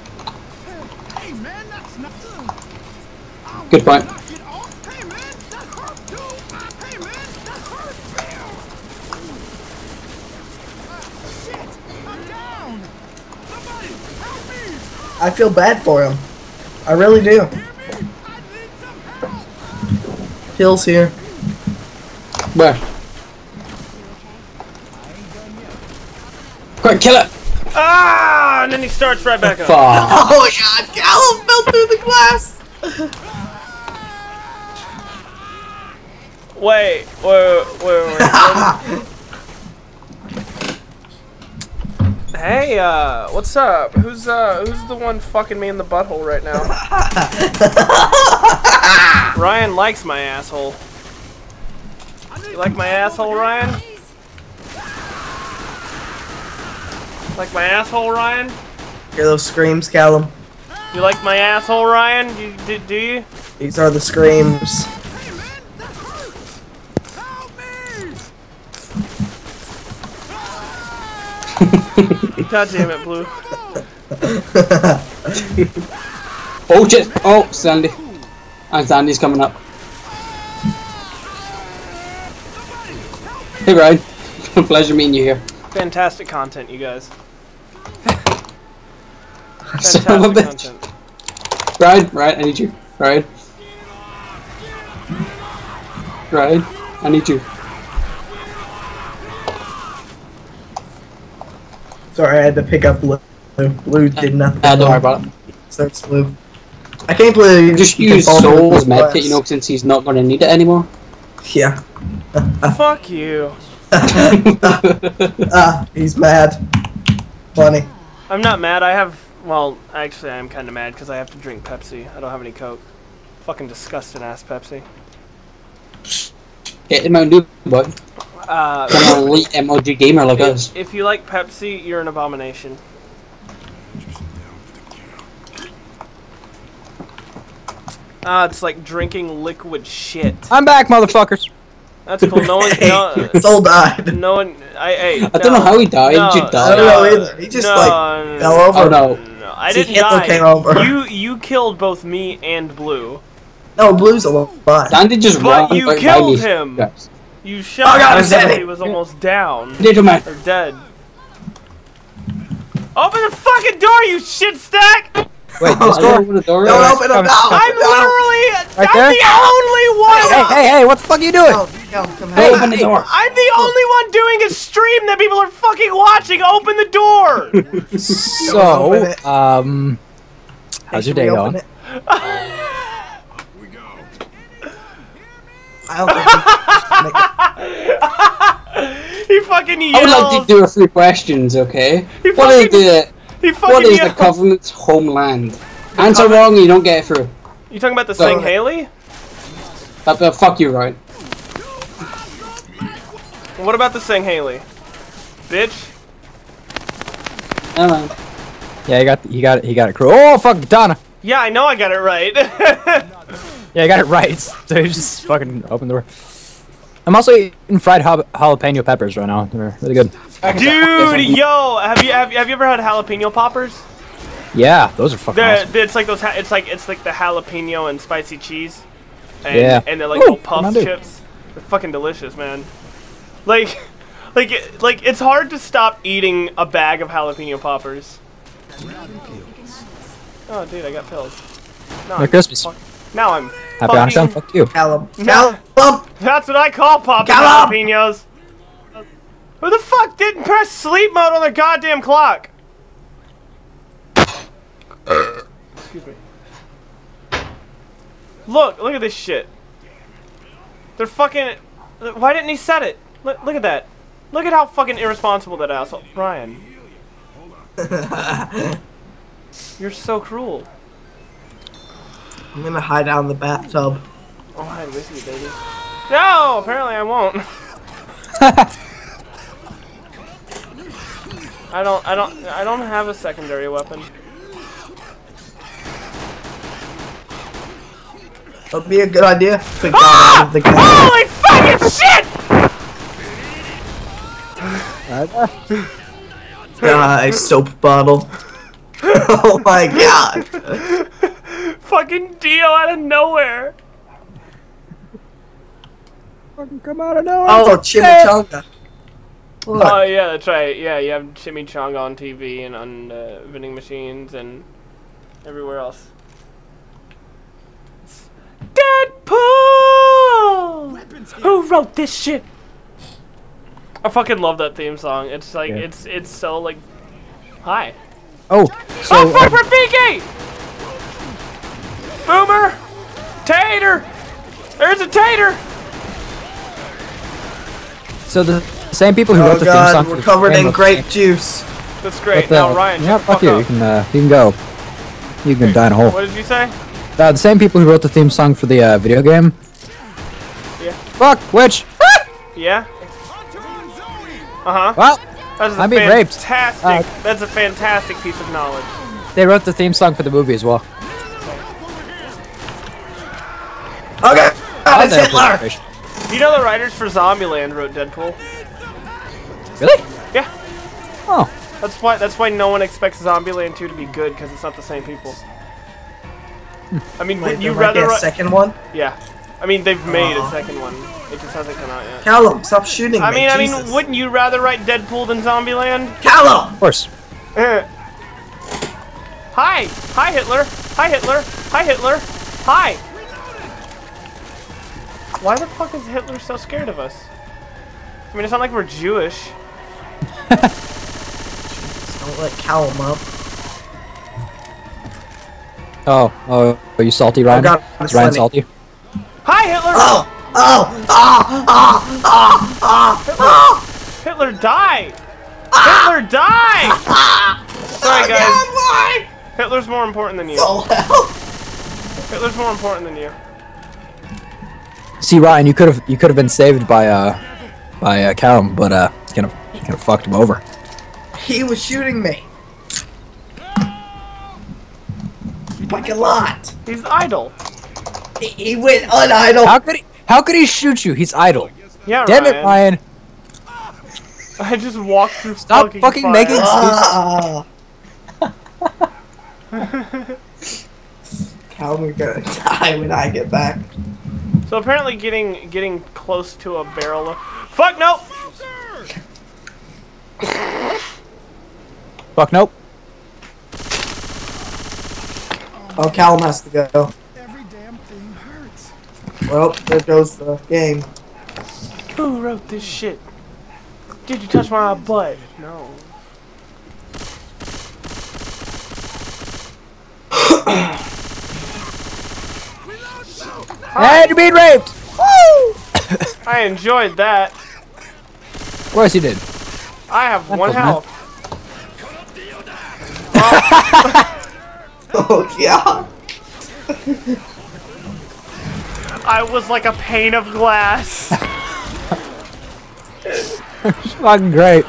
S1: Good point.
S4: I feel bad for him. I really do. Hill's here.
S1: Where? Quick, kill it!
S3: Ah! And then he starts right back up.
S1: Fuck.
S4: Oh my god, Callum fell through the glass!
S3: Wait, wait, wait, wait. wait. hey, uh, what's up? Who's uh, who's the one fucking me in the butthole right now? Ryan likes my asshole. You like my asshole, Ryan? Like my asshole, Ryan?
S4: Hear those screams, Callum?
S3: You like my asshole, Ryan? You, do, do you?
S4: These are the screams.
S3: God damn it, Blue.
S1: Oh shit! Oh, Sandy. And Sandy's coming up. Hey Ryan. Pleasure meeting you here.
S3: Fantastic content, you guys.
S1: Son of a
S3: Fantastic
S1: bitch.
S3: content.
S1: Ryan, Ryan, I need you. Ryan. Ryan, I need you.
S4: Sorry, I had to pick up blue. Blue did nothing.
S1: Uh, don't worry about it.
S4: Starts blue. I can't believe
S1: Just
S4: you can
S1: use Soul's
S4: blue
S1: medkit, you know, since he's not going to need it anymore.
S4: Yeah.
S3: Fuck you.
S4: ah, he's mad. Funny.
S3: I'm not mad. I have. Well, actually, I'm kind of mad because I have to drink Pepsi. I don't have any Coke. Fucking disgusting ass Pepsi.
S1: Get the Mountain Dew, boy.
S3: Uh,
S1: An elite MOG gamer like us.
S3: if, if you like Pepsi, you're an abomination. Ah, it's like drinking liquid shit.
S2: I'm back, motherfuckers.
S3: That's cool. No one, no,
S4: Soul died.
S3: no one. I, hey,
S1: I don't know how he died.
S3: No,
S1: He just
S4: I don't know either. He just
S3: no,
S4: like
S3: no,
S4: fell over.
S1: Oh no.
S3: No, I
S4: See,
S3: didn't
S4: Hitler
S3: die.
S4: came over.
S3: You you killed both me and Blue.
S4: No, Blue's alive.
S1: Sandy just
S3: But
S1: ran
S3: you
S1: right by
S3: killed
S1: me.
S3: him.
S1: Yes.
S3: You shot
S4: Oh, God,
S3: him
S4: I'm dead.
S3: until he was almost down
S1: Little man.
S3: or dead. Open the fucking door, you shit stack!
S2: Wait, this
S1: I
S2: door.
S1: open the door.
S4: Don't open it
S2: Come-
S4: now.
S3: I'm
S4: no.
S3: literally
S2: Right
S3: I'm
S2: there?
S3: the only one.
S2: Hey, hey, hey! What the fuck are you doing?
S4: No, no, come
S1: Hey, open the door.
S3: I'm the only one doing a stream that people are fucking watching. Open the door.
S2: So, um, how's your day going?
S4: it? I don't think
S3: he fucking
S1: I would like to do a few questions, okay?
S3: He
S1: What is
S3: fucking-
S1: the
S3: he fucking
S1: what is the
S3: yells.
S1: Covenant's homeland? Answer wrong, you don't get it through.
S3: You talking about the
S1: So-
S3: Sing Haley?
S1: Uh, uh, fuck you, right?
S3: What about the Sing Haley? Bitch.
S1: Never.
S2: Yeah, he got it, he got it he got it. Crew. Oh fuck, Donna.
S3: Yeah, I know I got it right.
S2: Yeah, I got it right. So he just fucking open the door. I'm also eating fried jal- jalapeno peppers right now. They're really good.
S3: Dude, yo, have you have, you- have you ever had jalapeno poppers?
S2: Yeah, those are fucking
S3: They're,
S2: awesome.
S3: It's like those. Ha- it's like it's like the jalapeno and spicy cheese. And,
S2: Yeah.
S3: And they're like
S2: Ooh,
S3: little puff chips. They're fucking delicious, man. Like, like, it- like it's hard to stop eating a bag of jalapeno poppers. Oh, dude, I got pills. No,
S2: They're
S3: I'm
S2: Christmas.
S3: fuck- now I'm
S2: Happy Hanukkah.
S3: fucking.
S2: Fuck you.
S4: Callum.
S3: No.
S4: Callum.
S3: That's what I call popping
S4: Callum!
S3: jalapenos. Who the fuck didn't press sleep mode on the goddamn clock? Excuse me. Look, look at this shit. They're fucking. Why didn't he set it? Look, look at that. Look at how fucking irresponsible that asshole. Ryan. You're so cruel.
S4: I'm gonna hide out in the bathtub.
S3: Oh, I'll hide with you, baby. No, apparently I won't. I don't, I don't, I don't have a secondary weapon.
S4: That'd be a good idea. Out the.
S3: Holy fucking shit!
S4: Uh, soap bottle. oh my god.
S3: Fucking Dio out of nowhere.
S2: Fucking come out of nowhere.
S4: Oh, chimichanga. Look.
S3: Oh yeah, that's right. Yeah, you have chimichanga on TV and on uh, vending machines and everywhere else. Deadpool. Who wrote this shit? I fucking love that theme song. It's like
S2: Yeah.
S3: it's it's so like, hi.
S2: Oh, so
S3: oh fuck,
S2: uh,
S3: Rafiki! Boomer! Tater! There's a tater!
S2: so the same people who wrote
S4: Oh
S2: the theme song.
S4: god,
S2: for
S4: we're
S2: the
S4: covered
S2: game
S4: in grape juice.
S3: That's great.
S2: the-
S3: now Ryan,
S2: yeah, fuck
S3: fuck
S2: you.
S3: up.
S2: You can uh, you can go. You can die in a hole.
S3: What did you say?
S2: Uh, the same people who wrote the theme song for the uh, video game.
S3: Yeah.
S2: Fuck, which?
S3: Yeah? Uh huh.
S2: Well,
S3: That's a
S2: I'm being raped.
S3: fantastic.
S2: Uh,
S3: that's a fantastic piece of knowledge.
S2: they wrote the theme song for the movie as well.
S4: Okay. God, it's Hitler.
S3: You know the writers for Zombieland wrote Deadpool?
S2: Really?
S3: Yeah.
S2: Oh,
S3: That's why. That's why no one expects Zombieland 2 to be good because it's not the same people. I mean,
S4: Wait,
S3: would you
S4: there might
S3: rather?
S4: a second one?
S3: Yeah. I mean, they've made
S4: Aw.
S3: a second one. It just hasn't come out yet.
S4: Callum, stop shooting
S3: I
S4: me.
S3: mean, I mean, wouldn't you rather write Deadpool than Zombieland?
S4: Callum!
S2: Of course.
S3: Hi! Hi, Hitler! Hi, Hitler! Hi, Hitler! Hi! Why the fuck is Hitler so scared of us? I mean, it's not like we're Jewish.
S4: Jesus, Don't let Callum up.
S2: Oh, oh, are you salty, Ryan?
S4: got
S2: Is Ryan salty?
S3: Hi, Hitler!
S4: Oh! Oh! Ah! Ah! Ah! Ah! Ah!
S3: Hitler, die! Hitler, die! Sorry, guys.
S4: Why?
S3: Hitler's more important than you.
S4: Oh, hell.
S3: Hitler's more important than you.
S2: See, Ryan, you could have you could have been saved by uh by uh, Callum, but uh, it's kind of kind of fucked him over.
S4: He was shooting me. Like a lot.
S3: He's idle.
S4: He, he went unidle.
S2: How could he? How could he shoot you? He's idle.
S3: Yeah,
S2: Damn
S3: Ryan.
S2: it, Ryan!
S3: I just walked through
S2: Stop
S3: fucking,
S2: fucking
S3: fire.
S2: making
S4: Ah. Callum, you're gonna die when I get back.
S3: So apparently, getting getting close to a barrel. Of, fuck no!
S2: Fuck nope.
S4: Oh, Callum has to go. Well, there goes the game.
S3: Who wrote this shit? Did you touch my butt? No.
S2: And you're being raped.
S3: I enjoyed that.
S2: Of course you did.
S3: I have one
S2: was not-
S3: health.
S4: Oh, yeah.
S3: I was like a pane of glass.
S2: Fucking great.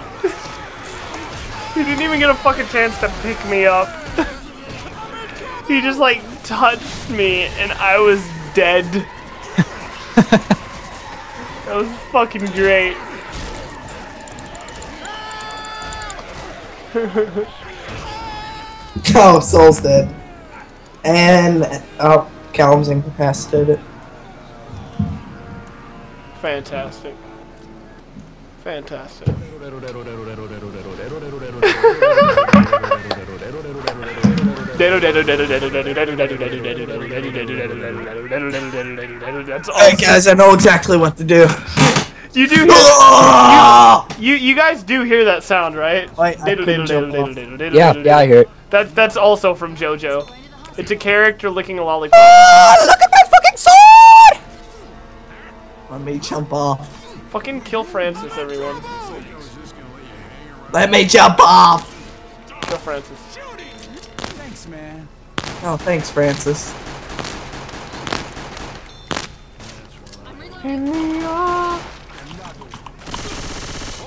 S3: he didn't even get a fucking chance to pick me up. he just like touched me and I was dead. that was fucking great.
S4: Oh, Soul's dead. And, oh, Callum's incapacitated.
S3: Fantastic. Fantastic. That's
S4: Hey,
S3: awesome.
S4: guys, I know exactly what to do.
S3: You do hear
S4: Ah!
S3: you, you guys do hear that sound, right?
S4: Wait, I couldn't jump off.
S2: Yeah, yeah, I hear it.
S3: That that's also from JoJo. It's a character licking a lollipop.
S2: look at my fucking sword!
S4: Let me jump off.
S3: Fucking kill Francis, everyone.
S4: Let me jump off!
S3: Kill Francis.
S9: Thanks, man.
S4: Oh, thanks, Francis.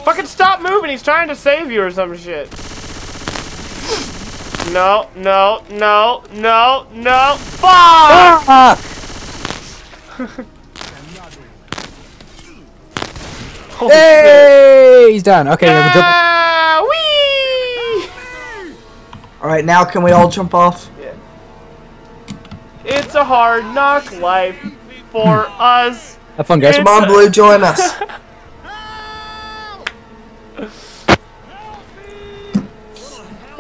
S3: Fucking stop moving! He's trying to save you or some shit. No, no, no, no, no. Fuck!
S2: Fuck!
S3: Holy shit.
S2: Hey, he's done. Okay, yeah. we'll jump.
S3: Ah, whee!
S4: Alright, now can we all jump off?
S3: It's a hard knock life for us.
S2: Have fun, guys.
S4: Come on, Blue, join us.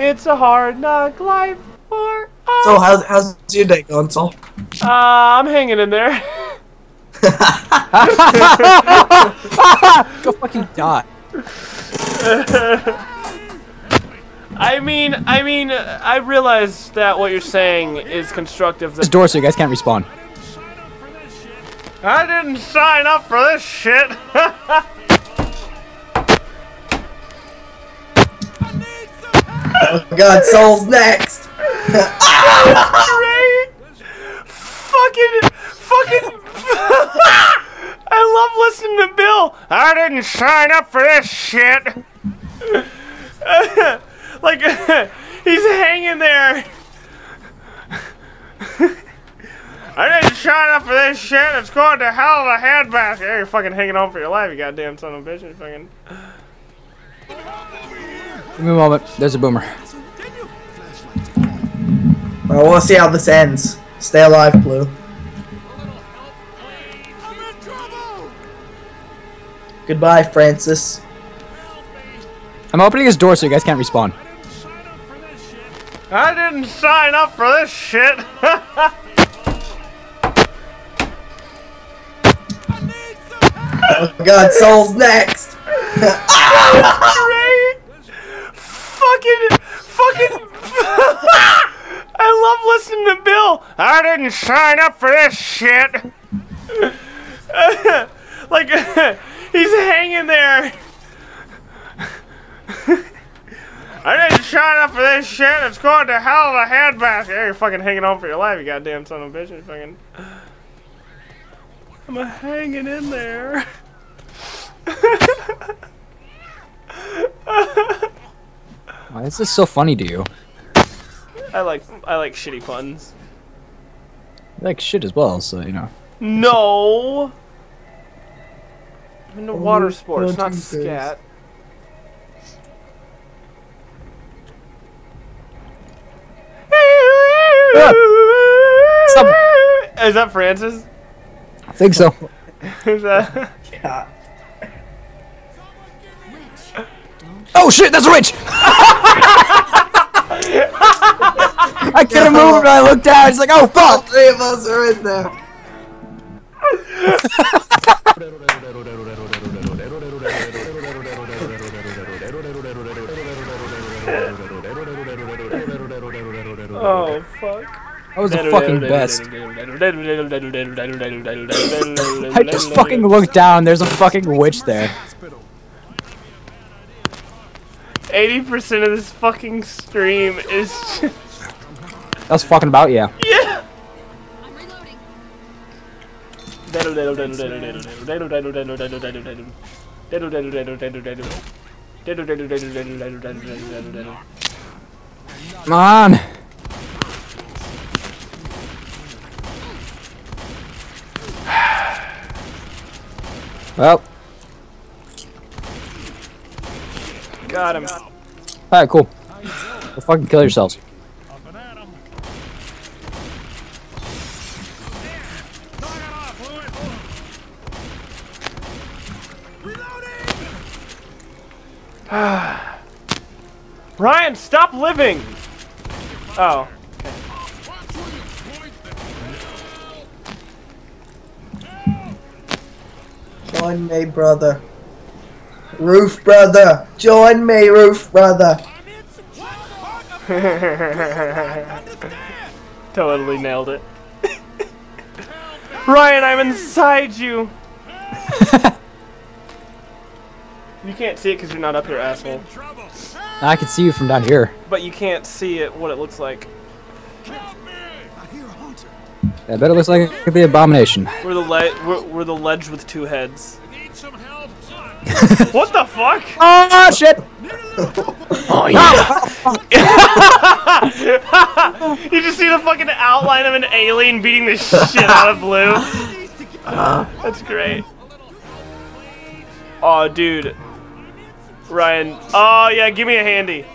S3: It's a hard knock life for us.
S4: So, how's, how's your day going, Soul?
S3: Uh, I'm hanging in there.
S2: Go fucking die.
S3: I mean, I mean, I realize that what you're saying is constructive.
S2: This door so you guys can't respawn.
S3: I didn't sign up for this shit.
S4: Oh god, Soul's next!
S3: Right? Fucking, fucking. I love listening to Bill. I didn't sign up for this shit. like, he's hanging there. I didn't sign up for this shit. It's going to hell in a handbasket. Yeah, you're fucking hanging on for your life, you goddamn son of a bitch. You fucking.
S2: Give me a moment. There's a boomer.
S4: I want to see how this ends. Stay alive, Blue. Goodbye, Francis.
S2: I'm opening his door so you guys can't respawn.
S3: I didn't sign up for this shit.
S4: Oh God, Soul's next.
S3: Right? Fucking, fucking. I love listening to Bill. I didn't sign up for this shit. like, he's hanging there. I didn't sign up for this shit. It's going to hell in a handbasket. Yeah, You're fucking hanging on for your life, you goddamn son of a bitch. You fucking. I'm hanging in there.
S2: Why is this so funny to you?
S3: I like I like shitty puns.
S2: You like shit as well, so you know.
S3: No. I'm into water
S4: Oh,
S3: sports, not scat.
S2: Stop.
S3: Is that Francis?
S2: I think so.
S3: Who's that?
S4: God.
S2: Oh shit, that's a witch! I could have move and I looked down, it's like, oh
S4: All
S2: fuck!
S4: three of us are in there.
S3: Oh fuck.
S2: That was the fucking best. I just fucking looked down, there's a fucking witch there.
S3: Eighty percent of this fucking stream is.
S2: That's fucking about yeah.
S3: yeah. I'm reloading.
S2: Come on! Well,
S3: Got him.
S2: alright, cool. Go fucking kill yourselves.
S3: Ryan, stop living! Oh.
S4: Join me, brother. Roof brother. Join me, roof brother.
S3: totally nailed it. Ryan, I'm inside you! you can't see it because you're not up here, asshole.
S2: I can see you from down here.
S3: But you can't see it, what it looks like.
S2: I bet it looks like it could be abomination.
S3: We're the le- we're, we're the ledge with two heads. what the fuck?
S2: Oh shit!
S3: Oh ah, yeah. Ah, you just see the fucking outline of an alien beating the shit out of Blue. That's great. Oh, dude. Ryan. Oh yeah, give me a handy.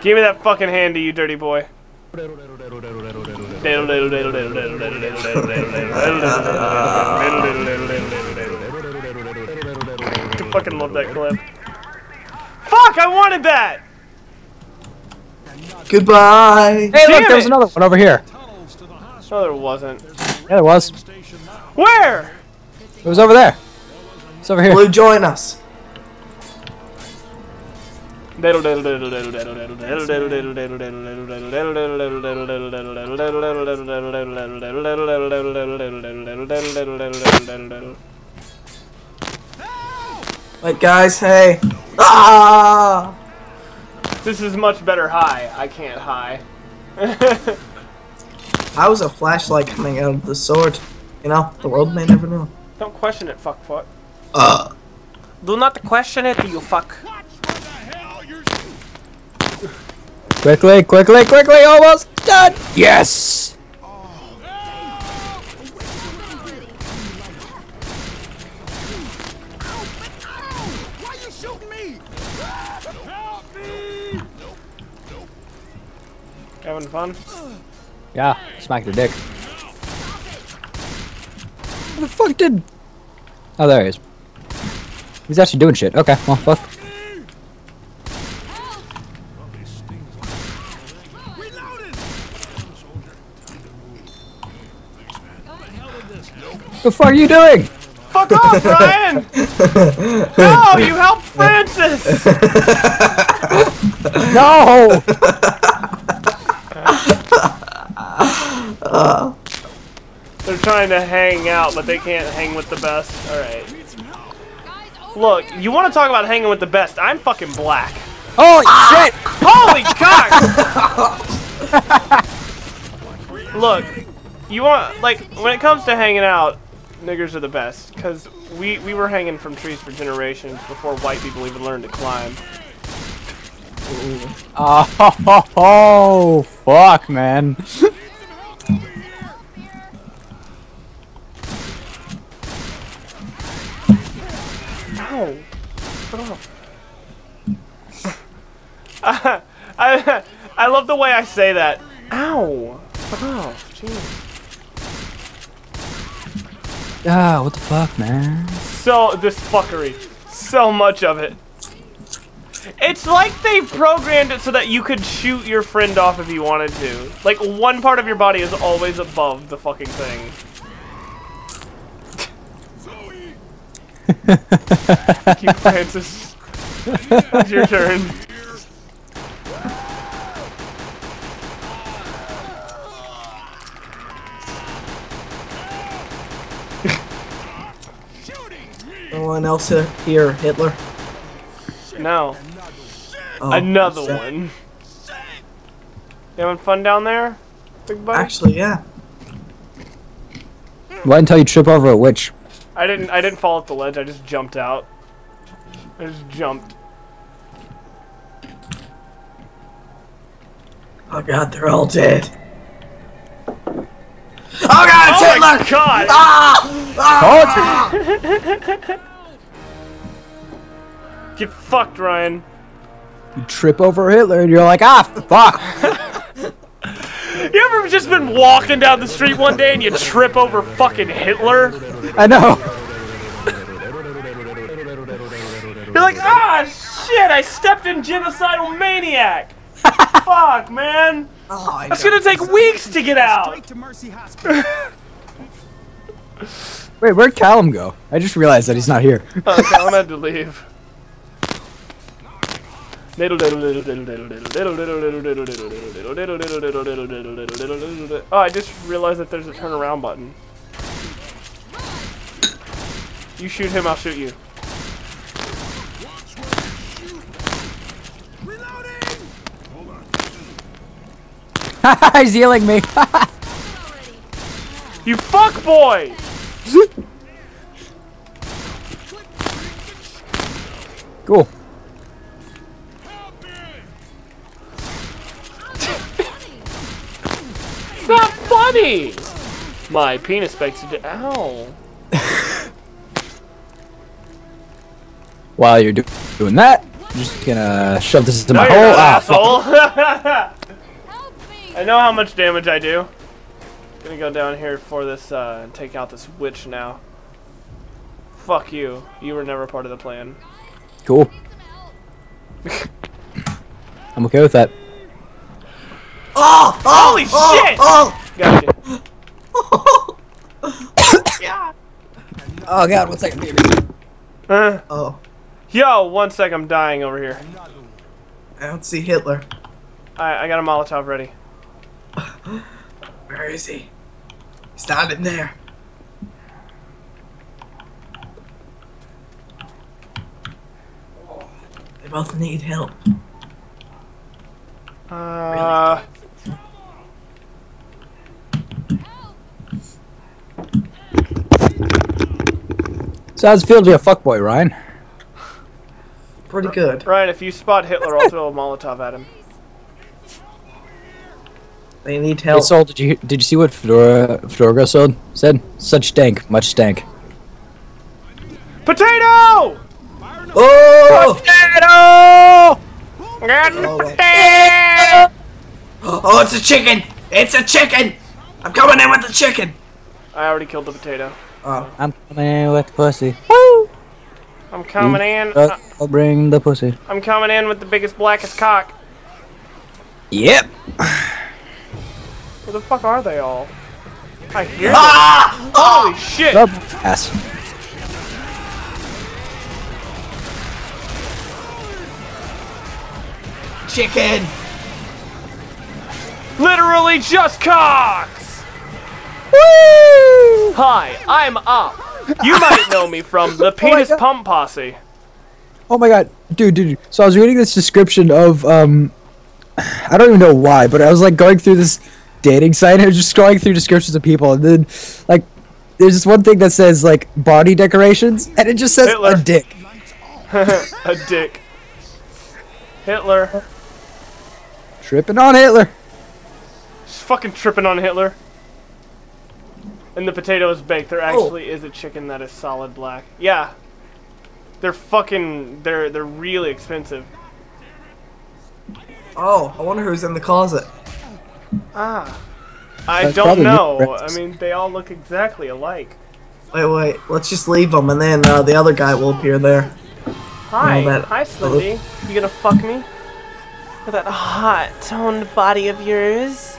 S3: Give me that fucking handy, you dirty boy. I fucking love that clip. Fuck, I wanted that!
S4: Goodbye.
S2: Hey, look,
S3: Damn
S2: there was
S3: it!
S2: another one over here.
S3: No, there wasn't.
S2: Yeah, there was.
S3: Where?
S2: It was over there. It's over here.
S4: Blue, join us. Wait, guys, hey. Ah!
S3: This is much better high. I can't high.
S4: How is a flashlight coming out of the sword? You know, the world may never know.
S3: Don't question it, fuck fuck.
S4: Uh.
S3: Do not question it, you fuck.
S2: Quickly, quickly, quickly, almost done! Yes!
S3: Having fun?
S2: Yeah, smack the dick. What the fuck did? Oh, there he is. He's actually doing shit. Okay, well, fuck. The fuck are you doing?
S3: Fuck off, Ryan! no, you helped Francis!
S2: No!
S3: They're trying to hang out, but they can't hang with the best. Alright. Look, you want to talk about hanging with the best? I'm fucking black.
S2: Oh ah! shit!
S3: Holy cock! Look, you want like when it comes to hanging out, niggers are the best because we we were hanging from trees for generations before white people even learned to climb.
S2: Oh, ho, ho, fuck, man.
S3: Ow! Oh. I, I I love the way I say that. Ow! Oh, jeez.
S2: Ah, what the fuck, man?
S3: So this fuckery, so much of it. It's like they programmed it so that you could shoot your friend off if you wanted to. Like one part of your body is always above the fucking thing. You, Francis. It's your turn.
S4: No one else uh, here, Hitler.
S3: No,
S4: Oh,
S3: another
S4: shit.
S3: one. You having fun down there, big buddy?
S4: Actually, yeah.
S2: Why until you trip over a witch?
S3: I didn't. I didn't fall off the ledge. I just jumped out. I just jumped.
S4: Oh god, they're all dead. Oh god, it's
S3: oh
S4: Hitler!
S3: my god!
S4: Ah! Ah!
S3: Get fucked, Ryan.
S2: You trip over Hitler and you're like, ah, fuck.
S3: You ever just been walking down the street one day and you trip over fucking Hitler?
S2: I know.
S3: You're like, ah, shit! I stepped in genocidal maniac. Fuck, man.
S4: Oh,
S3: That's gonna take weeks to get out.
S9: To Mercy
S2: Wait, where'd Callum go? I just realized that he's not here.
S3: Oh, Callum had to leave. Oh, I just realized that there's a turnaround button. You shoot him, I'll shoot you.
S2: he's healing me.
S3: You fuck boy!
S2: cool.
S3: It's not funny! My penis begs to. Ow.
S2: While you're do- doing that, I'm just gonna shove this into
S3: No,
S2: my hole. Ah,
S3: asshole. I know how much damage I do. Gonna go down here for this uh, and take out this witch now. Fuck you. You were never part of the plan.
S2: Cool. I'm okay with that.
S4: Oh! oh
S3: Holy
S4: oh,
S3: shit!
S4: Oh!
S3: Gotcha.
S2: Oh god, one second, baby.
S3: Uh,
S4: Oh,
S3: yo, one sec, I'm dying over here.
S4: I don't see Hitler.
S3: I, I got a Molotov ready.
S4: Where is he? He's not in there. They both need help.
S3: Uh,
S2: So how's it feel to be a fuckboy, Ryan?
S4: Pretty good.
S3: Ryan, if you spot Hitler, I'll throw a Molotov at him.
S4: They need
S2: Hey,
S4: help.
S2: Soul, did you did you see what Fedora Fedora said? Said such stank, much stank.
S3: Potato!
S4: Oh!
S2: Potato!
S4: Oh, wait. Oh, it's a chicken! It's a chicken! I'm coming in with the chicken!
S3: I already killed the potato.
S4: Oh.
S11: I'm coming in with the pussy. Woo!
S3: I'm coming in.
S11: Uh,
S3: uh,
S11: I'll bring the pussy.
S3: I'm coming in with the biggest, blackest cock.
S11: Yep.
S3: Where the fuck are they all? I hear them.
S4: Ah!
S3: Holy shit!
S11: Up. Ass.
S4: Chicken!
S3: Literally just cocks! Woo! Hi, I'm Up. You might know me from the Penis
S2: God.
S3: Pump Posse.
S2: Oh my god, dude, dude. So I was reading this description of um, I don't even know why, but I was like going through this dating site and I was just scrolling through descriptions of people, and then like there's this one thing that says like body decorations, and it just says
S3: Hitler.
S2: a dick.
S3: A dick. Hitler.
S2: Tripping on Hitler.
S3: Just fucking tripping on Hitler. And the potato is baked. There oh. actually is a chicken that is solid black. Yeah. They're fucking they're they're really expensive.
S4: Oh, I wonder who's in the closet.
S3: Ah. I
S2: That's
S3: don't know. I mean, they all look exactly alike.
S4: Wait, wait, let's just leave them and then uh, the other guy will appear there.
S3: Hi.
S4: that-
S3: Hi, Slindy. You gonna fuck me? With that hot toned body of yours?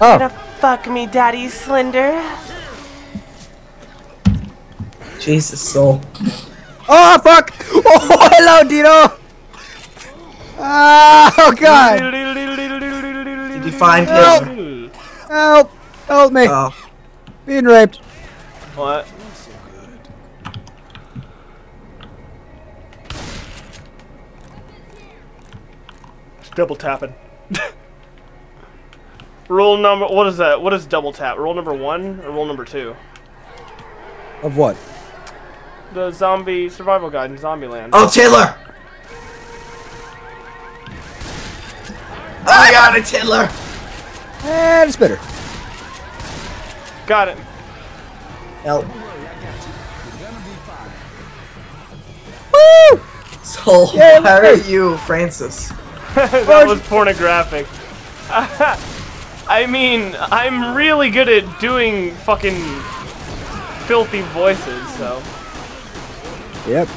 S2: Oh,
S5: Gonna fuck me, Daddy Slender.
S4: Jesus, soul.
S2: oh fuck! Oh, hello, Dino. Ah, oh god!
S4: Did you find
S2: Help!
S4: him?
S2: Help! Help me!
S4: Oh,
S2: Being raped.
S3: What? It's double tapping. rule number. What is that? What is double tap? Rule number one or rule number two?
S2: Of what?
S3: The zombie survival guide in Zombieland.
S4: oh, Oh Tiddler! Eh, I got it, Tiddler!
S2: And it's bitter.
S3: Got it.
S4: Help.
S2: Woo!
S4: Soul,
S2: Yeah,
S4: why are
S2: wait.
S4: you, Francis?
S3: that was pornographic. I mean, I'm really good at doing fucking filthy voices, so.
S2: Yep.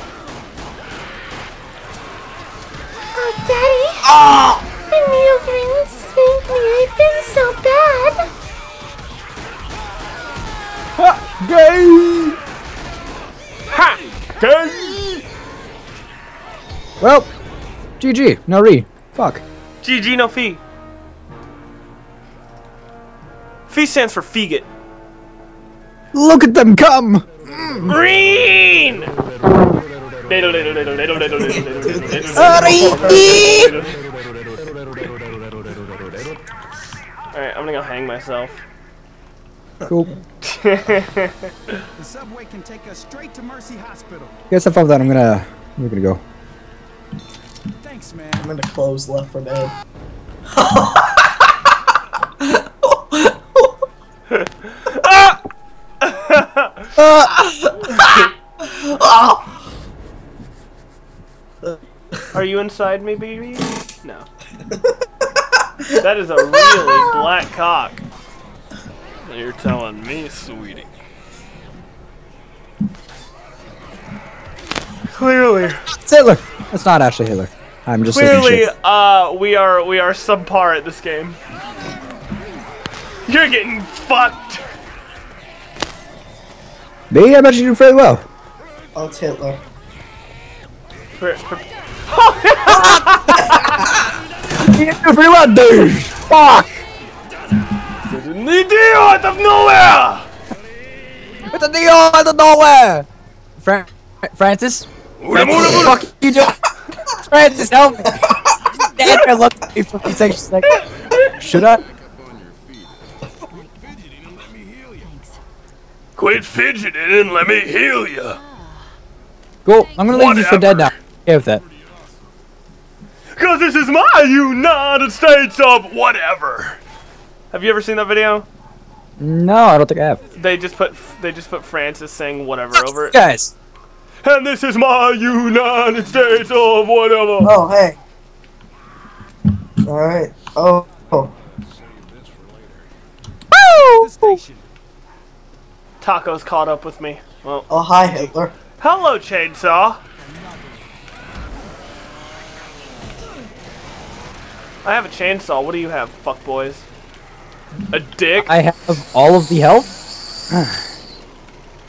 S5: Oh, Daddy.
S4: Oh!
S5: I knew you were gonna spank me. I've been so bad. Ha!
S2: Gay!
S3: Ha! Gay!
S2: Well, GG. No re. Fuck.
S3: GG no fee. Fee stands for faggot.
S2: Look at them come!
S3: Green! Alright, I'm gonna go hang myself.
S2: Cool.
S12: The subway can take us straight to Mercy Hospital.
S2: Guess have fun with that. I'm gonna. We're gonna go.
S12: Thanks, man.
S4: I'm gonna close Left 4 Dead.
S3: Are you inside me, baby? No. that is a really black cock. You're telling me, sweetie. Clearly,
S2: It's Hitler. That's not actually Hitler. I'm just
S3: clearly,
S2: shit.
S3: uh, we are we are subpar at this game. You're getting fucked.
S2: Me, I bet you do fairly well.
S4: Oh, it's Hitler.
S3: For- for-
S2: You do pretty well, dude. Fuck.
S3: An idiot out of nowhere!
S2: It's a deal out of nowhere. Fra- Francis. Francis, fuck you doing? Francis, help me. Stand there, look at me for a. She's like, should I?
S3: Quit fidgeting and let me heal you.
S2: Cool. I'm gonna leave you for dead now. Okay with that.
S3: Cause this is my United States of whatever. Have you ever seen that video?
S2: No, I don't think I have.
S3: They just put they just put Francis saying whatever over it.
S2: Guys.
S3: And this is my United States of whatever.
S4: Oh, hey. Alright. Oh, oh.
S13: station.
S3: Taco's caught up with me. Well,
S4: Oh, hi, Hitler.
S3: hello, Chainsaw. I have a chainsaw. What do you have, fuck boys? A dick?
S2: I have all of the health.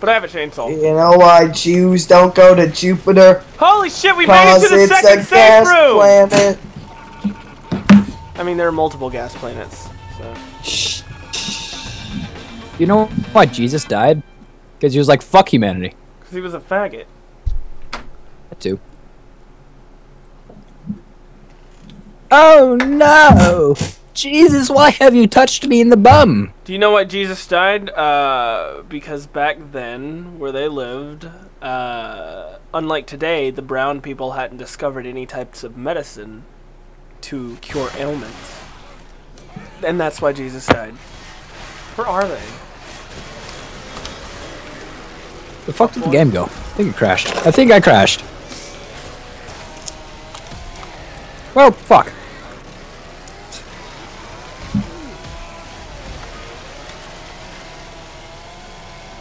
S3: But I have a chainsaw.
S4: You know why Jews don't go to Jupiter?
S3: Holy shit, we made it
S4: Cause
S3: to the
S4: it's
S3: second
S4: a
S3: safe
S4: gas
S3: room!
S4: planet.
S3: I mean, there are multiple gas planets. So.
S2: You know why Jesus died? Because he was like, "Fuck humanity."
S3: Because he was a faggot.
S2: That too. Oh no! Jesus, why have you touched me in the bum?
S3: Do you know why Jesus died? Uh, because back then, where they lived, uh, unlike today, the brown people hadn't discovered any types of medicine to cure ailments. And that's why Jesus died. Where are they?
S2: The fuck did the game go? I think it crashed. I think I crashed. Well, fuck.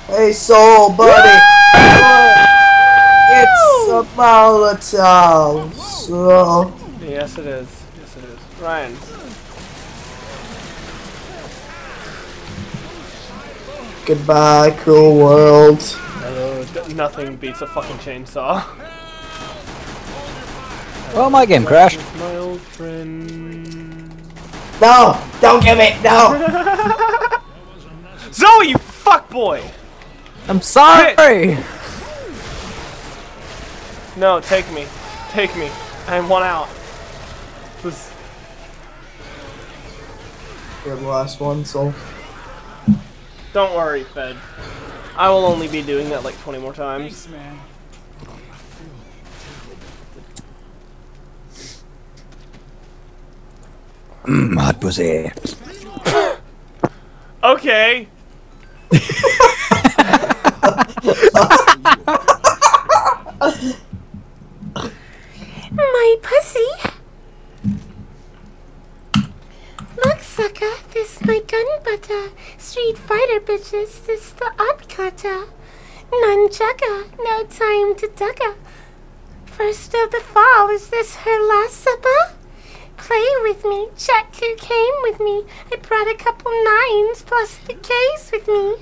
S4: Hey, soul buddy. Oh, it's a Molotov. So,
S3: Yes, it is. Yes, it is. Ryan.
S4: goodbye, cruel world.
S3: Hello. D- nothing beats a fucking chainsaw.
S2: Well, my game crashed.
S3: My old friend.
S4: No, don't give it. No.
S3: Zoe, you fuckboy!
S2: I'm sorry.
S3: No, take me. Take me. I'm one out. This-
S4: You're the last one, so...
S3: Don't worry, Fed. I will only be doing that like 20 more times.
S13: man.
S8: Mm, hot pussy.
S3: Okay.
S5: My pussy. Look, sucker, this my gun butter. Street Fighter bitches, this the upcutter. Nunchucker, no time to ducker. First of the fall, is this her last supper? Play with me, check who came with me. I brought a couple nines plus the case with me.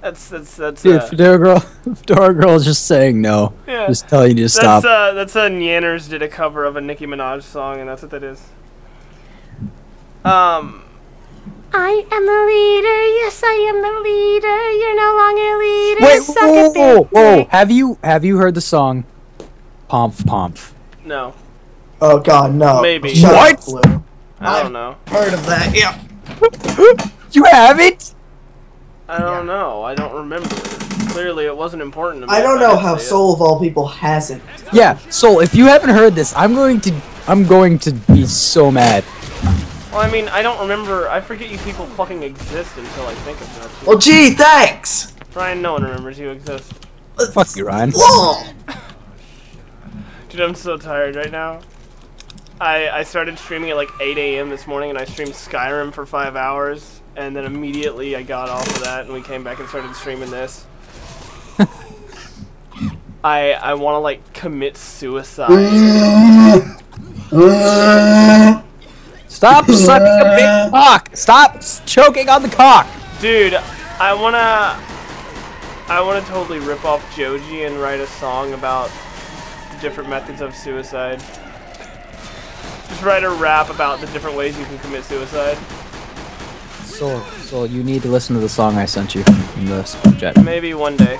S3: That's that's that's
S2: Dude,
S3: uh,
S2: Fedora Girl, Fedora Girl is just saying no.
S3: Yeah.
S2: Just telling you to
S3: that's
S2: stop.
S3: uh that's a Nyanners did a cover of a Nicki Minaj song and that's what that is. Um
S5: I am the leader, yes, I am the leader. You're no longer leader.
S2: Wait,
S5: suck
S2: whoa,
S5: a
S2: whoa,
S5: big
S2: whoa!
S5: dick.
S2: Have you have you heard the song "Pomp Pomp"?
S3: no.
S4: Oh God, no.
S3: Maybe.
S4: Shut
S2: What?
S4: Up, Blue.
S3: I don't know.
S4: Heard of that? Yeah.
S2: You have it?
S3: I don't know. I don't remember. Clearly it wasn't important to me.
S4: I don't know
S3: didn't
S4: how
S3: say it.
S4: Soul of all people hasn't.
S2: Yeah, Soul. If you haven't heard this, I'm going to I'm going to be so mad.
S3: Well, I mean, I don't remember. I forget you people fucking exist until I think of that. shit.
S4: Well, gee, thanks.
S3: Ryan, no one remembers you exist.
S2: Fuck you, Ryan.
S4: Whoa.
S3: Dude, I'm so tired right now. I I started streaming at like 8 a.m. this morning, and I streamed Skyrim for five hours, and then immediately I got off of that, and we came back and started streaming this. I I want to like commit suicide.
S2: Stop sucking a big cock. Stop choking on the cock.
S3: Dude, I wanna I wanna totally rip off Joji and write a song about different methods of suicide. Just write a rap about the different ways you can commit suicide.
S2: Soul, Soul, you need to listen to the song I sent you in the Skype chat.
S3: Maybe one day.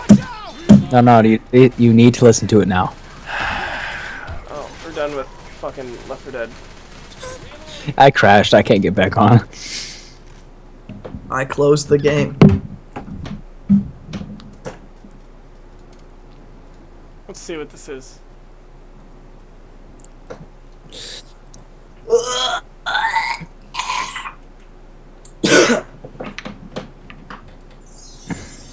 S2: No, no, you you need to listen to it now.
S3: Oh, we're done with fucking Left 4 Dead.
S2: I crashed. I can't get back on.
S4: I closed the game.
S3: Let's see what this is.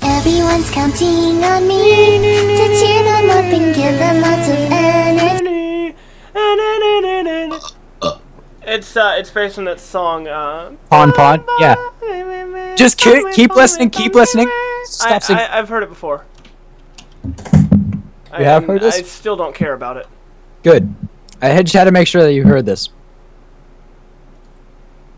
S5: Everyone's counting on me to cheer them up and give them lots of energy.
S3: It's uh, it's based on that song. Uh,
S2: Pon Pon. Yeah. Just keep, keep listening. Keep listening. Stop
S3: I, I, I've heard it before.
S2: You have heard this?
S3: I still don't care about it.
S2: Good. I just had to make sure that you heard this.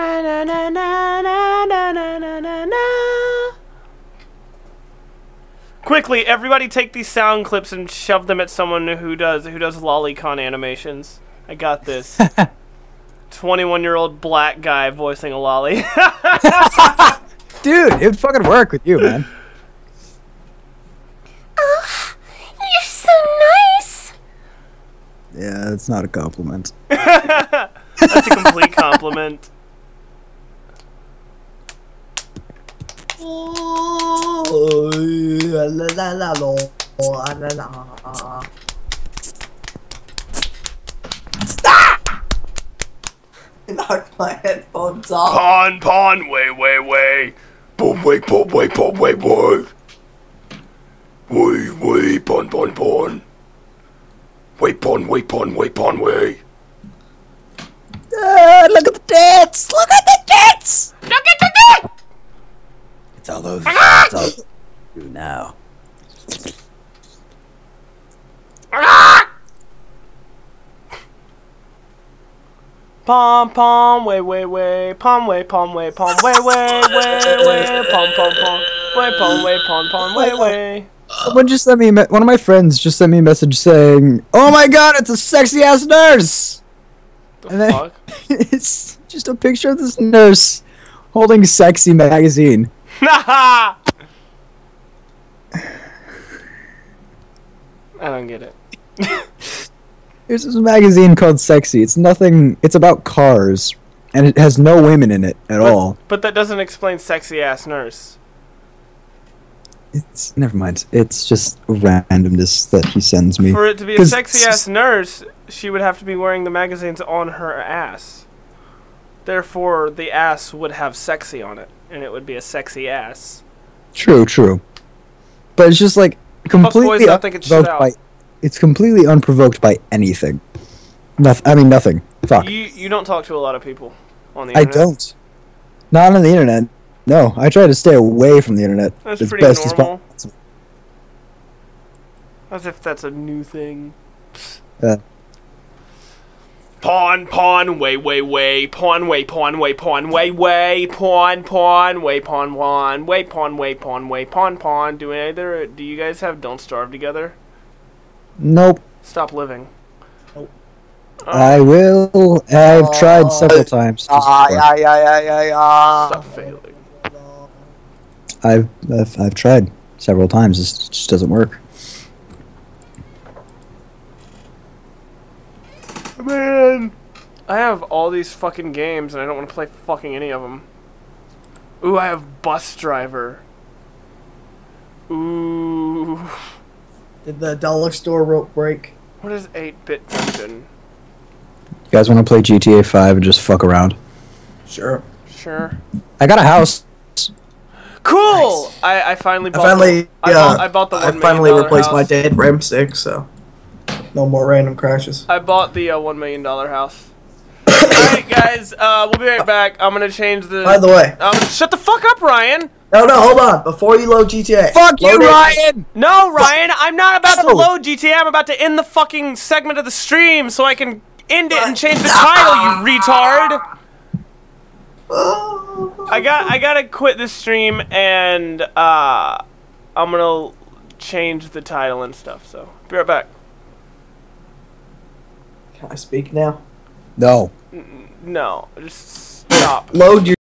S5: na na na na na na na na na na
S3: Quickly, everybody take these sound clips and shove them at someone who does who does lolicon animations. I got this. 21 year old black guy voicing a lolly.
S2: Dude, it would fucking work with you, man.
S5: Oh, you're so nice
S2: Yeah, that's not a compliment.
S3: That's a complete compliment.
S4: Stop knocked my headphones off.
S3: Pon, pon, way, way, way. Boom, way, pon, way, pon, way, way. Way, way, pon, pon, pon. Way, pon, way, pon, way, pon, way.
S2: Uh, look at the tits! Look at the tits! Look at the tits! It's all over. Ah! It's all over you now. Ah!
S3: Pom, pom, way, way, way. Pom, way, pom, way, pom, way, way, way, way. Pom, pom, pom. Way, pom, way, pom, pom, way, way.
S2: Someone just sent me. a me- One of my friends just sent me a message saying, "Oh my god, it's a sexy ass nurse."
S3: The
S2: And then-
S3: fuck?
S2: it's just a picture of this nurse holding "Sexy" magazine.
S3: I don't get it.
S2: There's this magazine called "Sexy." It's nothing. It's about cars, and it has no women in it at all.
S3: But that doesn't explain sexy ass nurse.
S2: It's never mind. It's just randomness that he sends me.
S3: For it to be a sexy ass nurse, she would have to be wearing the magazines on her ass. Therefore, the ass would have sexy on it, and it would be a sexy ass.
S2: True, true. But it's just like completely
S3: it's
S2: unprovoked by. It's completely unprovoked by anything. Nothing. I mean, nothing. Fuck.
S3: You you don't talk to a lot of people on the
S2: I don't. Not on the internet. No, I try to stay away from the internet
S3: That's
S2: as
S3: pretty
S2: best as
S3: normal.
S2: possible.
S3: As if that's a new thing.
S2: Uh,
S3: Pawn, pawn, way, way, way, pawn, way, pawn, way, pawn, way, way, pawn, pawn, way, pawn, pawn, way, pawn, way, pawn, way, pawn, pawn. Do either? Do you guys have Don't Starve together?
S2: nope.
S3: Stop living.
S2: I will. I've tried several times.
S4: Ah, yeah.
S3: Stop failing.
S2: I've, I've I've tried several times. This just doesn't work.
S3: Man, I have all these fucking games and I don't want to play fucking any of them. Ooh, I have Bus Driver. Ooh,
S4: Did the dollar store rope break?
S3: what is 8-bit dungeon?
S2: You guys want to play GTA 5 and just fuck around?
S4: Sure.
S3: Sure.
S2: I got a house.
S3: Cool. I, I finally
S4: I finally,
S3: the, I,
S4: uh,
S3: bought, I bought the
S4: I finally
S3: dollar
S4: replaced my dead RAM stick, so no more random crashes.
S3: I bought the uh, one million dollar house. Alright, guys. Uh, we'll be right back. I'm gonna change the.
S4: By the way,
S3: Um, shut the fuck up, Ryan.
S4: no, no, hold on. Before you load GTA,
S2: Fuck you,
S4: it-
S2: Ryan!
S3: No, Ryan. I'm not about to load GTA. I'm about to end the fucking segment of the stream so I can end it and change the title. You retard. I got. I gotta quit this stream and uh, I'm gonna change the title and stuff. So be right back.
S4: Can I speak now?
S2: No.
S3: No, just stop.
S4: Load your